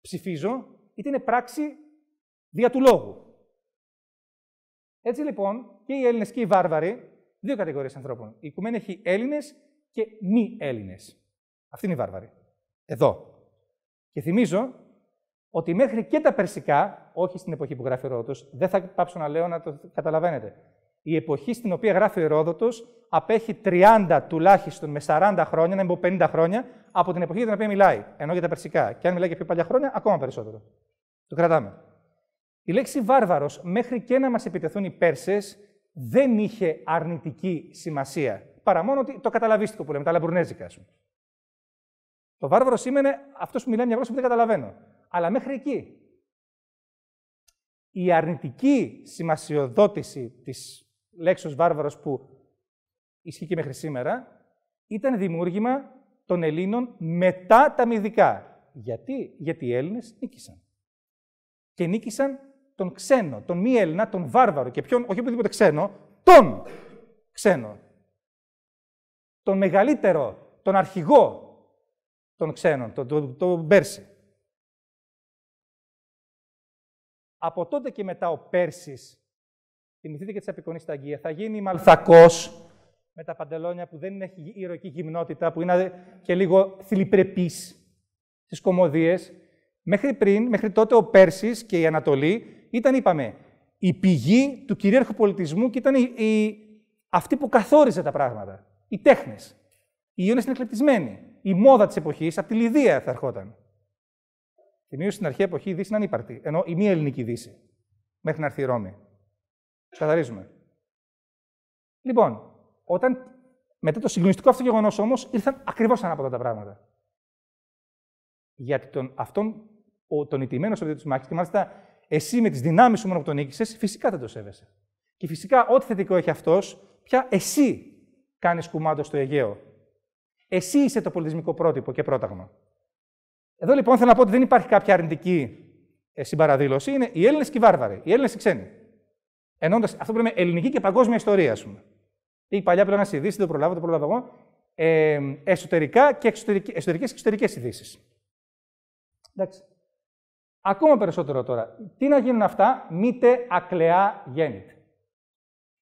Speaker 1: ψηφίζω, είτε είναι πράξη δια του λόγου. Έτσι λοιπόν και οι Έλληνες και οι Βάρβαροι, δύο κατηγορίες ανθρώπων. Η οικουμένη έχει Έλληνες και μη Έλληνες. Αυτή είναι η Βάρβαρη. Εδώ. Και θυμίζω ότι μέχρι και τα περσικά, όχι στην εποχή που γράφει ο Ρόδοτος, δεν θα πάψω να λέω να το καταλαβαίνετε. Η εποχή στην οποία γράφει ο Ερόδοτος απέχει 30 τουλάχιστον με 40 χρόνια, να μην πω 50 χρόνια, από την εποχή για την οποία μιλάει. Ενώ για τα περσικά. Και αν μιλάει για πιο παλιά χρόνια, ακόμα περισσότερο. Το κρατάμε. Η λέξη βάρβαρος, μέχρι και να μας επιτεθούν οι Πέρσες, δεν είχε αρνητική σημασία. Παρά μόνο ότι το καταλαβίστικο που λέμε, τα λαμπουρνέζικα, σου. Το βάρβαρο σήμαινε αυτός που μιλάει μια γλώσσα που δεν καταλαβαίνω. Αλλά μέχρι εκεί. Η αρνητική σημασιοδότηση της λέξος βάρβαρος που ισχύει και μέχρι σήμερα, ήταν δημιούργημα των Ελλήνων μετά τα Μυδικά. Γιατί, Γιατί οι Έλληνες νίκησαν. Και νίκησαν τον ξένο, τον μη Έλληνα, τον βάρβαρο. Και ποιον, όχι οποιοδήποτε ξένο, τον ξένο. Τον μεγαλύτερο, τον αρχηγό των ξένων, τον, τον, τον Πέρση. Από τότε και μετά ο Πέρσης, θυμηθείτε και τις απεικονίσεις στα Αγγεία, θα γίνει μαλθακός με τα παντελόνια που δεν έχει ηρωική γυμνότητα, που είναι και λίγο θηλυπρεπής στις κομμωδίες. Μέχρι πριν, μέχρι τότε ο Πέρσης και η Ανατολή ήταν, είπαμε, η πηγή του κυρίαρχου πολιτισμού και ήταν η, η, αυτή που καθόριζε τα πράγματα. Οι τέχνες. Οι Ιώνες είναι εκλεπτισμένοι. Η μόδα της εποχής από τη Λιδία θα ερχόταν. Θυμίζω στην αρχαία εποχή η Δύση είναι ανύπαρτη, ενώ η μη ελληνική Δύση, μέχρι να έρθει η Ρώμη. Καθαρίζουμε. Λοιπόν, όταν μετά το συγκλονιστικό αυτό γεγονός όμως ήρθαν ακριβώς ανάποδα τα πράγματα. Γιατί τον, αυτόν ο, τον ιτημένο στο της μάχης, και μάλιστα εσύ με τις δυνάμεις σου μόνο που τον νίκησες, φυσικά δεν το σέβεσαι. Και φυσικά ό,τι θετικό έχει αυτός, πια εσύ κάνεις κουμάντο στο Αιγαίο. Εσύ είσαι το πολιτισμικό πρότυπο και πρόταγμα. Εδώ λοιπόν θέλω να πω ότι δεν υπάρχει κάποια αρνητική ε, συμπαραδήλωση. Είναι οι Έλληνες και οι βάρβαροι, οι Έλληνες και οι ξένοι. Ενώντας αυτό που λέμε ελληνική και παγκόσμια ιστορία, ας πούμε. Ή παλιά πλέον ειδήσει, δεν το προλάβω, το προλάβω εγώ. Ε, εσωτερικά και εσωτερικές και εξωτερικές ειδήσεις. Εντάξει. Ακόμα περισσότερο τώρα. Τι να γίνουν αυτά, μήτε ακλεά γέννητ.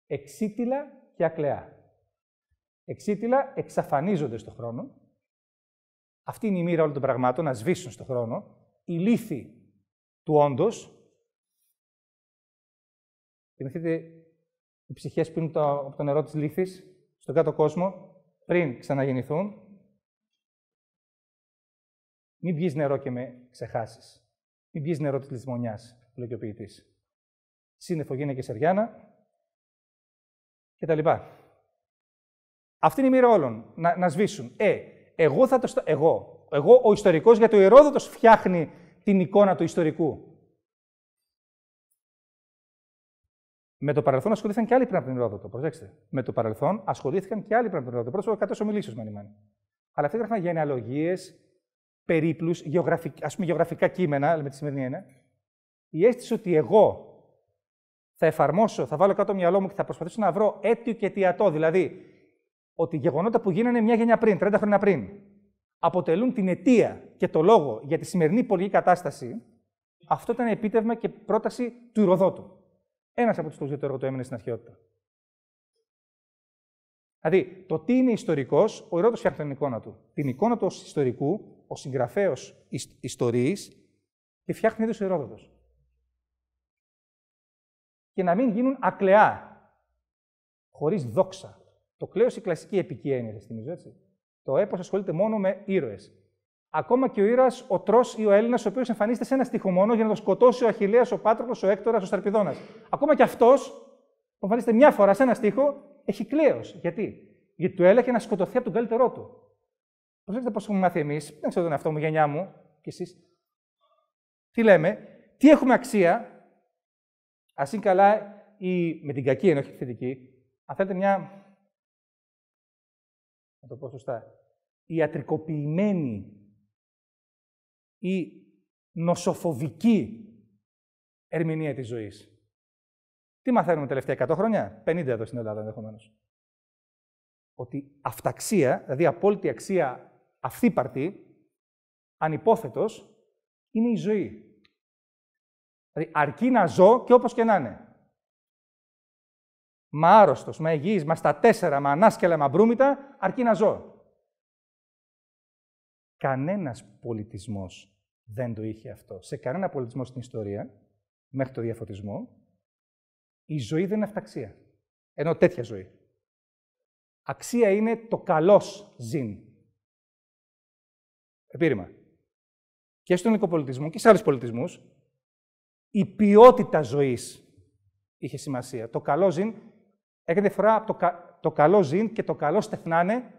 Speaker 1: Εξίτηλα και ακλεά. Εξίτηλα εξαφανίζονται στον χρόνο. Αυτή είναι η μοίρα όλων των πραγμάτων, να σβήσουν στον χρόνο. Η λύθη του όντω. Θυμηθείτε οι ψυχές που είναι το, από το νερό της λύθης, στον κάτω κόσμο, πριν ξαναγεννηθούν. Μην πιείς νερό και με ξεχάσεις. Μην πιείς νερό της λησμονιάς, λέει και ο ποιητής. Σύννεφο γίνε και σεριάνα και τα λοιπά. Αυτή είναι η μοίρα όλων, να, να σβήσουν. Ε, εγώ θα το... Εγώ, εγώ ο ιστορικός, γιατί ο Ηρόδοτος φτιάχνει την εικόνα του ιστορικού. Με το παρελθόν ασχολήθηκαν και άλλοι πριν από τον Ηρόδοτο. Προσέξτε. Με το παρελθόν ασχολήθηκαν και άλλοι πριν από τον Ηρόδοτο. Πρόσωπο 100 ομιλήσεως μανιμάνι. Αλλά αυτοί έγραφαν γενεαλογίε, περίπλους, γεωγραφικά, ας πούμε, γεωγραφικά κείμενα, με τη σημερινή έννοια. Η αίσθηση ότι εγώ θα εφαρμόσω, θα βάλω κάτω το μυαλό μου και θα προσπαθήσω να βρω αίτιο και αιτιατό. Δηλαδή, ότι γεγονότα που γίνανε μια γενιά πριν, 30 χρόνια πριν, αποτελούν την αιτία και το λόγο για τη σημερινή πολιτική κατάσταση, αυτό ήταν επίτευγμα και πρόταση του Ηροδότου. Ένας από τους λόγου για το έργο του έμεινε στην αρχαιότητα. Δηλαδή, το τι είναι ιστορικός, ο Ηρώτο φτιάχνει την εικόνα του. Την εικόνα του ως ιστορικού, ω συγγραφέω ιστορίας, και φτιάχνει ίδιο ο Ηρόδοτο. Και να μην γίνουν ακλεά, χωρίς δόξα. Το κλαίω η κλασική επική έννοια, θυμίζω έτσι. Το έπος ασχολείται μόνο με ήρωες. Ακόμα και ο ήρωας, ο Τρό ή ο Έλληνας, ο οποίος εμφανίζεται σε ένα στίχο μόνο για να το σκοτώσει ο Αχηλέα, ο Πάτροπο, ο Έκτορας, ο Σταρπιδόνα. Ακόμα και αυτός, που εμφανίζεται μια φορά σε ένα στίχο, έχει κλαίο. Γιατί; Γιατί του έλεγε να σκοτωθεί από τον καλύτερό του. Προσέξτε πώς έχουμε μάθει εμείς, δεν ξέρω τον εαυτό μου, γενιά μου, κι εσείς. Τι λέμε, τι έχουμε αξία, ας είναι καλά ή με την κακή ενοχή θετική, αν θέλετε μια. Να το πω σωστά. Ιατρικοποιημένη ή νοσοφοβική ερμηνεία της ζωής. Τι μαθαίνουμε τα τελευταία 100 χρόνια, 50 εδώ στην Ελλάδα ενδεχομένως. Ότι αυταξία, δηλαδή απόλυτη αξία αυθύπαρτη, ανυπόθετος, είναι η ζωή. Δηλαδή αρκεί να ζω και όπως και να είναι. Μα άρρωστος, μα υγιής, μα στα τέσσερα, μα ανάσκελα, μα μπρούμητα, αρκεί να ζω. Κανένας πολιτισμός δεν το είχε αυτό. Σε κανένα πολιτισμό στην ιστορία, μέχρι το διαφωτισμό, η ζωή δεν είναι αυταξία. Ενώ τέτοια ζωή. Αξία είναι το καλός ζήν. Επίρρημα. Και στον οικοπολιτισμό και σε άλλους πολιτισμούς, η ποιότητα ζωής είχε σημασία. Το καλό ζήν, έκανε διαφορά το, το καλό ζήν και το καλό στεθνάνε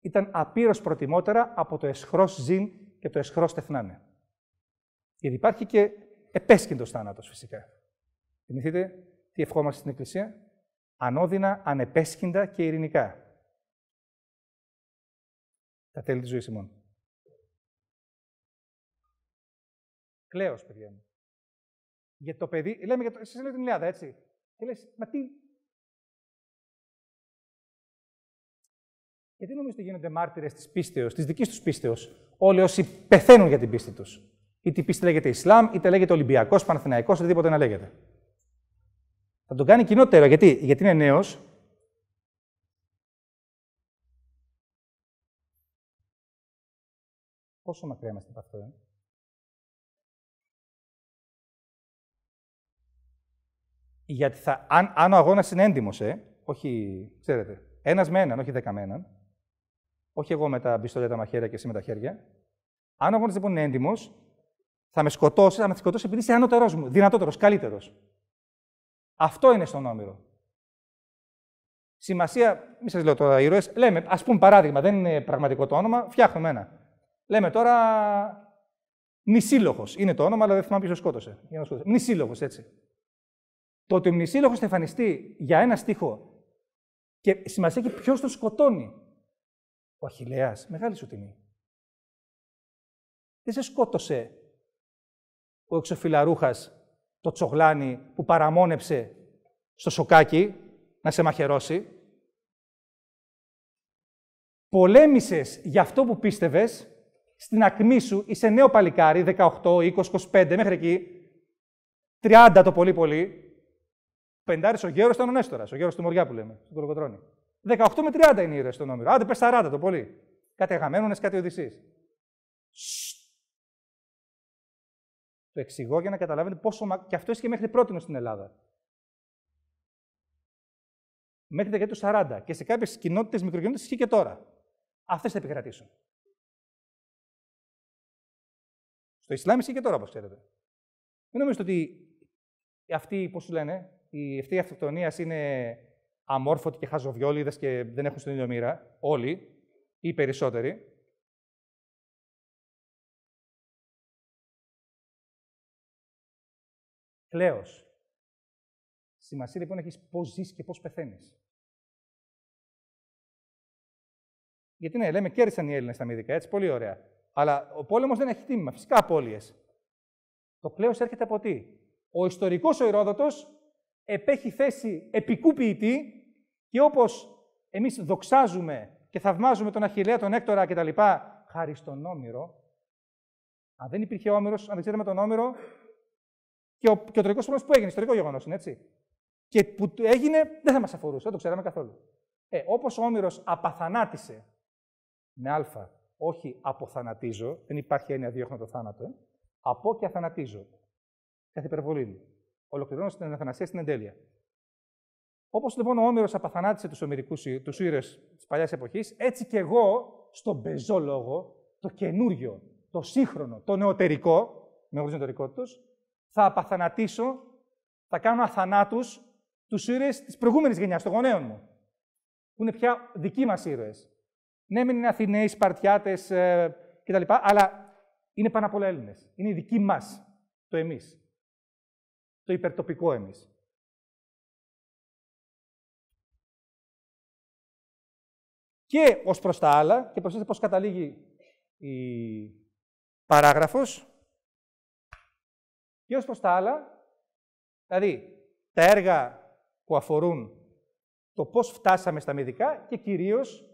Speaker 1: ήταν απείρως προτιμότερα από το εσχρός ζήν και το εσχρός στεθνάνε. Γιατί υπάρχει και επέσχυντος θάνατος φυσικά. Θυμηθείτε τι ευχόμαστε στην Εκκλησία; Ανώδυνα, ανεπέσχυντα και ειρηνικά. Τα τέλη της ζωής ημών. Κλαίος, παιδιά μου. Για το παιδί, λέμε για το, εσείς λέτε την Ιλιάδα, έτσι. Και λες, μα τι... Γιατί νομίζετε γίνονται μάρτυρες της πίστεως, της δικής τους πίστεως, όλοι όσοι πεθαίνουν για την πίστη τους. Είτε η πίστη λέγεται Ισλάμ, είτε λέγεται Ολυμπιακός, Παναθηναϊκός, οτιδήποτε να λέγεται. Θα τον κάνει κοινότερο. Γιατί, γιατί είναι νέος. Πόσο μακριά είμαστε από αυτό, ε; Γιατί θα, αν, αν ο αγώνας είναι έντιμος, ε, όχι, ξέρετε, ένας με έναν, όχι δέκα με έναν, όχι εγώ με τα πιστόλια τα μαχαίρια και εσύ με τα χέρια. Αν ο αγώνας λοιπόν είναι έντιμος, θα με σκοτώσει, θα με σκοτώσει επειδή είσαι ανώτερό μου, δυνατότερος, καλύτερος. Αυτό είναι στον Όμηρο. Σημασία, μη σας λέω τώρα ήρωες, λέμε, ας πούμε παράδειγμα, δεν είναι πραγματικό το όνομα, φτιάχνουμε ένα. Λέμε τώρα Μνησίλοχο. Είναι το όνομα, αλλά δεν θυμάμαι ποιος σκότωσε. Μνησίλοχο, έτσι. Το ότι ο Μνησίλοχο θα εμφανιστεί για ένα στίχο και σημασία έχει ποιος τον σκοτώνει. Ο Αχηλέας, μεγάλη σου τιμή. Δεν σε σκότωσε ο εξοφυλαρούχας το τσογλάνι που παραμόνεψε στο σοκάκι να σε μαχαιρώσει. Πολέμησες για αυτό που πίστευες, στην ακμή σου είσαι νέο παλικάρι, 18, 20, 25, μέχρι εκεί, 30 το πολύ πολύ. Πεντάρις ο γέρο ήταν ο Νέστορας, ο γέρος του Μοριά που λέμε, στον Κολοκοτρόνη. 18 με 30 είναι οι ήρωε στον Όμηρο. Άντε, πες 40 το πολύ. Κάτι αγαμένονε, κάτι οδυσσή. Το εξηγώ για να καταλάβετε πόσο. Μα... Και αυτό ισχύει μέχρι πρώτη στην Ελλάδα. Μέχρι τη δεκαετία του 40. Και σε κάποιες κοινότητες, μικροκοινότητες ισχύει και τώρα. Αυτές θα επικρατήσουν. Στο Ισλάμ ισχύει και τώρα, όπως ξέρετε. Δεν νομίζετε ότι αυτοί, πώς λένε, η ευθεία αυτοκτονίας είναι αμόρφωτοι και χαζοβιόλιδες και δεν έχουν στην ίδια μοίρα. Όλοι ή οι περισσότεροι. Κλαίος. Σημασία λοιπόν έχεις πώς ζεις και πώς πεθαίνεις. Γιατί ναι, λέμε κέρδισαν οι Έλληνες στα Μυδικά, έτσι, πολύ ωραία. Αλλά ο πόλεμος δεν έχει τίμημα. Φυσικά απώλειες. Το κλαίος έρχεται από τι; Ο ιστορικός ο Ηρόδοτος επέχει θέση επικού ποιητή και όπως εμείς δοξάζουμε και θαυμάζουμε τον Αχιλέα, τον Έκτορα κτλ. χάρη στον Όμηρο, αν δεν υπήρχε Όμηρος, αν δεν ξέρουμε τον Όμηρο, και ο, και ο τραγικός που έγινε, ιστορικό γεγονός είναι έτσι. Και που έγινε δεν θα μας αφορούσε, δεν το ξέραμε καθόλου. Ε, όπως ο Όμηρος απαθανάτησε με α, όχι αποθανατίζω, δεν υπάρχει έννοια διώχνω το θάνατο, ε, από και αθανατίζω. Κάθε υπερβολή ολοκληρώνω την Αθανασία στην εντέλεια. Όπως λοιπόν ο Όμηρος απαθανάτησε τους ομηρικού τους ήρωε της παλιάς εποχής, έτσι και εγώ στον πεζό λόγο, το καινούριο, το σύγχρονο, το νεωτερικό, με όλη την τους, θα απαθανατήσω, θα κάνω αθανάτους τους ήρωε της προηγούμενης γενιάς, των γονέων μου. Που είναι πια δικοί μας ήρωε. Ναι, μην είναι Αθηναίοι, Σπαρτιάτες ε, κτλ. Αλλά είναι πάνω απ' όλα Έλληνες. Είναι οι δικοί μας, το εμείς το υπερτοπικό εμείς. Και ως προς τα άλλα, και προσέξτε πώς καταλήγει η παράγραφος, και ως προς τα άλλα, δηλαδή τα έργα που αφορούν το πώς φτάσαμε στα μεδικά και κυρίως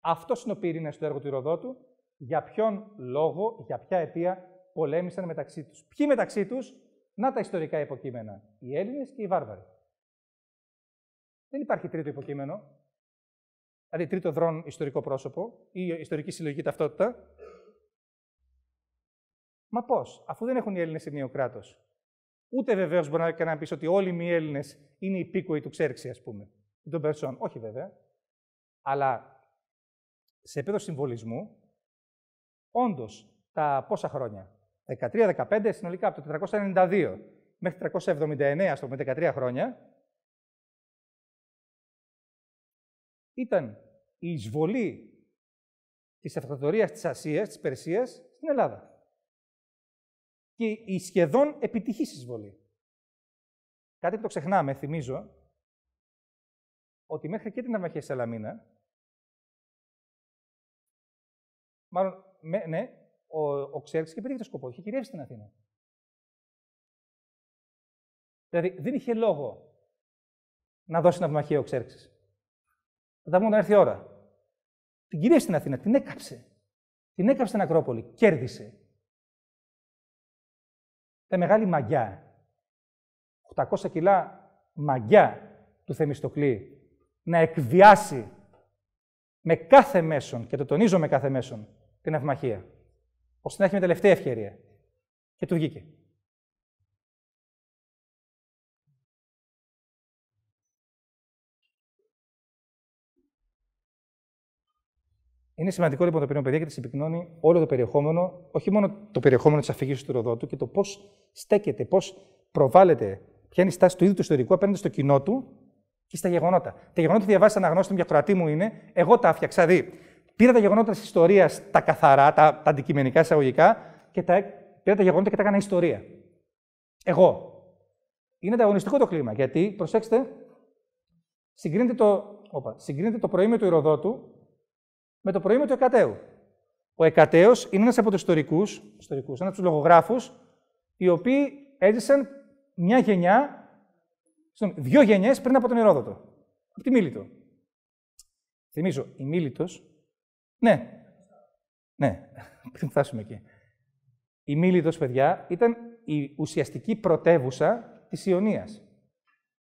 Speaker 1: αυτός είναι ο πυρήνας του έργου του Ηροδότου, για ποιον λόγο, για ποια αιτία πολέμησαν μεταξύ τους. Ποιοι μεταξύ τους; Να τα ιστορικά υποκείμενα. Οι Έλληνες και οι Βάρβαροι. Δεν υπάρχει τρίτο υποκείμενο. Δηλαδή τρίτο δρόν ιστορικό πρόσωπο ή ιστορική συλλογική ταυτότητα. Μα πώς, αφού δεν έχουν οι Έλληνες ενίο κράτο. Ούτε βεβαίως μπορεί να πεις ότι όλοι οι Έλληνες είναι υπήκοοι του Ξέρξη, ας πούμε, ή των Περσών. Όχι βέβαια. Αλλά σε επίπεδο συμβολισμού, όντως τα πόσα χρόνια, 13-15 συνολικά από το 492 μέχρι 379, ας πούμε, 13 χρόνια, ήταν η εισβολή της αυτοκρατορίας της Ασίας, της Περσίας, στην Ελλάδα. Και η σχεδόν επιτυχής εισβολή. Κάτι που το ξεχνάμε, θυμίζω, ότι μέχρι και την Αμαχία Σαλαμίνα, μάλλον, ναι, ο, ο Ξέρξης και πετύχει το σκοπό. Είχε κυριεύσει στην Αθήνα. Δηλαδή δεν είχε λόγο να δώσει ναυμαχία ο Ξέρξης. Θα τα πούμε όταν έρθει η ώρα. Την κυρίευσε στην Αθήνα, την έκαψε. Την έκαψε στην Ακρόπολη, κέρδισε. Ήταν μεγάλη μαγιά. 800 κιλά μαγιά του Θεμιστοκλή να εκβιάσει με κάθε μέσον, και το τονίζω με κάθε μέσον, την αυμαχία, ώστε να έχει μια τελευταία ευκαιρία. Και του βγήκε. Είναι σημαντικό λοιπόν το περίοδο παιδιά γιατί συμπυκνώνει όλο το περιεχόμενο, όχι μόνο το περιεχόμενο της αφήγησης του Ροδότου και το πώς στέκεται, πώς προβάλλεται, ποια είναι η στάση του ίδιου του ιστορικού απέναντι στο κοινό του και στα γεγονότα. Τα γεγονότα που διαβάζεις αναγνώστη για κροατή μου είναι, εγώ τα έφτιαξα. Δηλαδή, πήρα τα γεγονότα της ιστορίας, τα καθαρά, τα, τα αντικειμενικά εισαγωγικά, και τα, πήρα τα γεγονότα και τα έκανα ιστορία. Εγώ. Είναι ανταγωνιστικό το κλίμα, γιατί, προσέξτε, συγκρίνεται το, όπα, συγκρίνεται το προήμιο του Ηροδότου με το προήμιο του Εκατέου. Ο Εκατέος είναι ένας από τους ιστορικούς, ιστορικούς, ένας από τους λογογράφους, οι οποίοι έζησαν μια γενιά δύο γενιές πριν από τον Ηρόδοτο. Από τη Μίλητο. Θυμίζω, η Μίλητος... Ναι, ναι, πριν φτάσουμε εκεί. Η Μίλητος, παιδιά, ήταν η ουσιαστική πρωτεύουσα της Ιωνίας.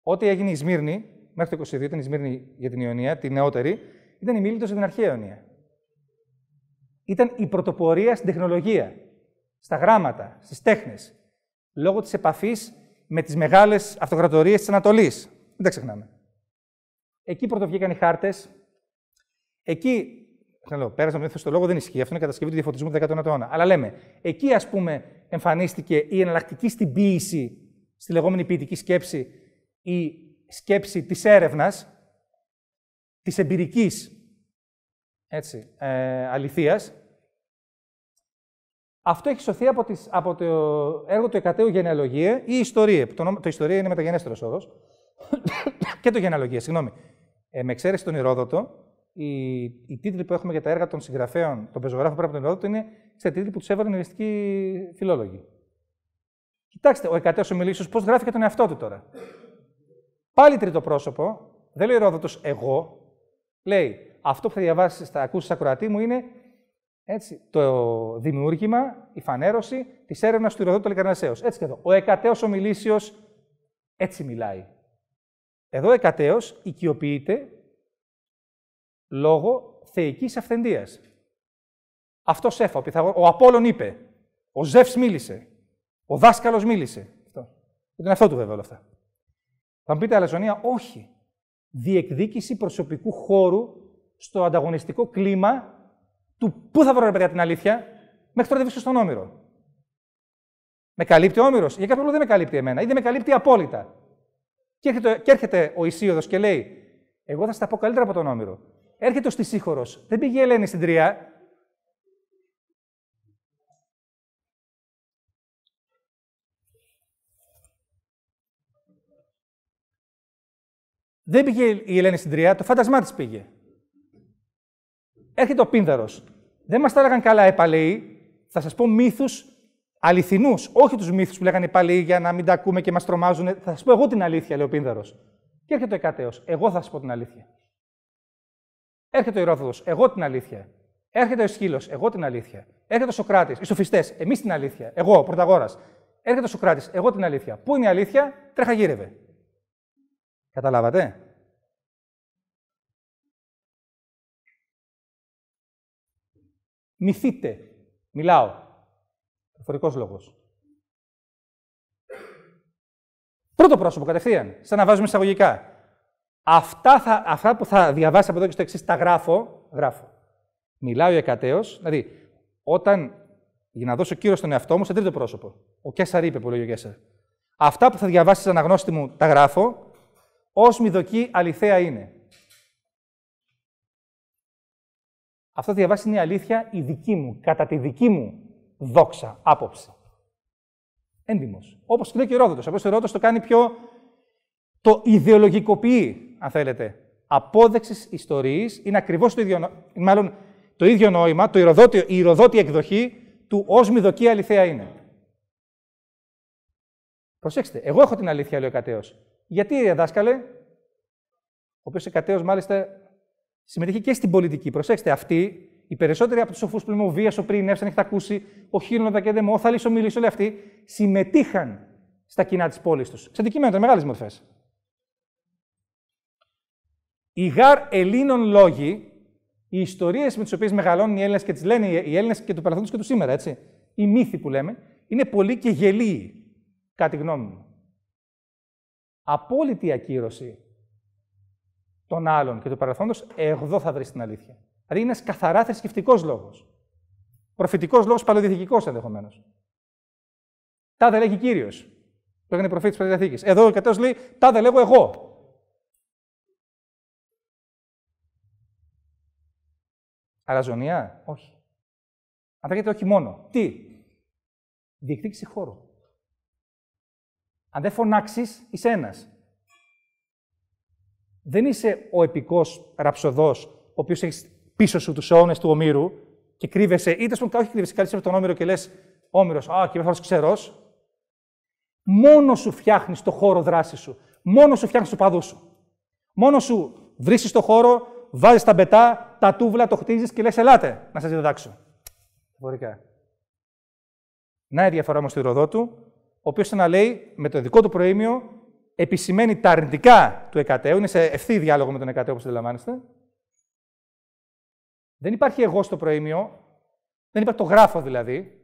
Speaker 1: Ό,τι έγινε η Σμύρνη, μέχρι το 22 ήταν η Σμύρνη για την Ιωνία, τη νεότερη, ήταν η Μίλητος για την αρχαία Ιωνία. Ήταν η πρωτοπορία στην τεχνολογία, στα γράμματα, στις τέχνες, λόγω της επαφής με τις μεγάλες αυτοκρατορίες της Ανατολής. Δεν τα ξεχνάμε. Εκεί πρωτοβγήκαν οι χάρτες. Εκεί. Θέλω, πέρασα με το λόγο, δεν ισχύει. Αυτό είναι κατασκευή του διαφωτισμού του 19ου αιώνα. Αλλά λέμε, εκεί ας πούμε εμφανίστηκε η εναλλακτική στην ποιήση, στη λεγόμενη ποιητική σκέψη, η σκέψη της έρευνας, της εμπειρικής έτσι, ε, αληθείας, αυτό έχει σωθεί από, τις, από το έργο του Εκατέου Γενεαλογία ή Ιστορία. Το, το Ιστορία είναι μεταγενέστερος όρος. <coughs> και το Γενεαλογία, συγγνώμη. Ε, με εξαίρεση τον Ηρόδοτο, οι, οι τίτλοι που έχουμε για τα έργα των συγγραφέων, των πεζογράφων πέρα από τον Ηρόδοτο, είναι σε τίτλοι που τους έβαλαν οι οριστικοί φιλόλογοι. Κοιτάξτε, ο Εκατέο Ομιλήσιος πώς γράφει και τον εαυτό του τώρα. Πάλι τρίτο πρόσωπο, δεν λέει ο Ηρόδοτο εγώ, λέει αυτό που θα διαβάσεις, θα ακούσεις ακροατή μου είναι έτσι, το δημιούργημα, η φανέρωση της έρευνας του Ηροδότου Λικαρνασέω. Έτσι και εδώ. Ο Εκατέο Ομιλήσιος έτσι μιλάει. Εδώ ο Εκατέος οικειοποιείται λόγω θεϊκής αυθεντίας. Αυτός έφα, ο Απόλλων είπε, ο Ζεύς μίλησε, ο δάσκαλος μίλησε. Αυτό. Ήταν αυτό του βέβαια όλα αυτά. Θα μου πείτε, Αλαζονία, όχι. Διεκδίκηση προσωπικού χώρου στο ανταγωνιστικό κλίμα του πού θα βρω, ρε παιδιά, την αλήθεια, μέχρι τώρα δεν βρίσκω στον Όμηρο. Με καλύπτει ο Όμηρος; Για κάποιο λόγο δεν με καλύπτει εμένα ή δεν με καλύπτει απόλυτα. Και έρχεται, και έρχεται ο Ισίωδος και λέει: Εγώ θα στα πω καλύτερα από τον Όμηρο. Έρχεται ο Στησίχωρο. Δεν πήγε η Ελένη στην Τρία. Δεν πήγε η Ελένη στην Τρία, το φάντασμά της πήγε. Έρχεται ο Πίνδαρος. Δεν μας τα έλεγαν καλά οι παλαιοί. Θα σας πω μύθους αληθινούς. Όχι τους μύθους που λέγανε οι παλαιοί για να μην τα ακούμε και μας τρομάζουν. Θα σας πω εγώ την αλήθεια, λέει ο Πίνδαρος. Και έρχεται ο Εκατέο. Εγώ θα σας πω την αλήθεια. Έρχεται ο Ηρόδοδο. Εγώ την αλήθεια. Έρχεται ο Σκύλο. Εγώ την αλήθεια. Έρχεται ο Σοκράτης. Οι σοφιστές. Εμείς την αλήθεια. Εγώ, ο Πρωταγόρα. Έρχεται ο Σοκράτης. Εγώ την αλήθεια. Πού είναι η αλήθεια, τρέχα γύρευε. Καταλάβατε; Μυθείτε. Μιλάω. Προφορικός λόγος. Πρώτο πρόσωπο κατευθείαν, σαν να βάζουμε εισαγωγικά. Αυτά, θα, αυτά που θα διαβάσει από εδώ και στο εξής τα γράφω. γράφω. Μιλάω ο Εκατέο, δηλαδή όταν για να δώσω κύριο στον εαυτό μου σε τρίτο πρόσωπο. Ο Κέσσαρ είπε που λέει ο Κέσσαρ. Αυτά που θα διαβάσεις αναγνώστη μου τα γράφω, ως μηδοκή αληθέα είναι. Αυτό διαβάσεις είναι η αλήθεια η δική μου, κατά τη δική μου δόξα, άποψη. Έντιμος. Όπως και λέει και ο Ρόδοτος. Απλώς ο Ρόδοτος το κάνει πιο. Το ιδεολογικοποιεί, αν θέλετε. Απόδεξης ιστορίας είναι ακριβώς το ίδιο, μάλλον, το ίδιο νόημα, το ηροδότη, η ηροδότη εκδοχή του ως μηδοκή αληθέα είναι. Προσέξτε, εγώ έχω την αλήθεια, λέει ο Κατέος. Γιατί, δάσκαλε, ο οποίος ο Κατέος μάλιστα συμμετείχε και στην πολιτική. Προσέξτε, αυτοί οι περισσότεροι από τους σοφούς που λέμε ο Βίας, ο Πριν, έχετε ακούσει, ο Χίλον, ο Δακέντεμο, ο Θαλής, ο Μιλής, όλοι αυτοί συμμετείχαν στα κοινά της πόλης τους. Σε αντικείμενα, μεγάλες μορφές. Οι γαρ Ελλήνων λόγοι, οι ιστορίες με τις οποίες μεγαλώνουν οι Έλληνες και τις λένε οι Έλληνες και του παρελθόντος και του σήμερα, έτσι. Οι μύθοι που λέμε, είναι πολύ και γελίοι, κάτι γνώμη μου. Απόλυτη ακύρωση των άλλων και του παρελθόντος, εδώ θα βρεις την αλήθεια. Δηλαδή είναι ένας καθαρά θρησκευτικός λόγος. Προφητικός λόγος, παλαιοδιαθηκικός ενδεχομένως. Τάδε λέγει κύριος. Λέγανε οι προφήτε της Παλαιοδιαθήκης. Εδώ ο κατέο λέει, τάδε λέγω εγώ. Αλαζονία, όχι. Αν λέγεται όχι μόνο. Τι; Διεκδίκηση χώρου. Αν δεν φωνάξεις, είσαι ένας. Δεν είσαι ο επικός ραψοδός, ο οποίος έχεις πίσω σου τους αιώνες του Ομήρου και κρύβεσαι, είτε στον όχι κρύβεσαι, καλή από τον Όμηρο και λες Όμηρος, Α, και μέσα ξερός. Μόνο σου φτιάχνεις το χώρο δράσης σου. Μόνο σου φτιάχνεις του παδούς σου. Μόνο σου βρίσκεις το χώρο, βάζεις τα μπετά, τα τούβλα, το χτίζεις και λες: Ελάτε να σας διδάξω. Βορικά. Να η διαφορά όμως του Ηροδότου, ο οποίος να λέει με το δικό του προήμιο επισημαίνει τα αρνητικά του εκατέου, είναι σε ευθύ διάλογο με τον εκατέο, όπως αντιλαμβάνεστε, δεν υπάρχει εγώ στο προήμιο, δεν υπάρχει το γράφο δηλαδή.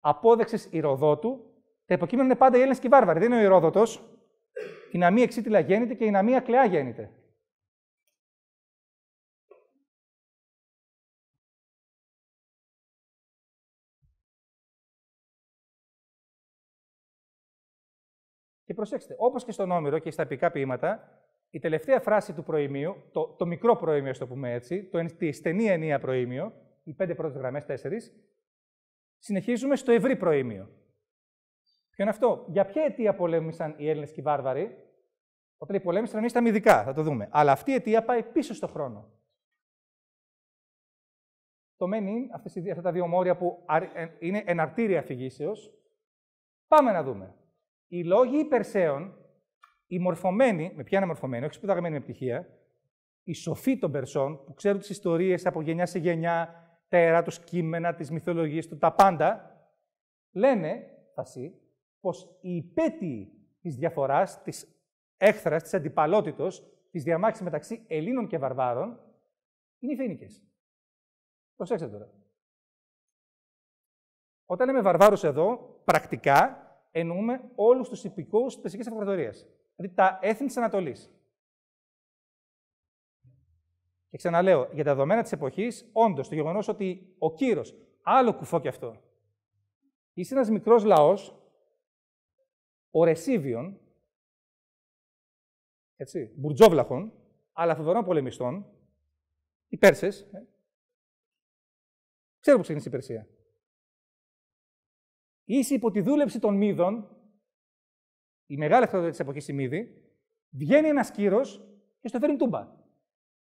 Speaker 1: Απόδεξε Ηροδότου. Τα υποκείμενα είναι πάντα οι Έλληνες και οι Βάρβαροι. Δεν είναι ο Ηρόδοτο. Η Ναμία εξίτηλα γέννηται και η Ναμία κλεά γέννηται. Και προσέξτε, όπως και στον Όμηρο και στα επικά ποίηματα, η τελευταία φράση του προημίου, το, το μικρό προήμιο, ας το πούμε έτσι, το, τη στενή ενία προήμιο, οι πέντε πρώτες γραμμές, τέσσερις, συνεχίζουμε στο ευρύ προήμιο. Ποιο είναι αυτό, για ποια αιτία πολέμησαν οι Έλληνες και οι Βάρβαροι, όταν οι πολέμησαν εμεί ήταν ειδικά, θα το δούμε. Αλλά αυτή η αιτία πάει πίσω στο χρόνο. Το μένει αυτά τα δύο μόρια που ε, είναι εναρτήρια αφηγήσεως. Πάμε να δούμε. Οι λόγοι υπερσέων οι μορφωμένοι, με ποια είναι μορφωμένοι, όχι σπουδαγμένοι με πτυχία, οι σοφοί των Περσών, που ξέρουν τις ιστορίες από γενιά σε γενιά, τα ιερά τους κείμενα, τις μυθολογίες τους, τα πάντα, λένε, φασί, πως οι υπέτειοι της διαφοράς, της έχθρας, της αντιπαλότητος, της διαμάχης μεταξύ Ελλήνων και Βαρβάρων, είναι οι Φίνικε. Προσέξτε τώρα. Όταν λέμε βαρβάρου εδώ, πρακτικά εννοούμε όλους τους υπηκόους της Περσικής Αυτοκρατορίας δηλαδή τα έθνη της Ανατολής. Και ξαναλέω, για τα δεδομένα της εποχής, όντως το γεγονός ότι ο κύρος, άλλο κουφό κι αυτό, είσαι ένας μικρός λαός, ο Ρεσίβιον, έτσι, μπουρτζόβλαχων, αλλά φοβερών πολεμιστών, οι Πέρσες, ε, ξέρω πώς ξεκίνησε η Περσία. Είσαι υπό τη δούλεψη των Μίδων, η μεγάλη αυτοκρατορία της εποχής Σιμίδη, βγαίνει ένας κύρος και στο φέρνει τούμπα.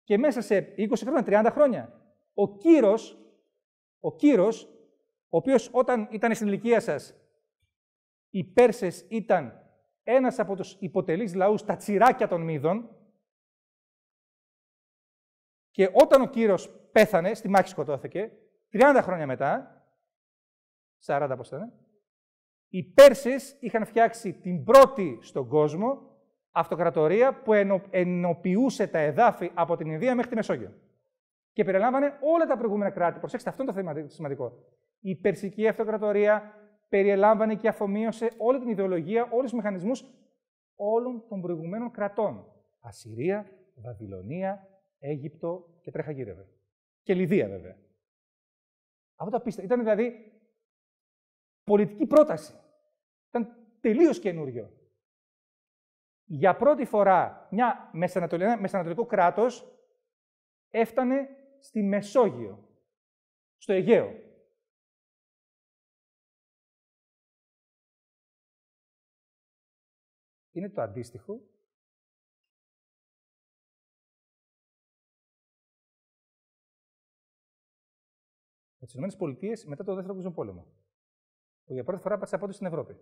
Speaker 1: Και μέσα σε 20 χρόνια, 30 χρόνια, ο κύρος, ο κύρος, ο οποίος όταν ήταν στην ηλικία σας, οι Πέρσες ήταν ένας από τους υποτελείς λαούς, τα τσιράκια των Μίδων, και όταν ο κύρος πέθανε, στη μάχη σκοτώθηκε, 30 χρόνια μετά, 40 πώς ήταν, οι Πέρσες είχαν φτιάξει την πρώτη στον κόσμο αυτοκρατορία που ενοποιούσε τα εδάφη από την Ινδία μέχρι τη Μεσόγειο. Και περιλάμβανε όλα τα προηγούμενα κράτη. Προσέξτε, αυτό είναι το σημαντικό. Η Περσική Αυτοκρατορία περιελάμβανε και αφομοίωσε όλη την ιδεολογία, όλους τους μηχανισμούς όλων των προηγουμένων κρατών. Ασσυρία, Βαβυλωνία, Αίγυπτο και τρέχα γύρευε. Και Λιδία βέβαια. Αυτό το απίστευτο. Ήταν δηλαδή πολιτική πρόταση. Ήταν τελείως καινούριο. Για πρώτη φορά μια μεσανατολικό κράτος έφτανε στη Μεσόγειο, στο Αιγαίο. Είναι το αντίστοιχο με τις ΗΠΑ μετά το Δεύτερο Παγκόσμιο Πόλεμο που για πρώτη φορά πάτησε απόδοση στην Ευρώπη.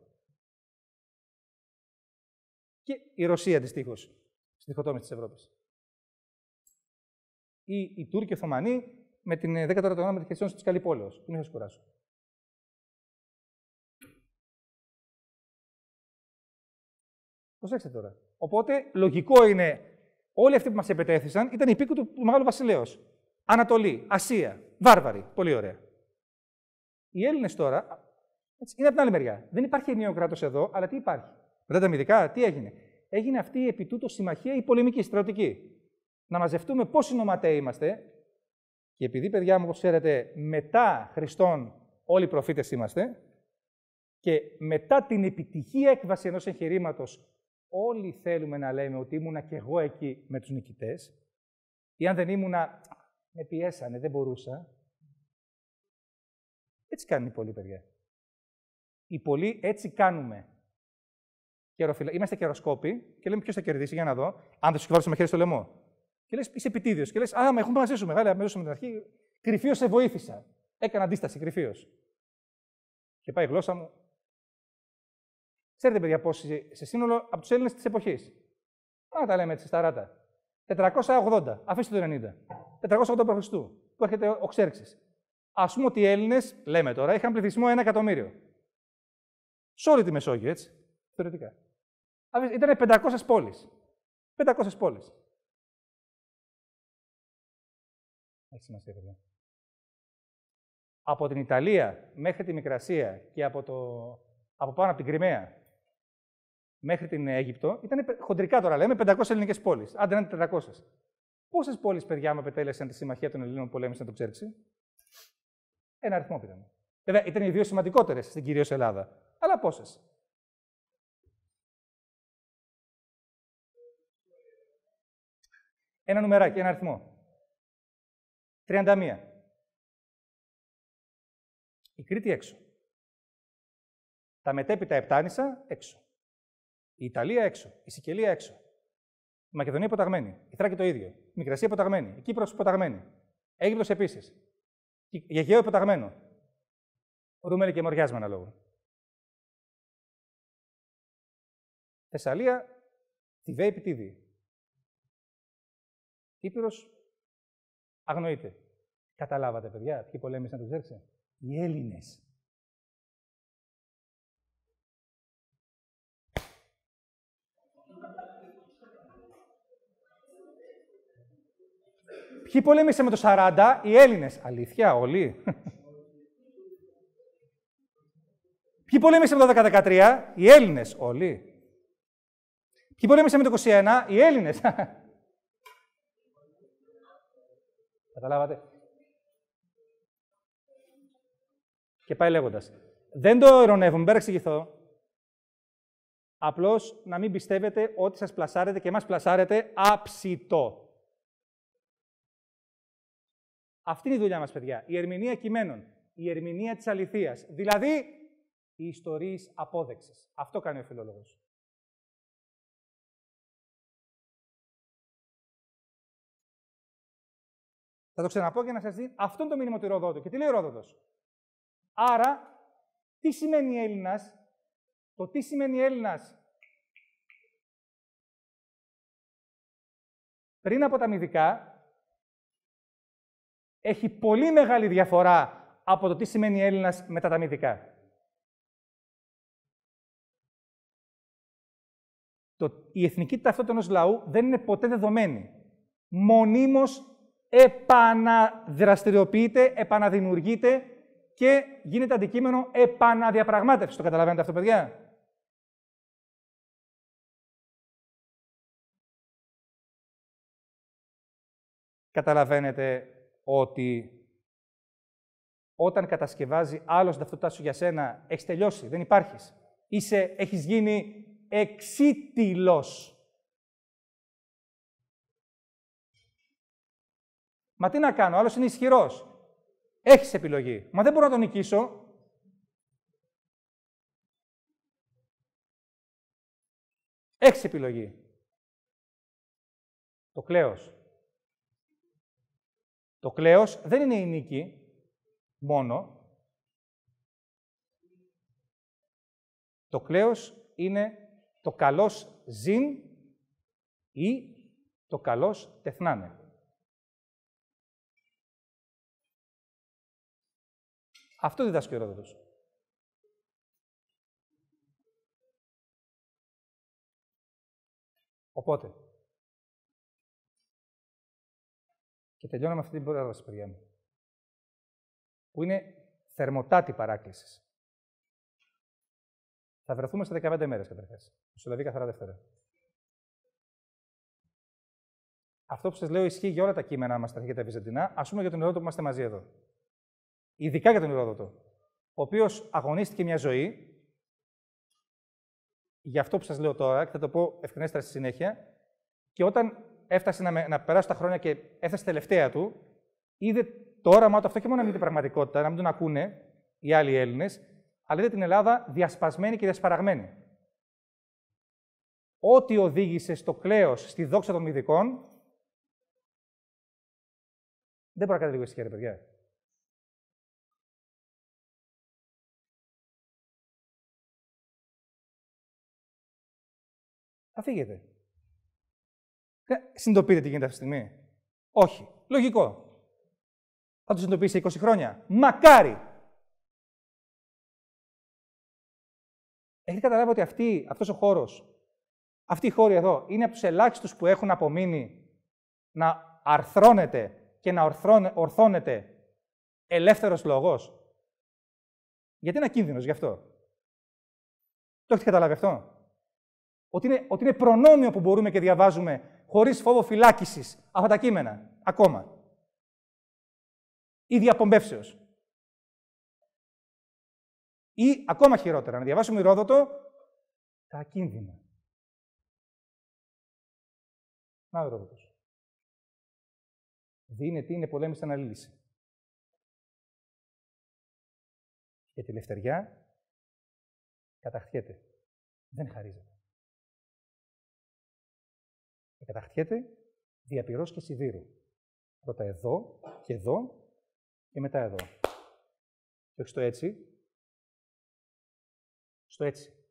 Speaker 1: Και η Ρωσία αντιστοίχως στη διχοτόμηση της Ευρώπης. Ή οι Τούρκοι Οθωμανοί με την 14η αιώνα με τη χερσόνηση της Καλυπόλεω. Μην σα κουράσω. Προσέξτε τώρα. Οπότε, λογικό είναι όλοι αυτοί που μας επετέθησαν ήταν οι πίκου του Μεγάλου Βασιλέως. Ανατολή, Ασία, βάρβαροι. Πολύ ωραία. Οι Έλληνες τώρα έτσι, είναι από την άλλη μεριά. Δεν υπάρχει ενιαίο κράτος εδώ, αλλά τι υπάρχει; Μετά τα μυδικά, τι έγινε; Έγινε αυτή η επί τούτο συμμαχία η πολεμική, στρατιωτική. Να μαζευτούμε πόσοι νοματέοι είμαστε. Και επειδή, παιδιά μου, όπως ξέρετε, μετά Χριστόν όλοι οι προφήτες είμαστε, και μετά την επιτυχή έκβαση ενός εγχειρήματος, όλοι θέλουμε να λέμε ότι ήμουνα και εγώ εκεί με τους νικητές, ή αν δεν ήμουνα, με πιέσανε, δεν μπορούσα. Έτσι κάνουν οι πολλοί, παιδιά. Οι πολλοί έτσι κάνουμε. Είμαστε καιροσκόποι και λέμε ποιος θα κερδίσει, για να δω. Αν δεν σου βάλω με χέρι στο λαιμό. Και λες, είσαι επιτίδιος. Και λες, Α, με έχουμε μαζί σου μεγάλη, με την αρχή. Κρυφίω σε βοήθησα. Έκανα αντίσταση, κρυφίω. Και πάει η γλώσσα μου. Ξέρετε, παιδιά, πόσοι σε σύνολο από τους Έλληνες της εποχής. Να τα λέμε έτσι στα ράτα. 480. Αφήστε το 90. 480 π.Χ. που έρχεται ο Ξέρξης. Α πούμε ότι οι Έλληνες, λέμε τώρα, είχαν πληθυσμό 1 εκατομμύριο. Σε όλη τη Μεσόγειο, έτσι. Θεωρητικά. Ήταν 500 πόλεις. 500 πόλεις. Έχει σημασία, παιδιά. Από την Ιταλία μέχρι τη Μικρασία και από, το, από πάνω από την Κρυμαία μέχρι την Αίγυπτο, ήταν χοντρικά τώρα λέμε 500 ελληνικές πόλεις. Άντε να είναι 400. Πόσες πόλεις, παιδιά, με απετέλεσαν τη συμμαχία των Ελλήνων που πολέμησαν το Ξέρξη. Ένα αριθμό πήγαν. Βέβαια, ήταν οι δύο σημαντικότερες στην κυρίως Ελλάδα. Αλλά πόσες; Ένα νουμεράκι, ένα αριθμό. 31. Η Κρήτη έξω. Τα μετέπειτα Επτάνησα έξω. Η Ιταλία έξω. Η Σικελία έξω. Η Μακεδονία υποταγμένη. Η Θράκη το ίδιο. Η Μικρασία υποταγμένη. Η Κύπρος υποταγμένη. Αίγυπτος επίσης. Η Αιγαίο υποταγμένο. Ρούμελη και Μοριάς με ένα λόγο. Θεσσαλία, τη ΒΕΙ επιτίδη. Ήπειρος, αγνοείται. Καταλάβατε, παιδιά, ποιοι πολέμησαν το Ζέρξε. Οι Έλληνες. Ποιοι πολέμησαν με το 40, οι Έλληνες. Αλήθεια, όλοι. <laughs> Ποιοι πολέμησαν με το 13, οι Έλληνες. Όλοι. Ποιοι πολέμησαν με το 21, οι Έλληνες. <laughs> Καταλάβατε. Και πάει λέγοντας. Δεν το ειρωνεύω, μην εξηγηθώ. Απλώς να μην πιστεύετε ότι σας πλασάρετε και μας πλασάρετε άψητο. Αυτή είναι η δουλειά μας, παιδιά. Η ερμηνεία κειμένων. Η ερμηνεία της αληθείας. Δηλαδή, η ιστορίες απόδεξης. Αυτό κάνει ο φιλόλογος. Θα το ξαναπώ για να σας δει αυτό το μήνυμα του Ηροδότου. Και τι λέει ο Ηροδότος. Άρα, τι σημαίνει Έλληνας; Το τι σημαίνει Έλληνας; Πριν από τα μυδικά έχει πολύ μεγάλη διαφορά από το τι σημαίνει Έλληνας μετά τα μυδικά. Το, η εθνική ταυτότητα ενός λαού δεν είναι ποτέ δεδομένη. Μονίμως επαναδραστηριοποιείται, επαναδημιουργείται και γίνεται αντικείμενο επαναδιαπραγμάτευσης. Το καταλαβαίνετε αυτό, παιδιά; Καταλαβαίνετε ότι όταν κατασκευάζει άλλος ταυτότητά σου για σένα, έχεις τελειώσει, δεν υπάρχεις. Είσαι, έχεις γίνει εξίτηλος. Μα τι να κάνω, άλλος είναι ισχυρός. Έχεις επιλογή. Μα δεν μπορώ να τον νικήσω. Έχεις επιλογή. Το κλαίος. Το κλαίος δεν είναι η νίκη μόνο. Το κλαίος είναι το καλός ζήν ή το καλός τεθνάνε. Αυτό διδάσκει ο Ρόδοτος. Οπότε, και τελειώνω με αυτή την πρόταση, παιδιά μου, που είναι θερμοτάτη παράκλησης. Θα βρεθούμε σε 15 μέρες καταρχάς. Δηλαδή καθαρά Δευτέρα. Αυτό που σας λέω ισχύει για όλα τα κείμενα μας τα τα Βυζαντινά, ας πούμε για τον Ηρόδοτο που είμαστε μαζί εδώ. Ειδικά για τον Ηρόδοτο, ο οποίος αγωνίστηκε μια ζωή για αυτό που σας λέω τώρα, και θα το πω ευκρινέστερα στη συνέχεια, και όταν έφτασε να, να περάσουν τα χρόνια και έφτασε τελευταία του, είδε το όραμά του αυτό και μόνο να μην την πραγματικότητα, να μην τον ακούνε οι άλλοι Έλληνες, αλλά είδε την Ελλάδα διασπασμένη και διασπαραγμένη. Ό,τι οδήγησε στο κλέος, στη δόξα των μυδικών, δεν μπορεί να κάνετε λίγο ησυχία, παιδιά. Θα φύγετε. Ε, συνειδητοποιείτε τι γίνεται αυτή τη στιγμή. Όχι. Λογικό. Θα το συνειδητοποιήσει 20 χρόνια. Μακάρι. Έχετε καταλάβει ότι αυτή, αυτός ο χώρος, αυτή η χώρη εδώ, είναι από τους ελάχιστους που έχουν απομείνει να αρθρώνεται και να ορθώνεται ελεύθερος λόγος; Γιατί είναι κίνδυνος γι' αυτό; Το έχετε καταλάβει αυτό; Ότι είναι, ότι είναι προνόμιο που μπορούμε και διαβάζουμε χωρίς φόβο φυλάκισης αυτά τα κείμενα. Ακόμα. Ή διαπομπεύσεως. Ή ακόμα χειρότερα, να διαβάσουμε Ηρόδοτο τα ακίνδυνα. Να ο Ηρόδοτος. Δίνε τι είναι πολέμηση αναλύση. Και τη λευτεριά καταχτιέται. Δεν χαρίζεται. Καταχτιέται διαπυρός και σιδήρου. Πρώτα εδώ και εδώ και μετά εδώ. Και όχι στο έτσι, στο έτσι.